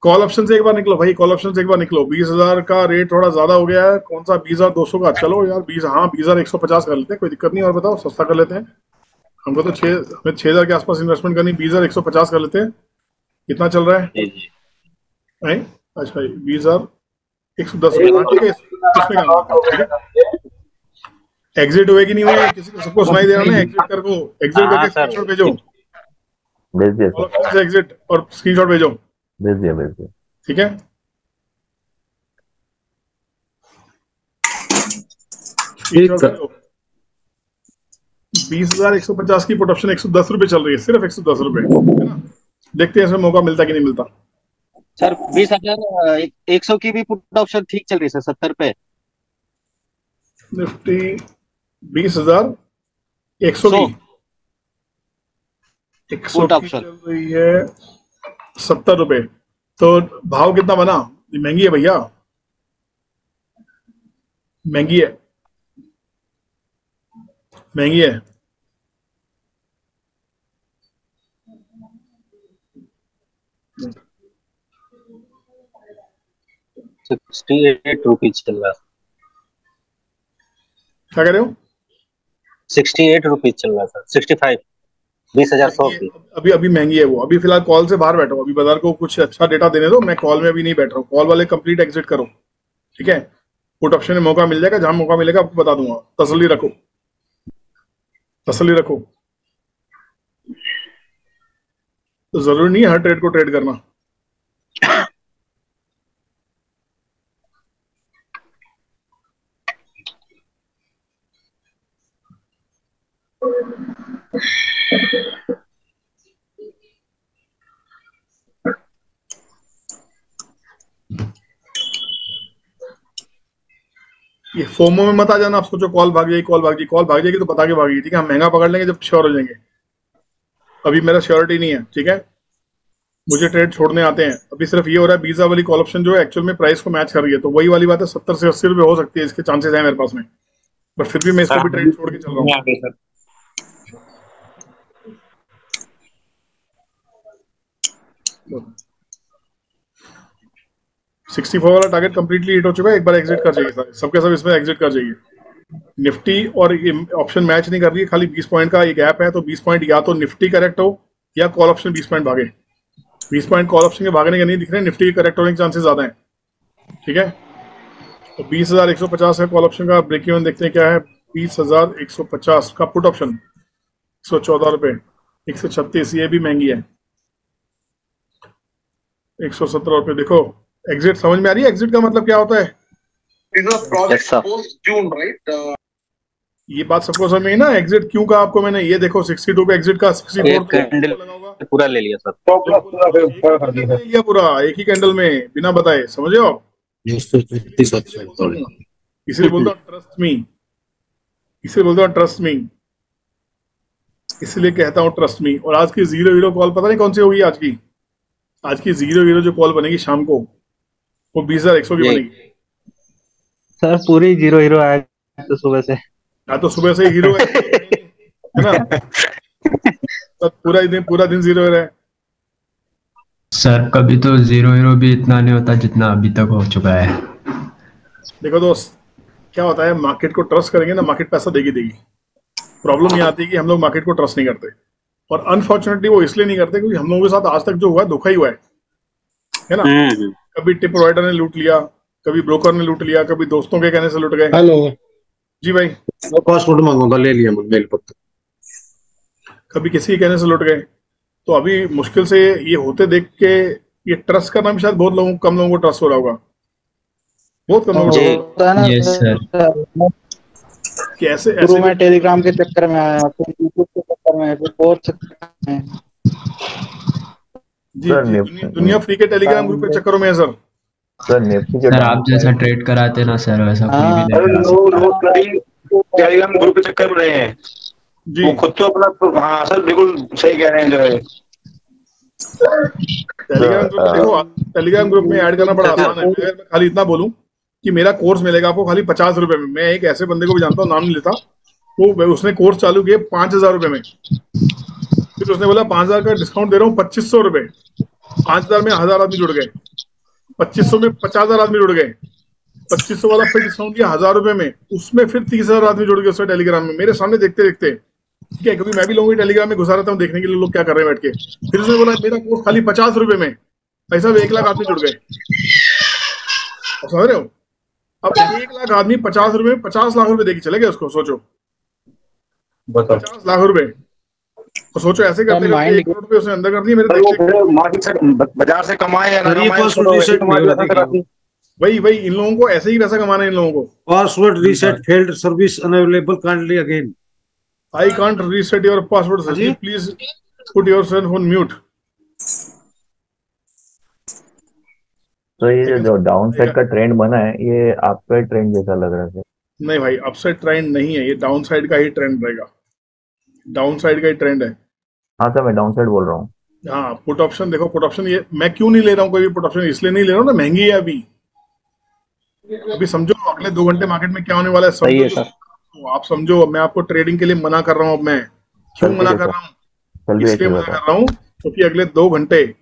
कॉल ऑप्शन से एक बार निकलो भाई कॉल ऑप्शन से एक बार निकलो। बीस हज़ार का रेट थोड़ा ज़्यादा हो गया है। कौन सा? बीस हज़ार दो सौ का? चलो यार बीस हाँ बीस हज़ार एक सौ पचास कर लेते हैं कोई दिक्कत नहीं और बताओ सस्ता कर लेते हैं। हमको तो छह हमें छह हज़ार के आसपास इन्वेस्टमेंट करनी बीस हज़ार एक सौ पचास कर लेते हैं। कितना चल रहा है? जी जी। नहीं अच्छा बीस हज़ार एक सौ दस हाँ, ठीक है इसमें एग्जिट हुए कि नहीं हुए किसी को सबको सुनाई दे रहा है ना एग्जिट कर को एग्जिट हाँ, करके स्क्रीनशॉट भेजो। भेज दिया सर एग्जिट और स्क्रीनशॉट भेजो। भेज दिया भेज दिया। ठीक है? बीस हज़ार एक सौ पचास की पुट ऑप्शन एक सौ दस रुपए चल रही है सिर्फ़ एक सौ दस रुपए। है ना? देखते हैं इसमें मौका मिलता कि नहीं मिलता। सर बीस हज़ार एक सौ की भी पुट ऑप्शन ठीक चल रही है सर सत्तर पे। निफ्टी बीस हज़ार एक सौ एक सौ चल रही है सत्तर रुपए। तो भाव कितना बना? महँगी है भैया। महँगी है। महँगी है। सिक्सटी एट रुपीज़ चल रहा क्या कह रहे हो? सिक्सटी एट रुपीज़ चल रहा सर। Sixty five. बीस हज़ार सौ की अभी अभी महँगी है वो। अभी फ़िलहाल कॉल से बाहर बैठो अभी बाज़ार को कुछ अच्छा डेटा देने दो। मैं कॉल में अभी नहीं बैठ रहा हूँ। कॉल वाले कंप्लीट एग्जिट करो। ठीक है? पुट ऑप्शन में मौका मिल जाएगा। जहाँ मौका मिलेगा आपको बता दूँगा। तसल्ली रखो। तसल्ली रखो। तो ज़रूरी नहीं है हर ट्रेड को ट्रेड करना। ये फोमो में मत आ जाना आप सोचो कॉल भाग जाएगी कॉल भाग जाएगी कॉल भाग जाएगी तो बता के भागेगी ठीक है? हम महँगा पकड़ लेंगे जब श्योर हो जाएँगे। अभी मेरा श्योरिटी नहीं है ठीक है? मुझे ट्रेड छोड़ने आते हैं। अभी सिर्फ़ ये हो रहा है वीज़ा वाली कॉल ऑप्शन जो है एक्चुअल में प्राइस को मैच कर रही है। तो वही वाली बात है सत्तर से अस्सी रुपए हो सकती है इसके चांसेस है मेरे पास में। बट फिर भी मैं इसको भी ट्रेड छोड़ के चल रहा हूँ। सिक्सटी फोर वाला टारगेट कंप्लीटली हिट हो चुका है, एक बार एग्जिट कर सारे। सबके सब इसमें एग्जिट कर जाइए निफ्टी और ऑप्शन मैच नहीं कर रही है, खाली 20 पॉइंट का ये गैप है तो 20 पॉइंट या तो निफ्टी करेक्ट हो, या कॉल ऑप्शन 20 पॉइंट भागे। 20 पॉइंट कॉल ऑप्शन के भागने के नहीं दिख रहे, निफ्टी के करेक्ट होने के चांसेस ज़्यादा हैं। ठीक है? तो बीस हज़ार एक सौ पचास है कॉल ऑप्शन का ब्रेक इवन देखते हैं क्या है। बीस हज़ार एक सौ पचास का पुट ऑप्शन एक सौ चौदह रुपए, एक सौ छत्तीस, ये भी महँगी है। एक सौ सत्रह रुपए देखो एग्जिट समझ में आ रही है? एग्जिट का मतलब क्या होता है? Uh, ये बात सबको समझ में ना? एग्जिट क्यों कहा आपको मैंने? ये देखो 62 पे एग्जिट का 64 एक कैंडल पूरा ले लिया सर ले लिया पूरा एक ही कैंडल में बिना बताए समझे हो? आप इसलिए बोलता हूँ ट्रस्ट मी इसलिए बोलता हूँ ट्रस्ट मी इसलिए कहता हूँ ट्रस्ट मी और आज की ज़ीरो हीरो कॉल पता नहीं कौन सी होगी आज की? आज की ज़ीरो हीरो जो कॉल बनेगी शाम को वो बीस हज़ार एक सौ की बनेगी। सर पूरी ज़ीरो हीरो आया तो सुबह से। या तो सुबह से हीरो है। है ना? [laughs] तो पूरा दिन पूरा दिन ज़ीरो रहे सर कभी तो ज़ीरो हीरो भी इतना नहीं होता जितना अभी तक हो चुका है। देखो दोस्त क्या होता है मार्केट को ट्रस्ट करेंगे ना मार्केट पैसा देगी देगी। प्रॉब्लम ये आती है कि हम लोग मार्केट को ट्रस्ट नहीं करते। और अनफॉर्चुनेटली वो इसलिए नहीं करते क्योंकि हम लोगों के साथ आज तक जो हुआ है धोखा ही हुआ है। है ना? कभी टिप प्रोवाइडर ने लूट लिया कभी ब्रोकर ने लूट लिया कभी दोस्तों के कहने से लूट गए। हेलो। जी भाई। कॉस्ट नोट मांगूँगा ले लिया मेल पर कभी किसी के कहने से लुट गए। तो अभी मुश्किल से ये होते देख के ये ट्रस्ट करना भी शायद बहुत लोगों कम लोगों को ट्रस्ट हो रहा होगा। बहुत कम लोगों को। यस सर कि ऐसे में टेलीग्राम के चक्कर में आया फिर यूट्यूब के चक्कर में फिर और चक्कर में जी, जी दुनिया, दुनिया फ्री के टेलीग्राम ग्रुप के चक्करों में है सर। सर निफ्टी सर आप जैसा ट्रेड कराते ना सर वैसा कोई भी नहीं लोग लोग टेलीग्राम ग्रुप के चक्कर में रहे हैं। वो खुद तो अपना हाँ सर बिल्कुल सही कह रहे हैं जो है। टेलीग्राम ग्रुप देखो टेलीग्राम ग्रुप में ऐड करना बड़ा आसान है। मैं खाली इतना बोलूँ कि मेरा कोर्स मिलेगा आपको खाली पचास रुपए में। मैं एक ऐसे बंदे को भी जानता हूँ, नाम नहीं लेता। वो उसने कोर्स चालू किया पाँच हज़ार रुपए में। फिर उसने बोला, पाँच हज़ार का डिस्काउंट दे रहा हूँ, पच्चीस सौ रुपए। पाँच हज़ार में हज़ार आदमी जुड़ गए। पच्चीस सौ में पचास हज़ार आदमी जुड़ गए। पच्चीस सौ वाला फिर डिस्काउंट किया हज़ार रुपए में। उसमें फिर तीस हज़ार आदमी जुड़ गए उसमें टेलीग्राम में। मेरे सामने देखते देखते, ठीक है, क्योंकि मैं भी लोगों के टेलीग्राम में घुसा रहता हूँ, देखने के लिए लोग क्या कर रहे हैं बैठ के। फिर उसने बोला, मेरा कोर्स खाली पचास रुपए में। भाई एक लाख आदमी जुड़ गए। समझ रहे हो? अब एक लाख आदमी पचास रुपए पचास लाख रुपए देके चले गए उसको सोचो। पचास लाख रुपए। तो सोचो ऐसे करते करते एक करोड़ रुपए उसने अंदर कर दिए मेरे देखते मार्केट से बाज़ार से कमाए या ना। वही वही इन लोगों को ऐसे ही पैसा कमाना है इन लोगों को। Password reset failed service unavailable kindly again I can't reset your password हाँ जी? Please put yourself on mute तो ये जो- डाउन साइड का ट्रेंड बना है ये आपका ट्रेंड जैसा लग रहा है नहीं भाई अपसाइड ट्रेंड नहीं है ये डाउन साइड का ही ट्रेंड रहेगा। डाउन साइड का ही ट्रेंड है। हाँ सर मैं डाउन साइड बोल रहा हूँ। हाँ पुट ऑप्शन देखो पुट ऑप्शन ये मैं क्यों नहीं ले रहा हूँ कोई भी पुट ऑप्शन इसलिए नहीं ले रहा हूँ ना महँगी है अभी। अभी समझो अगले दो घंटे मार्केट में क्या होने वाला है सही है सर। तो आप समझो मैं आपको ट्रेडिंग के लिए मना कर रहा हूँ अब मैं। क्यों मना कर रहा हूँ? इसलिए मना कर रहा हूँ क्योंकि अगले दो घंटे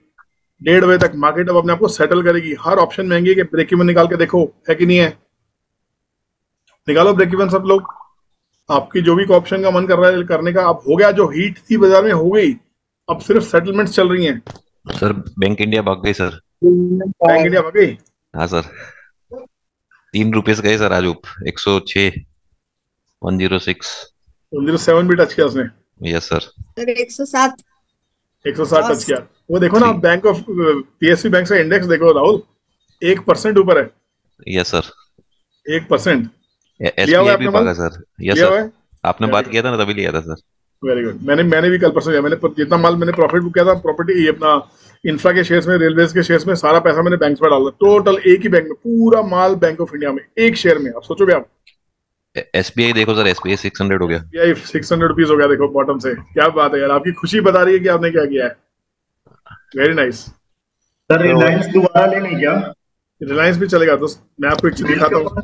डेढ़ बजे तक मार्केट अब अपने आप को सेटल करेगी। हर ऑप्शन महँगी है कि ब्रेक इवन निकाल के देखो है कि नहीं है? निकालो ब्रेक इवन सब लोग। आपकी जो भी ऑप्शन का मन कर रहा है करने का अब हो गया जो हीट थी बाज़ार में हो गई। अब सिर्फ़ सेटलमेंट्स चल रही हैं। सर बैंक इंडिया भाग गई सर। बैंक इंडिया भाग गई? हाँ सर। तीन रुपीस गए सर आज ऊप एक सौ छः one zero six. One zero seven भी टच किया उसने। Yes sir. सर एक सौ सात एक सौ साठ टच किया। वो देखो ना बैंक ऑफ़ पीएसयू बैंक का इंडेक्स देखो राहुल एक परसेंट ऊपर है। यस सर एक परसेंट। लिया हुआ भी आपने भागा सर यस सर आपने बात किया था ना तभी लिया था सर वेरी गुड मैंने मैंने भी कल परसों लिया। मैंने जितना माल मैंने प्रॉफिट बुक किया था प्रॉपर्टी ये अपना इंफ्रा के शेयर्स में रेलवे के शेयर्स में सारा पैसा मैंने बैंक में डाला टोटल एक ही बैंक में पूरा माल बैंक ऑफ़ इंडिया में एक शेयर में। आप सोचो भी आप? एसबीआई देखो sir S B I six hundred हो गया। ये सिक्स हंड्रेड रुपीज़ हो गया देखो बॉटम से। क्या बात है यार आपकी खुशी बता रही है कि आपने क्या किया है? वेरी नाइस सर रिलायंस दोबारा ले लें क्या? रिलायंस भी चलेगा दोस्त मैं आपको एक चीज़ दिखाता हूँ।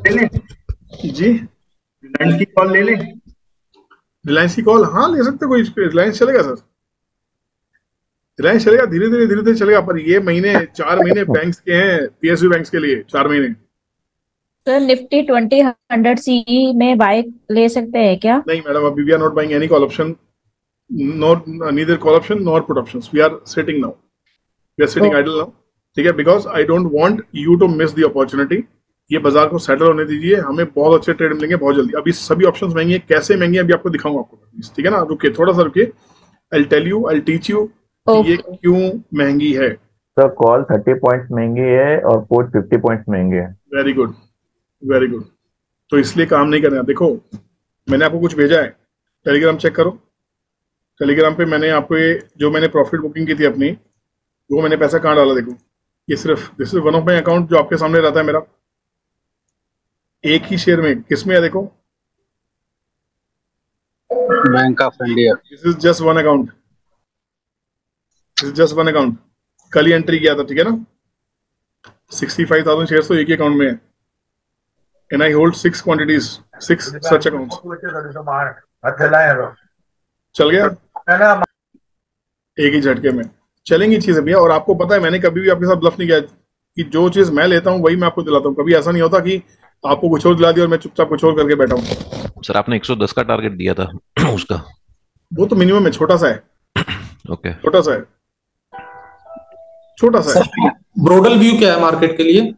जी। रिलायंस की कॉल ले लें रिलायंस की कॉल हाँ ले सकते कोई रिलायंस चलेगा सर। रिलायंस चलेगा धीरे धीरे धीरे धीरे चलेगा पर ये महीने चार महीने बैंक्स के हैं पीएसयू बैंक्स के लिए चार महीने। Sir Nifty twenty hundred CE में बाय ले सकते हैं क्या? नहीं मैडम अभी we are not buying any call option not neither call option nor put options we are sitting now we are sitting idle now ठीक है? Because I don't want you to miss the opportunity ये बाज़ार को settle होने दीजिए। हमें बहुत अच्छे ट्रेड मिलेंगे बहुत जल्दी। अभी सभी ऑप्शन महँगी है। कैसे महँगी है अभी आपको दिखाऊँगा आपको ठीक है ना? रुकिए थोड़ा सा रुकिए। I tell you I teach you ये क्यों महँगी है। सर कॉल थर्टी पॉइंट्स महँगी है और पुट फिफ्टी पॉइंट्स महँगे है। वेरी गुड वेरी गुड तो इसलिए काम नहीं करना देखो मैंने आपको कुछ भेजा है। टेलीग्राम चेक करो। टेलीग्राम पे मैंने आपको ये जो मैंने प्रॉफिट बुकिंग की थी अपनी वो मैंने पैसा कहाँ डाला देखो? ये सिर्फ़ this is one of my account जो आपके सामने रहता है मेरा। एक ही शेयर में किसमें है देखो? Bank of India this is just one account this is just one account कल ही एंट्री किया था ठीक है ना? सिक्सटी फाइव थाउज़ेंड शेयर तो एक ही अकाउंट में है। And I hold six quantities six such accounts चल गया? एक ही झटके में। चलेंगी चीज़ें भैया और आपको पता है मैंने कभी भी आपके साथ ब्लफ नहीं किया। कि जो चीज़ मैं लेता हूँ वही मैं आपको दिलाता हूँ। कभी ऐसा नहीं होता कि आपको कुछ और दिला दिया और मैं चुपचाप कुछ और करके बैठा हूँ। सर आपने 110 का टारगेट दिया था [clears throat] उसका। वो तो मिनिमम है छोटा सा है। [clears throat] ओके छोटा सा है। छोटा सा है। ब्रोडल व्यू क्या है मार्केट के लिए?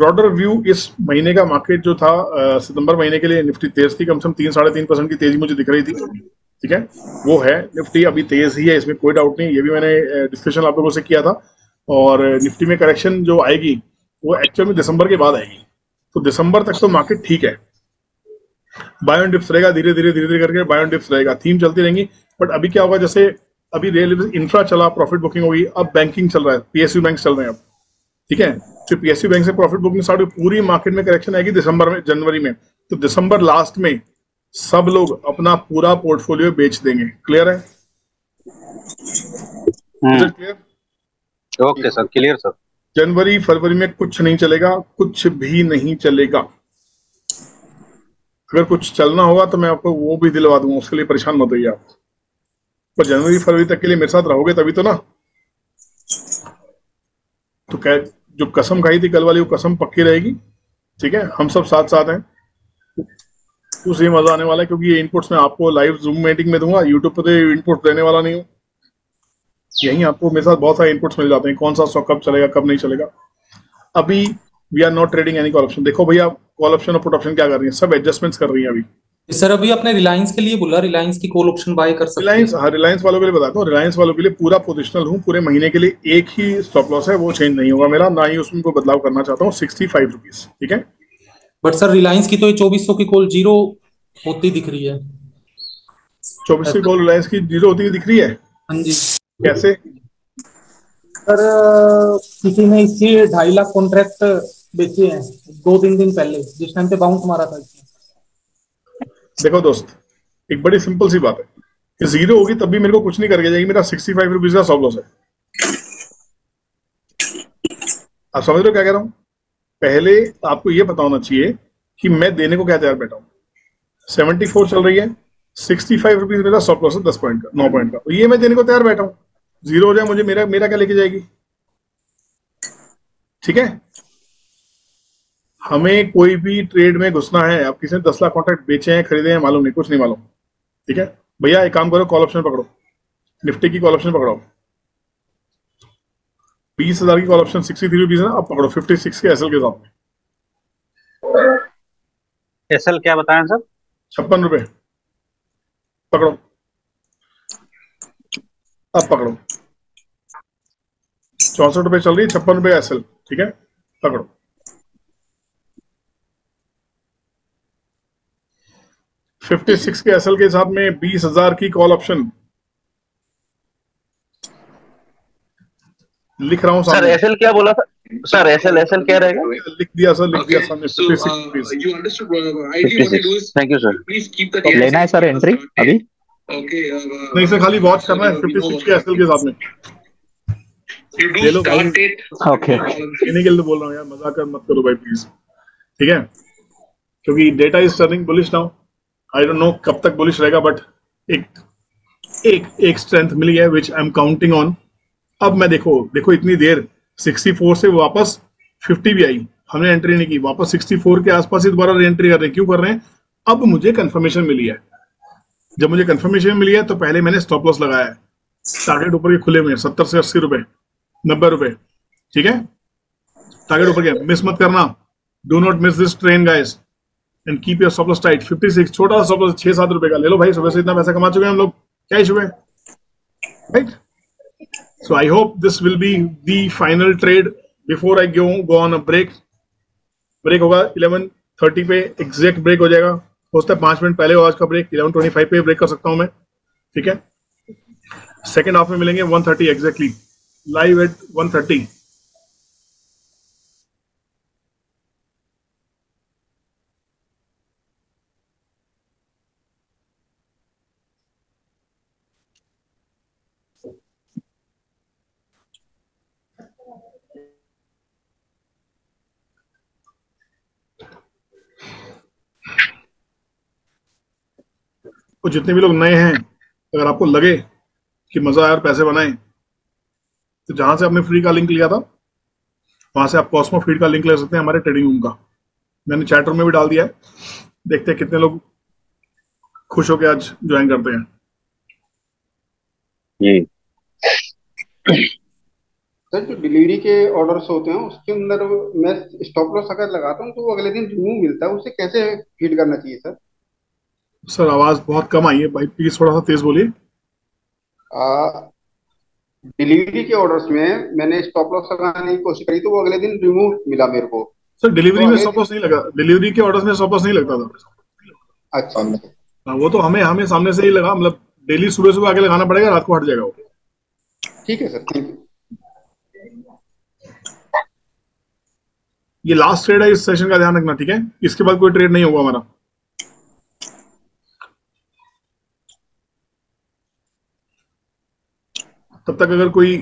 ब्रॉडर व्यू इस महीने का मार्केट जो था सितंबर महीने के लिए निफ्टी तेज थी, कम से कम तीन, साढ़े तीन परसेंट की तेज़ी मुझे दिख रही थी। ठीक है? वो है, निफ्टी अभी तेज ही है, इसमें कोई डाउट नहीं, ये भी मैंने डिस्कशन आप लोगों से किया था। और निफ्टी में करेक्शन जो आएगी, वो एक्चुअल में दिसंबर के बाद आएगी। तो दिसंबर तक तो मार्केट ठीक है। बायोन डिप्स रहेगा, धीरे धीरे धीरे धीरे करके बायोन डिप्स रहेगा। थीम चलती रहेंगी बट अभी क्या होगा जैसे अभी रेल इंफ्रा चला प्रॉफिट बुकिंग होगी अब बैंकिंग चल रहा है पीएसयू बैंक चल रहे हैं अब। ठीक है? तो पीएसयू बैंक से प्रॉफिट बुकिंग स्टार्ट हुई पूरी मार्केट में करेक्शन आएगी दिसंबर में जनवरी में। तो दिसंबर लास्ट में सब लोग अपना पूरा पोर्टफोलियो बेच देंगे। क्लियर है? Clear okay sir clear sir जनवरी फरवरी में कुछ नहीं चलेगा कुछ भी नहीं चलेगा। अगर कुछ चलना होगा तो मैं आपको वो भी दिलवा दूँगा उसके लिए परेशान मत होइए आप। पर जनवरी फरवरी तक के लिए मेरे साथ रहोगे तभी तो ना। तो क्या जो कसम खाई थी कल वाली, वो कसम पक्की रहेगी। ठीक है? हम सब साथ साथ हैं उसे मज़ा आने वाला है, क्योंकि ये इनपुट्स मैं आपको लाइव जूम मीटिंग में दूँगा। यूट्यूब पर तो इनपुट देने वाला नहीं हूँ। यहीं आपको मेरे साथ बहुत सारे इनपुट्स मिल जाते हैं। कौन सा स्टॉक कब चलेगा, कब नहीं चलेगा। अभी we are not trading any call option देखो भैया कॉल ऑप्शन और पुट ऑप्शन क्या कर रही है? सब एडजस्टमेंट्स कर रही है अभी। सर अभी आपने रिलायंस के लिए बोला रिलायंस की कॉल ऑप्शन बाय कर सकते रिलायंस हाँ रिलायंस वालों के लिए बताता हूँ। रिलायंस वालों के लिए पूरा पोजिशनल हूँ पूरे महीने के लिए एक ही स्टॉप लॉस है वो चेंज नहीं होगा मेरा ना ही उसमें कोई बदलाव करना चाहता हूँ सिक्सटी फाइव रुपीज़ ठीक है? बट सर रिलायंस की तो ये चौबीस सौ की कॉल ज़ीरो होती दिख रही है। चौबीस की कॉल रिलायंस की ज़ीरो होती दिख रही है? हाँ जी। कैसे? सर किसी ने इसकी ढाई लाख कॉन्ट्रैक्ट बेचे हैं दो तीन दिन पहले जिस टाइम पे बाउंस मारा था देखो दोस्त, एक बड़ी सिंपल सी बात है कि ज़ीरो होगी तब भी मेरे को कुछ नहीं करके जाएगी, मेरा सिक्सटी फाइव रुपीज़ का स्टॉप लॉस है। आप समझ रहे हो क्या कह रहा हूँ? पहले आपको ये पता होना चाहिए कि मैं देने को क्या तैयार बैठा हूँ। सेवेंटी फोर चल रही है सिक्सटी फाइव रुपीज़ मेरा स्टॉप लॉस है दस पॉइंट का, नौ पॉइंट का। तो ये मैं देने को तैयार बैठा हूँ। ज़ीरो हो जाए मुझे, मेरा मेरा क्या लेके जाएगी? ठीक है? हमें कोई भी ट्रेड में घुसना है आप किसी ने दस लाख कॉन्ट्रैक्ट बेचे हैं खरीदे हैं मालूम नहीं कुछ नहीं मालूम। ठीक है? भैया एक काम करो कॉल ऑप्शन पकड़ो। निफ्टी की कॉल ऑप्शन पकड़ो बीस हज़ार की call option sixty three rupees है आप पकड़ो फिफ्टी सिक्स के एसएल के साथ। में एसएल क्या बताएँ सर? छप्पन रुपए। पकड़ो। अब पकड़ो। चौसठ रुपए चल रही है छप्पन रुपए एसएल ठीक है? पकड़ो। फिफ्टी सिक्स के एसएल के साथ में बीस हज़ार की कॉल ऑप्शन लिख रहा हूँ सर एसएल क्या बोला था? सर एसएल एसएल क्या रहेगा? लिख दिया सर लिख दिया uh. Uh, is thank you sir तो लेना है सर एंट्री अभी। Okay. Uh, नहीं सर खाली वॉच करना है फिफ्टी सिक्स के एसएल के साथ में. ओके इन्हीं के लिए बोल रहा हूँ यार मज़ाक कर मत करो भाई प्लीज़ ठीक है? क्योंकि data is turning bullish now I don't know कब तक बुलिश रहेगा बट एक एक एक स्ट्रेंथ मिली है which I am counting on अब मैं देखो देखो इतनी देर 64 से वापस 50 भी आई। हमने एंट्री नहीं की, वापस 64 के आसपास ही दोबारा एंट्री कर रहे हैं। क्यों कर रहे हैं? अब मुझे कंफर्मेशन मिली है। जब मुझे कंफर्मेशन मिली है तो पहले मैंने स्टॉप लॉस लगाया है। टारगेट ऊपर के खुले में, सत्तर से अस्सी रुपए, नब्बे रुपए, ठीक है? टारगेट ऊपर के मिस मत करना। Do not miss this train guys and keep your stop loss tight 56 छोटा सा स्टॉप लॉस छह, सात रुपए का ले लो भाई। सुबह से इतना पैसा कमा चुके हैं हम लोग। क्या इशू है? Right So, I hope this will be the final trade before I go go on a break. Break होगा 11:30 पे। एग्जैक्ट ब्रेक हो जाएगा। हो सकता है पाँच मिनट पहले हो आज का ब्रेक 11:25 पे ब्रेक कर सकता हूँ मैं। ठीक है? सेकेंड हाफ़ में मिलेंगे 1:30 एग्जैक्टली लाइव एट 1:30 तो जितने भी लोग नए हैं अगर आपको लगे कि मज़ा आया और पैसे बनाए तो जहाँ से आपने फ्री का लिंक लिया था वहाँ से आप कॉस्मो फ़ीड का लिंक ले सकते हैं हमारे ट्रेडिंग रूम का। मैंने चैट रूम में भी डाल दिया है। देखते हैं कितने लोग खुश होकर आज ज्वाइन करते हैं। जी। सर जो डिलीवरी के ऑर्डर्स होते हैं उसके अंदर मैं स्टॉप लॉस अगर लगाता हूँ तो वो अगले दिन रिमूव मिलता है उसे कैसे फ़ीड करना चाहिए सर? सर आवाज़ बहुत कम आई है। भाई प्लीज़ थोड़ा सा तेज बोलिए। डिलीवरी के ऑर्डर्स में मैंने स्टॉप लॉस लगाने की कोशिश करी तो वो अगले दिन रिमूव मिला मेरे को। सर डिलीवरी तो में स्टॉप लॉस नहीं लगा। डिलीवरी के ऑर्डर्स में स्टॉप लॉस नहीं लगता था। अच्छा। हाँ, वो तो हमें हमें सामने से ही लगा। मतलब डेली सुबह सुबह आके लगाना पड़ेगा रात को हट जाएगा वो। ठीक है सर थैंक यू ये लास्ट ट्रेड है इस सेशन का ध्यान रखना ठीक है? इसके बाद कोई ट्रेड नहीं होगा हमारा। तब तक अगर कोई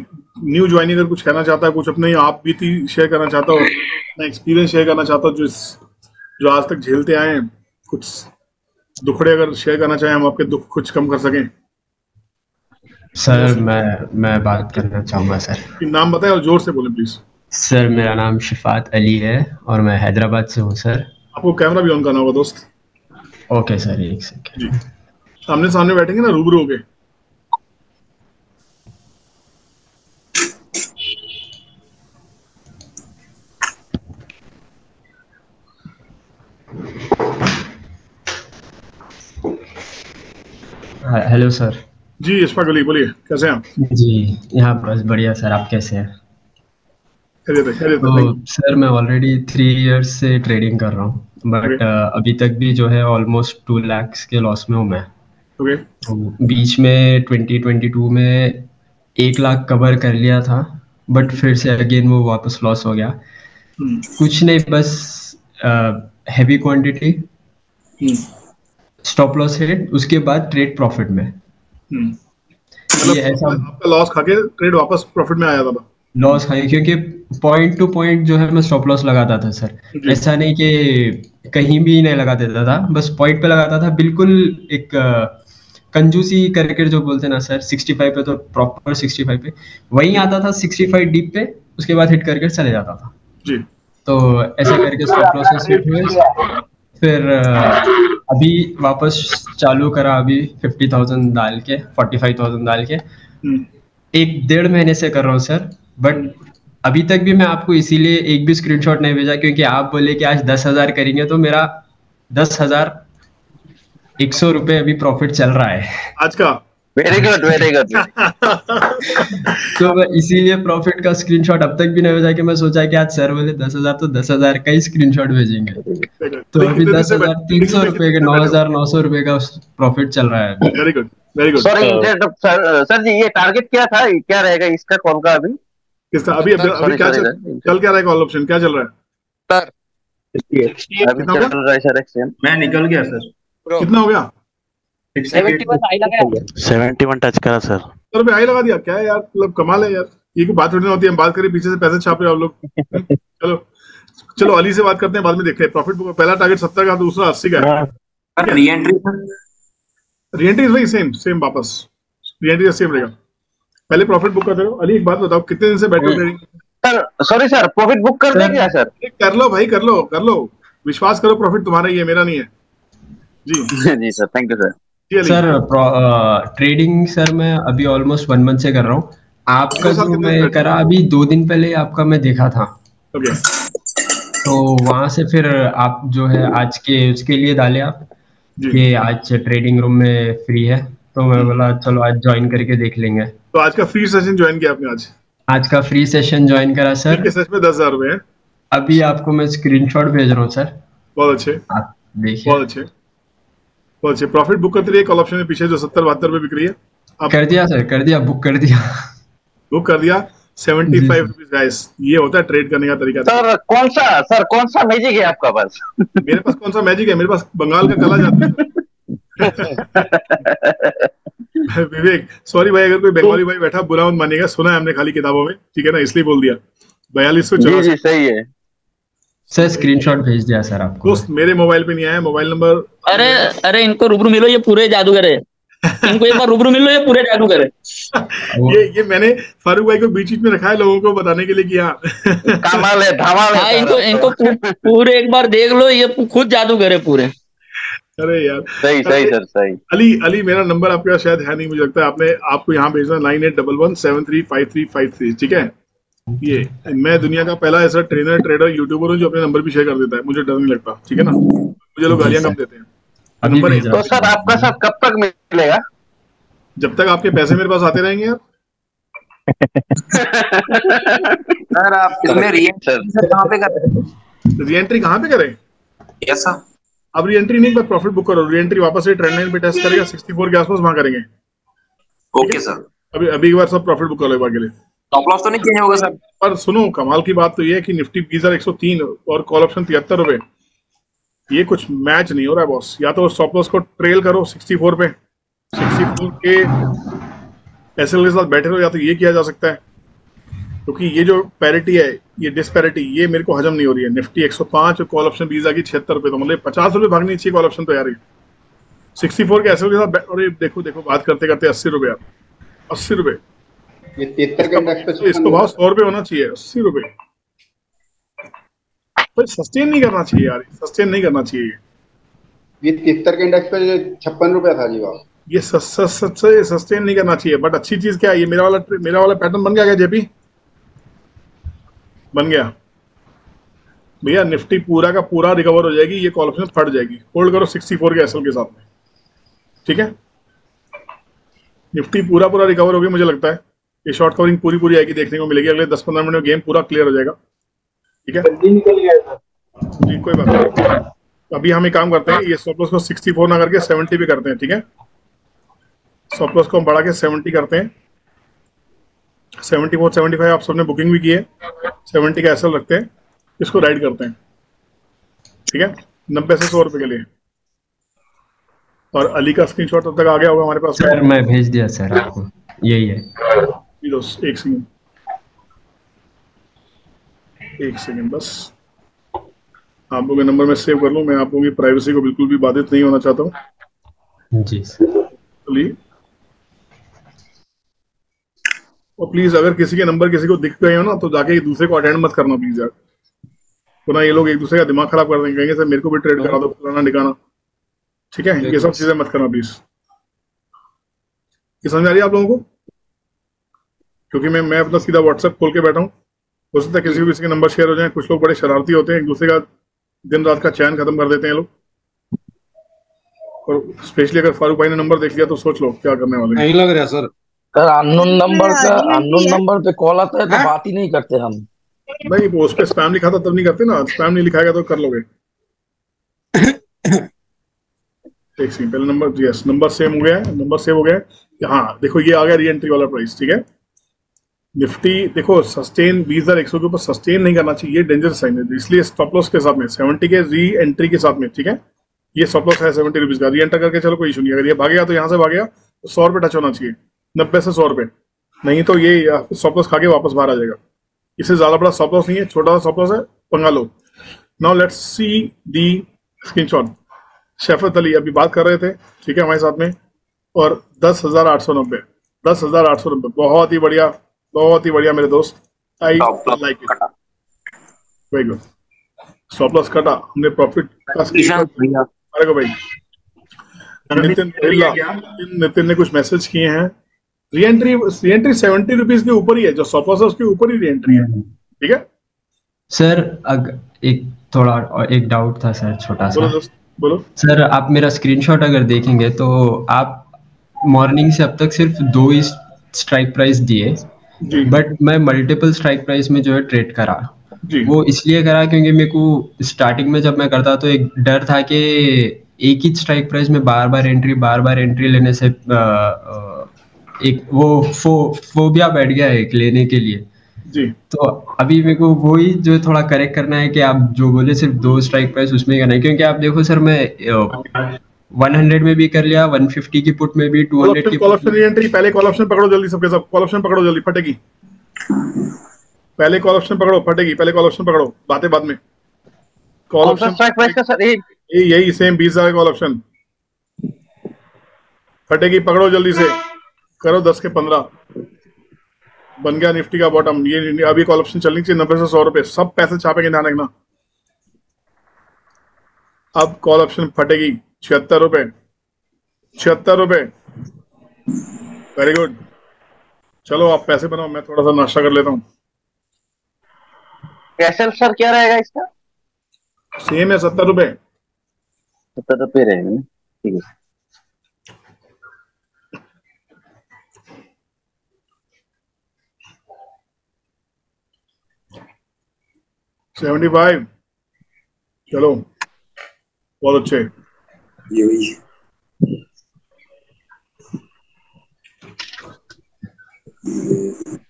न्यू ज्वाइनिंग अगर कुछ कहना चाहता है कुछ अपने आप बीती शेयर करना चाहता हो अपना एक्सपीरियंस शेयर करना चाहता हो जो इस- जो आज तक झेलते आए हैं कुछ दुखड़े अगर शेयर करना चाहें हम आपके दुख कुछ कम कर सकें। सर मैं मैं बात करना चाहूँगा सर नाम बताएँ और ज़ोर से बोलें प्लीज़ सर मेरा नाम शिफात अली है और मैं हैदराबाद से हूँ सर आपको कैमरा भी ऑन करना होगा दोस्त. ओके सर एक सेकंड सामने सामने बैठेंगे ना रूबरू होके. हेलो सर जी इशफाक अली बोलिए कैसे हैं आप? जी यहाँ बस बढ़िया सर आप कैसे हैं? तो सर मैं ऑलरेडी थ्री इयर्स से ट्रेडिंग कर रहा हूँ बट अभी तक भी जो है ऑलमोस्ट टू लैक्स के लॉस में हूँ मैं। तो बीच में 2022 में एक लाख कवर कर लिया था बट फिर से अगेन वो वापस लॉस हो गया। हम्म, कुछ नहीं बस हैवी क्वांटिटी हम्म, स्टॉप लॉस हिट उसके बाद ट्रेड प्रॉफिट में। हम्म। मतलब ये ऐसा आपका लॉस खा के ट्रेड वापस प्रॉफिट में आया था लॉस खाई क्योंकि पॉइंट टू पॉइंट जो है मैं स्टॉप लॉस लगाता था सर ऐसा नहीं कि कहीं भी नहीं लगा देता था बस पॉइंट पे लगाता था। बिल्कुल एक कंजूसी करके जो बोलते हैं ना सर 65 पे तो प्रॉपर 65 पे। वहीं आता था 65 डीप पे उसके बाद हिट करके चले जाता था। जी। तो ऐसा करके स्टॉप लॉसेस हिट हुए। फिर अभी वापस चालू करा अभी 50,000 डाल के 45,000 डाल के। हम्म, एक डेढ़ महीने से कर रहा हूँ सर बट अभी तक भी मैं आपको इसीलिए एक भी स्क्रीनशॉट नहीं भेजा क्योंकि आप बोले कि आज दस हज़ार करेंगे तो मेरा दस हज़ार एक सौ रुपये अभी प्रॉफिट चल रहा है। आज का? वेरी गुड वेरी गुड तो मैं इसीलिए प्रॉफिट का स्क्रीनशॉट अब तक भी नहीं भेजा कि मैं सोचा कि आज सर बोले दस हज़ार तो दस हज़ार का ही स्क्रीनशॉट भेजेंगे। तो अभी दस हज़ार तीन सौ रुपए के नौ हज़ार नौ सौ रुपए का प्रॉफिट चल रहा है very good very good sorry sir sir जी ये टारगेट क्या था? क्या रहेगा इसका कौन का अभी? किसका अभी अभी, क्या चल, क्या रहा है कॉल ऑप्शन क्या चल रहा है? अभी चल रहा है सर मैं निकल गया सर कितना हो गया? सेवेंटी वन टच करा सर सर आई लगा दिया। क्या यार? मतलब कमाल है यार। ये कोई बात थोड़ी होती है हम बात करें पीछे से पैसे छाप रहे हो आप लोग। [laughs] चलो। चलो अली से बात करते हैं बाद में देखते हैं। प्रॉफिट बुक पहला टारगेट सत्तर का दूसरा अस्सी का है। री एंट्री वही सेम सेम वापस। री एंट्री सेम रहेगा। पहले प्रॉफिट बुक करते रहो। अली एक बात बताओ कितने दिन से बैठे हो? Trading sir sorry sir profit book कर दें क्या सर कर लो भाई कर लो कर लो। विश्वास करो प्रॉफिट तुम्हारा ही है मेरा नहीं है। जी। [laughs] जी sir thank you sir sir trading sir मैं अभी ऑलमोस्ट वन मंथ से कर रहा हूँ। आपका जो मैं करा अभी दो दिन पहले आपका मैं देखा था। ओके तो वहाँ से फिर आप जो है आज के उसके लिए डाले आप कि आज ट्रेडिंग रूम में फ्री है। तो मैं बोला चलो आज ज्वाइन करके देख लेंगे। तो आज का फ्री सेशन ज्वाइन किया आपने आज? आज का फ्री सेशन ज्वाइन करा सर सेशन में दस हज़ार रुपए अभी आपको मैं स्क्रीनशॉट भेज रहा हूँ सर बहुत अच्छे। आप देखिए। बहुत अच्छे। बहुत अच्छे। प्रॉफिट बुक करते रहिए कॉल ऑप्शन में पीछे जो सत्तर बहत्तर रुपए बिक रही है आप कर दिया सर कर दिया बुक कर दिया। बुक कर दिया। सेवेंटी फाइव रुपीज़ गाइस ये होता है ट्रेड करने का तरीका। सर कौन सा सर कौन सा मैजिक है आपका पास? मेरे पास कौन सा मैजिक है? मेरे पास बंगाल का कला जाता है। [laughs] विवेक सॉरी भाई अगर कोई बंगाली भाई बैठा बुरा मत मानिएगा सुना है हमने खाली किताबों में ठीक है ना इसलिए बोल दिया। बयालीस सौ सही है। सर स्क्रीनशॉट भेज दिया सर आपको। दोस्त मेरे मोबाइल पे नहीं आया मोबाइल नंबर अरे अरे इनको रूबरू मिलो ये पूरे जादूगर है। इनको एक बार रूबरू मिलो ये पूरे जादूगर है। [laughs] ये ये मैंने फारूक भाई को बीच बीच में रखा है लोगों को बताने के लिए कि हाँ। [laughs] कमाल है धमाल हाँ इनको इनको पूरे एक बार देख लो ये खुद जादूगर है पूरे। अरे यार। सही सही सर सही। अली अली मेरा नंबर आपके पास शायद है नहीं मुझे लगता है। आपने आपको यहाँ भेजना nine eight double one seven three five three five three ठीक है? ये मैं दुनिया का पहला ऐसा ट्रेनर ट्रेडर यूट्यूबर हूँ जो अपने नंबर भी शेयर कर देता है। मुझे डर नहीं लगता ठीक है ना? मुझे लोग गालियाँ कम देते हैं। नंबर तो सर आपका साथ कब तक मिलेगा? जब तक आपके पैसे मेरे पास आते रहेंगे यार। सर आप इसमें री एंट्री कहाँ पे कर रहे हैं री कहाँ पे करें? ऐसा अब री एंट्री नहीं बस प्रॉफिट बुक करो। री एंट्री वापस से ट्रेंड लाइन पे टेस्ट करेगा 64 के आसपास वहाँ करेंगे। ओके सर अभी अभी एक बार सब प्रॉफिट बुक कर लो एक बार के लिए। स्टॉप लॉस तो नहीं चेंज होगा सर पर सुनो, कमाल की बात तो ये है कि निफ्टी बीजर 103 और कॉल ऑप्शन तिहत्तर रुपए ये कुछ मैच नहीं हो रहा है बॉस या तो स्टॉप लॉस को ट्रेल करो 64 पे। 64 के एसएल के साथ बैठे रहो, या तो ये किया जा सकता है। क्योंकि तो ये जो पैरिटी है, ये डिस्पैरिटी ये मेरे को हजम नहीं हो रही है। निफ्टी 105 और कॉल ऑप्शन बीजा की छिहत्तर रुपए तो मतलब पचास रुपए भागनी चाहिए कॉल ऑप्शन तो यार ये। 64 के एसएल के साथ अरे देखो देखो, बात करते करते अस्सी रुपए यार। अस्सी रुपए। ये तिहत्तर के इंडेक्स पे इसको भाव सौ रुपए होना चाहिए अस्सी रुपए। सस्टेन नहीं करना चाहिए यार सस्टेन नहीं करना चाहिए। ये तिहत्तर के इंडेक्स पे छप्पन रुपया था जी वाह ये सस्टेन नहीं करना चाहिए बट अच्छी चीज़ क्या है? ये मेरा वाला मेरा वाला पैटर्न बन गया क्या जेपी? बन गया। भैया निफ्टी पूरा का पूरा रिकवर हो जाएगी ये कॉल ऑप्शन फट जाएगी। होल्ड करो 64 के एसएल के साथ में। ठीक है? निफ्टी पूरा पूरा रिकवर होगी मुझे लगता है। ये शॉर्ट कवरिंग पूरी पूरी आएगी देखने को मिलेगी। अगले 10-15 मिनट में गेम पूरा क्लियर हो जाएगा। ठीक है? निकल गया सर जी कोई बात नहीं। अभी हम एक काम करते हैं ये स्टॉप लॉस को 64 ना करके 70 पे करते हैं ठीक है? स्टॉप लॉस को हम बढ़ा के 70 करते हैं। 74 75 आप सबने बुकिंग भी की है 70 का एसल रखते हैं। इसको राइड करते हैं। ठीक है? नब्बे से सौ रुपए के लिए। और अली का स्क्रीनशॉट तब तक आ गया होगा हमारे पास सर मैं भेज दिया सर आपको। यही है। ये एक सेकंड। एक सेकंड बस। आप लोगों के नंबर में सेव कर लूँ मैं आप लोगों की प्राइवेसी को बिल्कुल भी बाधित नहीं होना चाहता हूँ। जी चलिए। और प्लीज़ अगर किसी के नंबर किसी को दिख गए हो ना तो जाके एक दूसरे को अटेंड मत करना प्लीज़ यार। तो ना ये लोग एक दूसरे का दिमाग खराब कर देंगे कहेंगे सर मेरे को भी ट्रेड करा दो फलाना निकाना ठीक है? ये सब चीज़ें मत करना प्लीज़ ये समझ आ रही है आप लोगों को? क्योंकि मैं मैं अपना सीधा व्हाट्सएप खोल के बैठा हूँ। हो सकता है किसी को किसी के नंबर शेयर हो जाए कुछ लोग बड़े शरारती होते हैं एक दूसरे का दिन रात का चैन खत्म कर देते हैं लोग। और स्पेशली अगर फारूक भाई ने नंबर देख लिया तो सोच लो क्या करने वाले नहीं लग रहा सर। सर अननोन नंबर का अननोन नंबर पे कॉल आता है तो बात ही नहीं करते हम। नहीं वो उस पर स्पैम लिखा था तब नहीं करते ना स्पैम नहीं लिखाएगा तो कर लोगे। [coughs] एक सेकंड पहले नंबर यस नंबर सेम हो गया है नंबर सेव हो गया है। हाँ देखो ये आ गया री एंट्री वाला प्राइस ठीक है? निफ्टी, देखो सस्टेन बीस हज़ार एक सौ के ऊपर सस्टेन नहीं करना चाहिए डेंजर साइन है। इसलिए स्टॉप लॉस के साथ में सेवेंटी के री एंट्री के साथ में, ठीक है? ये स्टॉप लॉस है सेवेंटी रुपीज़ का। री एंटर करके चलो, कोई इशू नहीं। अगर ये भागेगा तो यहाँ से भागेगा तो सौ रुपये टच होना चाहिए। नब्बे से सौ रुपये नहीं तो ये स्टॉप लॉस खा के वापस बाहर आ जाएगा। इससे ज़्यादा बड़ा स्टॉप लॉस नहीं है, छोटा सा स्टॉप लॉस है, पंगा लो। Now let's see the screenshot Shafat Ali अभी बात कर रहे थे, ठीक है, हमारे साथ में। और दस हज़ार आठ सौ नब्बे। दस हज़ार आठ सौ नब्बे, बहुत ही बढ़िया। बहुत ही बढ़िया मेरे दोस्त। I like it very good stop loss कटा। हमने प्रॉफिट का अरे को भाई नितिन नितिन नितिन ने कुछ मैसेज किए हैं। Re entry re entry seventy rupees के ऊपर ही है जो स्टॉप लॉस है उसके ऊपर ही री एंट्री है। ठीक है? सर अग एक थोड़ा और एक डाउट था सर छोटा सा। बोलो सर आप मेरा स्क्रीनशॉट अगर देखेंगे तो आप मॉर्निंग से अब तक सिर्फ़ दो ही स्ट्राइक प्राइस दिए। बट मैं मल्टीपल स्ट्राइक प्राइस में जो है ट्रेड करा। वो इसलिए करा क्योंकि मेरे को स्टार्टिंग में जब मैं करता तो एक डर था कि एक ही स्ट्राइक प्राइस में बार बार एंट्री बार बार एंट्री लेने से अ, एक वो फो फोबिया बैठ गया है एक लेने के लिए। जी। तो अभी मेरे को वही जो थोड़ा करेक्ट करना है कि आप जो बोले सिर्फ़ दो स्ट्राइक प्राइस उसमें करना है। क्योंकि आप देखो सर मैं वन हंड्रेड में भी कर लिया वन फिफ्टी की पुट में भी टू कॉल हंड्रेड ऑप्शन की कॉल ऑप्शन री एंट्री पहले कॉल ऑप्शन पकड़ो जल्दी सबके सब। कॉल ऑप्शन पकड़ो जल्दी फटेगी। पहले कॉल ऑप्शन पकड़ो फटेगी। पहले कॉल ऑप्शन पकड़ो बातें बाद में। कॉल ऑप्शन स्ट्राइक प्राइस का सर यही सेम बीस हज़ार कॉल ऑप्शन फटेगी पकड़ो जल्दी से। करो दस के पंद्रह। बन गया निफ्टी का बॉटम ये अभी कॉल ऑप्शन चलनी चाहिए नब्बे से सौ रुपए। सब पैसे छापेंगे ध्यान रखना। अब कॉल ऑप्शन फटेगी। छिहत्तर रुपए। छिहत्तर रुपए। वेरी गुड चलो आप पैसे बनाओ मैं थोड़ा सा नाश्ता कर लेता हूँ। कैसे सर क्या रहेगा इसका? सेम है सत्तर रुपए। सत्तर रुपये रहेगा ठीक है। सेवेंटी फाइव चलो बहुत अच्छे। E eu ia. E...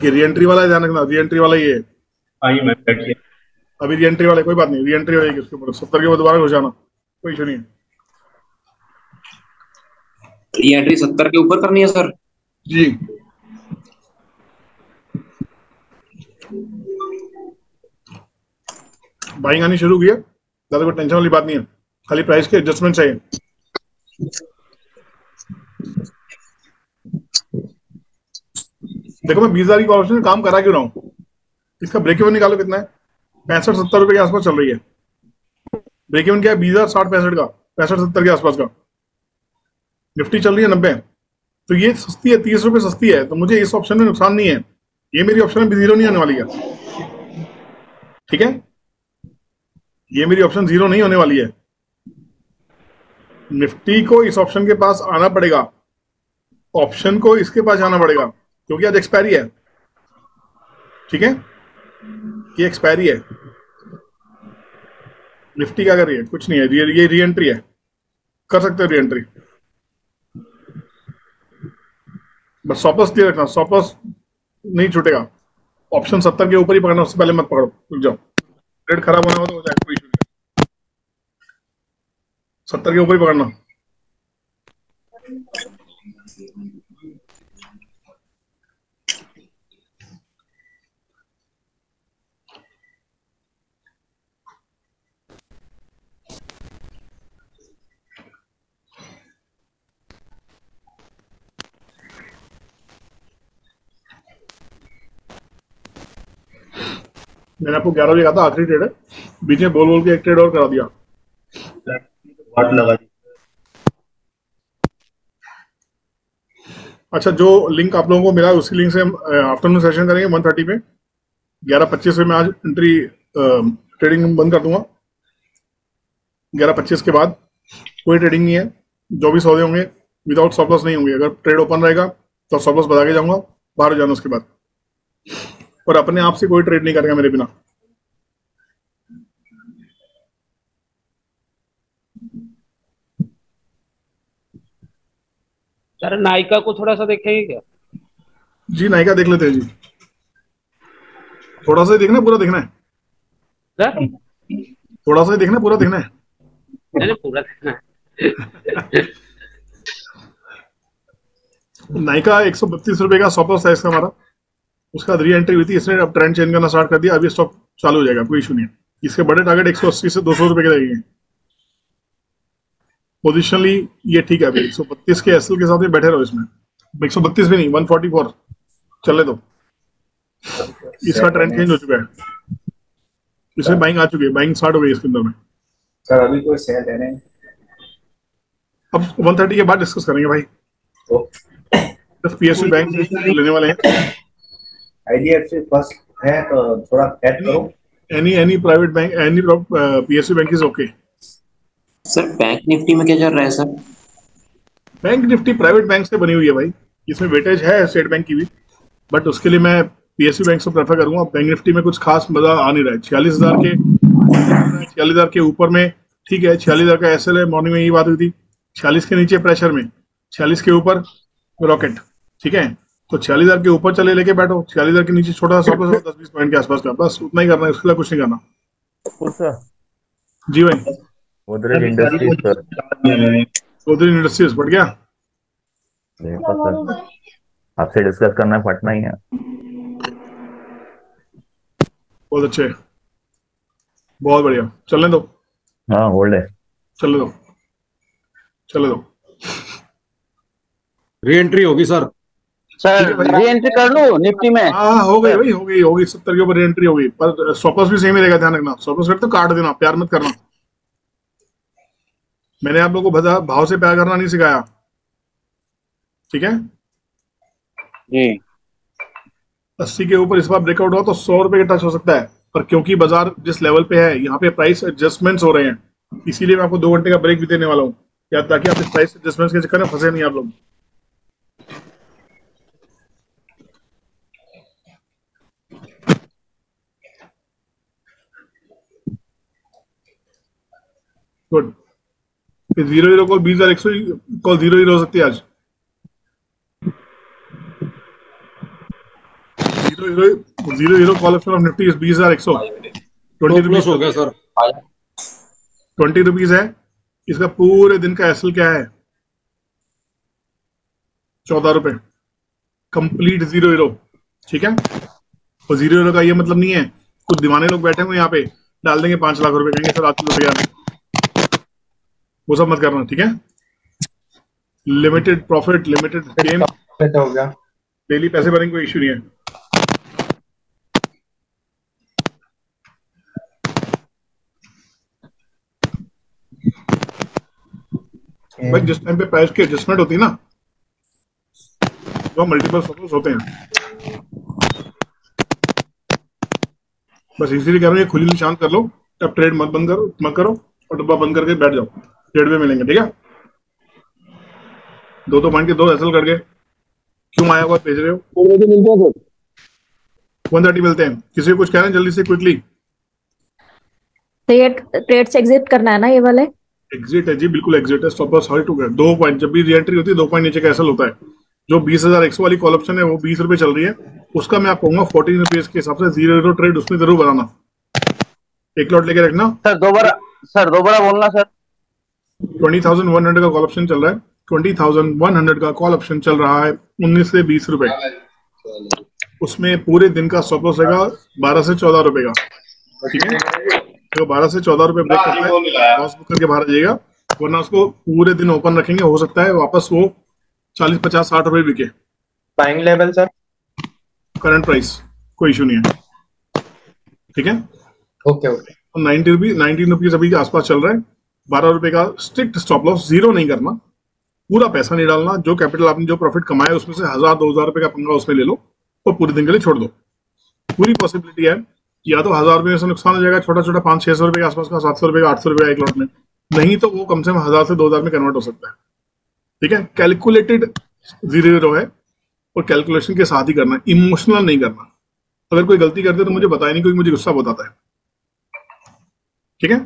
ये रीएंट्री वाला ध्यान रखना रीएंट्री वाला ये अभी रीएंट्री वाले कोई बात नहीं रीएंट्री होगी उसके ऊपर। सत्तर के बाद दोबारा घुस जाना कोई इशू नहीं है। रीएंट्री सत्तर के ऊपर करनी है सर? जी। बाइंग आनी शुरू हुई है ज़्यादा कोई टेंशन वाली बात नहीं है। खाली प्राइस के एडजस्टमेंट चाहिए। देखो, मैं बीस हज़ार की कॉल ऑप्शन काम करा क्यों रहा हूँ? इसका ब्रेक इवन निकालो कितना है? पैंसठ सत्तर रुपए के आसपास चल रही है। ब्रेक इवन क्या है? बीस हज़ार, साठ पैंसठ का, पैंसठ सत्तर के आसपास का। निफ्टी चल रही है नब्बे। तो ये सस्ती है, तीस रुपए सस्ती है। तो मुझे इस ऑप्शन में नुकसान नहीं है। ये मेरी ऑप्शन में ज़ीरो नहीं आने वाली है। ठीक है? ये मेरी ऑप्शन ज़ीरो नहीं होने वाली है। निफ्टी को इस ऑप्शन के पास आना पड़ेगा। ऑप्शन को इसके पास जाना पड़ेगा। क्योंकि आज एक्सपायरी है। ठीक है? ये एक्सपायरी है। निफ्टी क्या कर रही कुछ नहीं है। ये री एंट्री है। कर सकते हो री एंट्री बस सॉपस दे रखना। सॉपस नहीं छूटेगा। ऑप्शन सत्तर के ऊपर ही पकड़ना, उससे पहले मत पकड़ो। रुक जाओ। ट्रेड खराब होना हो तो हो जाए कोई इशू सत्तर के ऊपर ही पकड़ना। मैंने आपको ग्यारह बजे कहा था आखिरी ट्रेड है। बीच में बोल बोल के एक ट्रेड और करा दिया। लगा अच्छा जो लिंक आप लोगों को मिला उसी लिंक से हम आफ्टरनून सेशन करेंगे वन थर्टी पे। ग्यारह पच्चीस पे मैं आज एंट्री ट्रेडिंग बंद कर दूँगा। ग्यारह पच्चीस के बाद कोई ट्रेडिंग नहीं है। जो भी सौदे होंगे विदाउट स्टॉप लॉस नहीं होंगे। अगर ट्रेड ओपन रहेगा तो स्टॉप लॉस बता के जाऊँगा बाहर जाना उसके बाद। और अपने आप से कोई ट्रेड नहीं करेगा मेरे बिना। सर नायका को थोड़ा सा देखेंगे क्या? जी नायका देख लेते हैं जी। थोड़ा सा ही देखना पूरा देखना है। सर? थोड़ा सा ही देखना पूरा देखना है। मैंने पूरा देखना है। नायका एक सौ बत्तीस रुपए का स्टॉप साइज़ का हमारा। उसका री एंट्री हुई थी इसने अब ट्रेंड चेंज करना स्टार्ट कर दिया अभी स्टॉक चालू हो जाएगा कोई इशू नहीं है। इसके बड़े टारगेट 180 से 200 रुपए के लगेंगे। पोजिशनली ये ठीक है अभी 132 के एसएल के साथ बैठे रहो इसमें। 132 भी नहीं 144 चले दो। इसका ट्रेंड चेंज हो चुका है। इसमें बाइंग आ चुकी है बाइंग स्टार्ट हो गई इसके अंदर में। सर अभी कोई सेल है नहीं। अब 130 के बाद डिस्कस करेंगे भाई। बस पीएसयू बैंक लेने वाले हैं। आईडीएफसी फ़र्स्ट है तो थोड़ा ऐड करो। Any any private bank any PSU bank is okay sir bank Nifty में क्या चल रहा है sir bank Nifty private bank से बनी हुई है भाई। इसमें वेटेज है स्टेट बैंक की भी। बट उसके लिए मैं पीएसयू बैंक से प्रेफर करूँगा। बैंक निफ्टी में कुछ खास मज़ा आ नहीं रहा है। छियालीस हज़ार के छियालीस हज़ार के ऊपर में ठीक है छियालीस हज़ार का एसएल है मॉर्निंग में यही बात हुई थी। छियालीस के नीचे प्रेशर में छियालीस के ऊपर रॉकेट ठीक है? तो छियालीस हज़ार के ऊपर चले लेके बैठो। छियालीस हज़ार के नीचे छोटा सा सौ दस बीस पॉइंट के आसपास का। बस उतना ही करना है उसके लिए कुछ नहीं करना। जी भाई। गोदरेज इंडस्ट्रीज़ सर बढ़ गया? आपसे डिस्कस करना है पटना ही है। बहुत अच्छे। बहुत बढ़िया। चलने दो। हाँ होल्ड है। चलने दो। चले दो। री एंट्री होगी सर सर री एंट्री कर लूँ निफ्टी में? हाँ हो गई भाई हो गई हो गई। सत्तर के ऊपर एंट्री हो गई। पर स्टॉपस भी सेम ही रहेगा ध्यान रखना। स्टॉपस रेट तो काट देना प्यार मत करना। मैंने आप लोगों को भाव से प्यार करना नहीं सिखाया। ठीक है? जी। अस्सी के ऊपर इस बार ब्रेकआउट हुआ तो सौ रुपए के टच हो सकता है। पर क्योंकि बाज़ार जिस लेवल पे है यहाँ पे प्राइस एडजस्टमेंट्स हो रहे हैं। इसीलिए मैं आपको दो घंटे का ब्रेक भी देने वाला हूँ। ताकि आप इस प्राइस एडजस्टमेंट्स के चक्कर में फंसे नहीं आप लोग। गुड ज़ीरो ज़ीरो कॉल बीस हज़ार एक सौ कॉल ज़ीरो ज़ीरो हो सकती है आज। Zero zero zero zero call option of Nifty is बीस हज़ार एक सौ। ट्वेंटी रुपीज़ हो गया सर ट्वेंटी रुपीज़ है। इसका पूरे दिन का एसल क्या है? चौदह रुपए। कंप्लीट ज़ीरो ज़ीरो ठीक है? और ज़ीरो ज़ीरो का ये मतलब नहीं है। कुछ दीवाने लोग बैठे हुए यहाँ पे। डाल देंगे पाँच लाख रुपए। कहेंगे सर आपको रुपया वो सब मत करना ठीक है? लिमिटेड प्रॉफिट लिमिटेड गेम हो गया। डेली पैसे भरेंगे कोई इश्यू नहीं है। भाई जिस टाइम पे प्राइस की एडजस्टमेंट होती है ना तो मल्टीपल सपोज़ होते हैं। बस इसीलिए कह रहा हूँ ये खुली निशान कर लो तब ट्रेड मत बंद करो मत करो और डब्बा बंद करके बैठ जाओ। ट्रेड में मिलेंगे ठीक है? दो दो पॉइंट के दो एसल कर गए क्यों आया हुआ भेज रहे हो? वन थर्टी मिलते हैं किसी को कुछ कहना है? जल्दी से क्विकली तो ट्रेड से एग्जिट करना है ना ये वाले? एग्जिट है जी बिल्कुल एग्जिट है। स्टॉप लॉस हॉल्ट हो गया दो पॉइंट जब भी री होती है दो पॉइंट नीचे का एसल होता है। जो बीस हज़ार एक सौ वाली कॉल ऑप्शन है वो बीस रुपए चल रही है। उसका मैं आपको कहूँगा फोर्टीन रुपीज़ के हिसाब से ज़ीरो ज़ीरो ट्रेड उसमें ज़रूर बनाना। एक लॉट लेके रखना। सर दोबारा सर दोबारा बोलना sir twenty thousand one hundred का कॉल ऑप्शन चल रहा है। ट्वेंटी थाउज़ेंड वन हंड्रेड का कॉल ऑप्शन चल रहा है उन्नीस से बीस रुपए। उसमें पूरे दिन का स्टॉप लॉस रहेगा बारह से चौदह रुपए का। ठीक है? जो बारह से चौदह रुपए ब्रेक करता है। लॉस बुक करके बाहर आ जाइएगा वरना उसको पूरे दिन ओपन रखेंगे। हो सकता है वापस वो चालीस पचास साठ रुपए बिके। Buying level sir current price कोई इशू नहीं है। ठीक है? Okay okay ninety rupees nineteen rupees अभी के आसपास चल रहा है। बारह रुपए का स्ट्रिक्ट स्टॉप लॉस ज़ीरो नहीं करना। पूरा पैसा नहीं डालना, जो कैपिटल आपने, जो प्रॉफिट कमाया, उसमें से हज़ार, दो हज़ार रुपए का पंगा उसमें ले लो और पूरे दिन के लिए छोड़ दो। पूरी पॉसिबिलिटी है या तो हज़ार रुपये से नुकसान हो जाएगा छोटा छोटा पाँच, छह सौ रुपए के आसपास का, सात सौ रुपए का, आठ सौ रुपए एक लॉट में। नहीं तो वो कम से कम हज़ार से दो हज़ार में कन्वर्ट हो सकता है। ठीक है? कैलकुलेटेड ज़ीरो ज़ीरो है और कैलकुलेशन के साथ ही करना इमोशनल नहीं करना। अगर कोई गलती करते तो मुझे बताया नहीं, क्योंकि मुझे गुस्सा बताता है। ठीक है?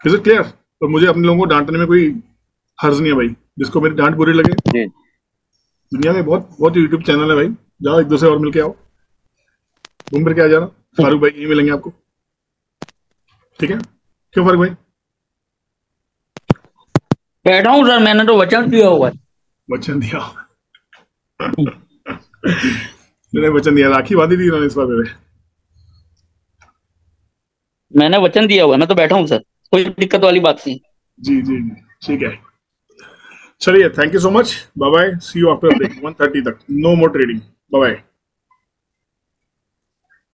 इज़ इट क्लियर और मुझे अपने लोगों को डांटने में कोई हर्ज नहीं है भाई। जिसको मेरी डांट बुरी लगे दुनिया में बहुत बहुत यूट्यूब चैनल है भाई। जाओ एक दूसरे और मिलके आओ। घूम फिर के आ जाना। फारूक भाई यही मिलेंगे आपको। ठीक है? क्यों फारूक भाई? बैठा हूँ सर मैंने तो वचन दिया हुआ वचन दिया। मैंने वचन दिया। राखी बांधी थी उन्होंने इस बार मेरे। मैंने वचन दिया हुआ है मैं तो बैठा हूँ सर। कोई दिक्कत वाली बात नहीं। जी जी जी। ठीक है। चलिए thank you so much bye bye see you after break 1:30 तक। No more trading bye bye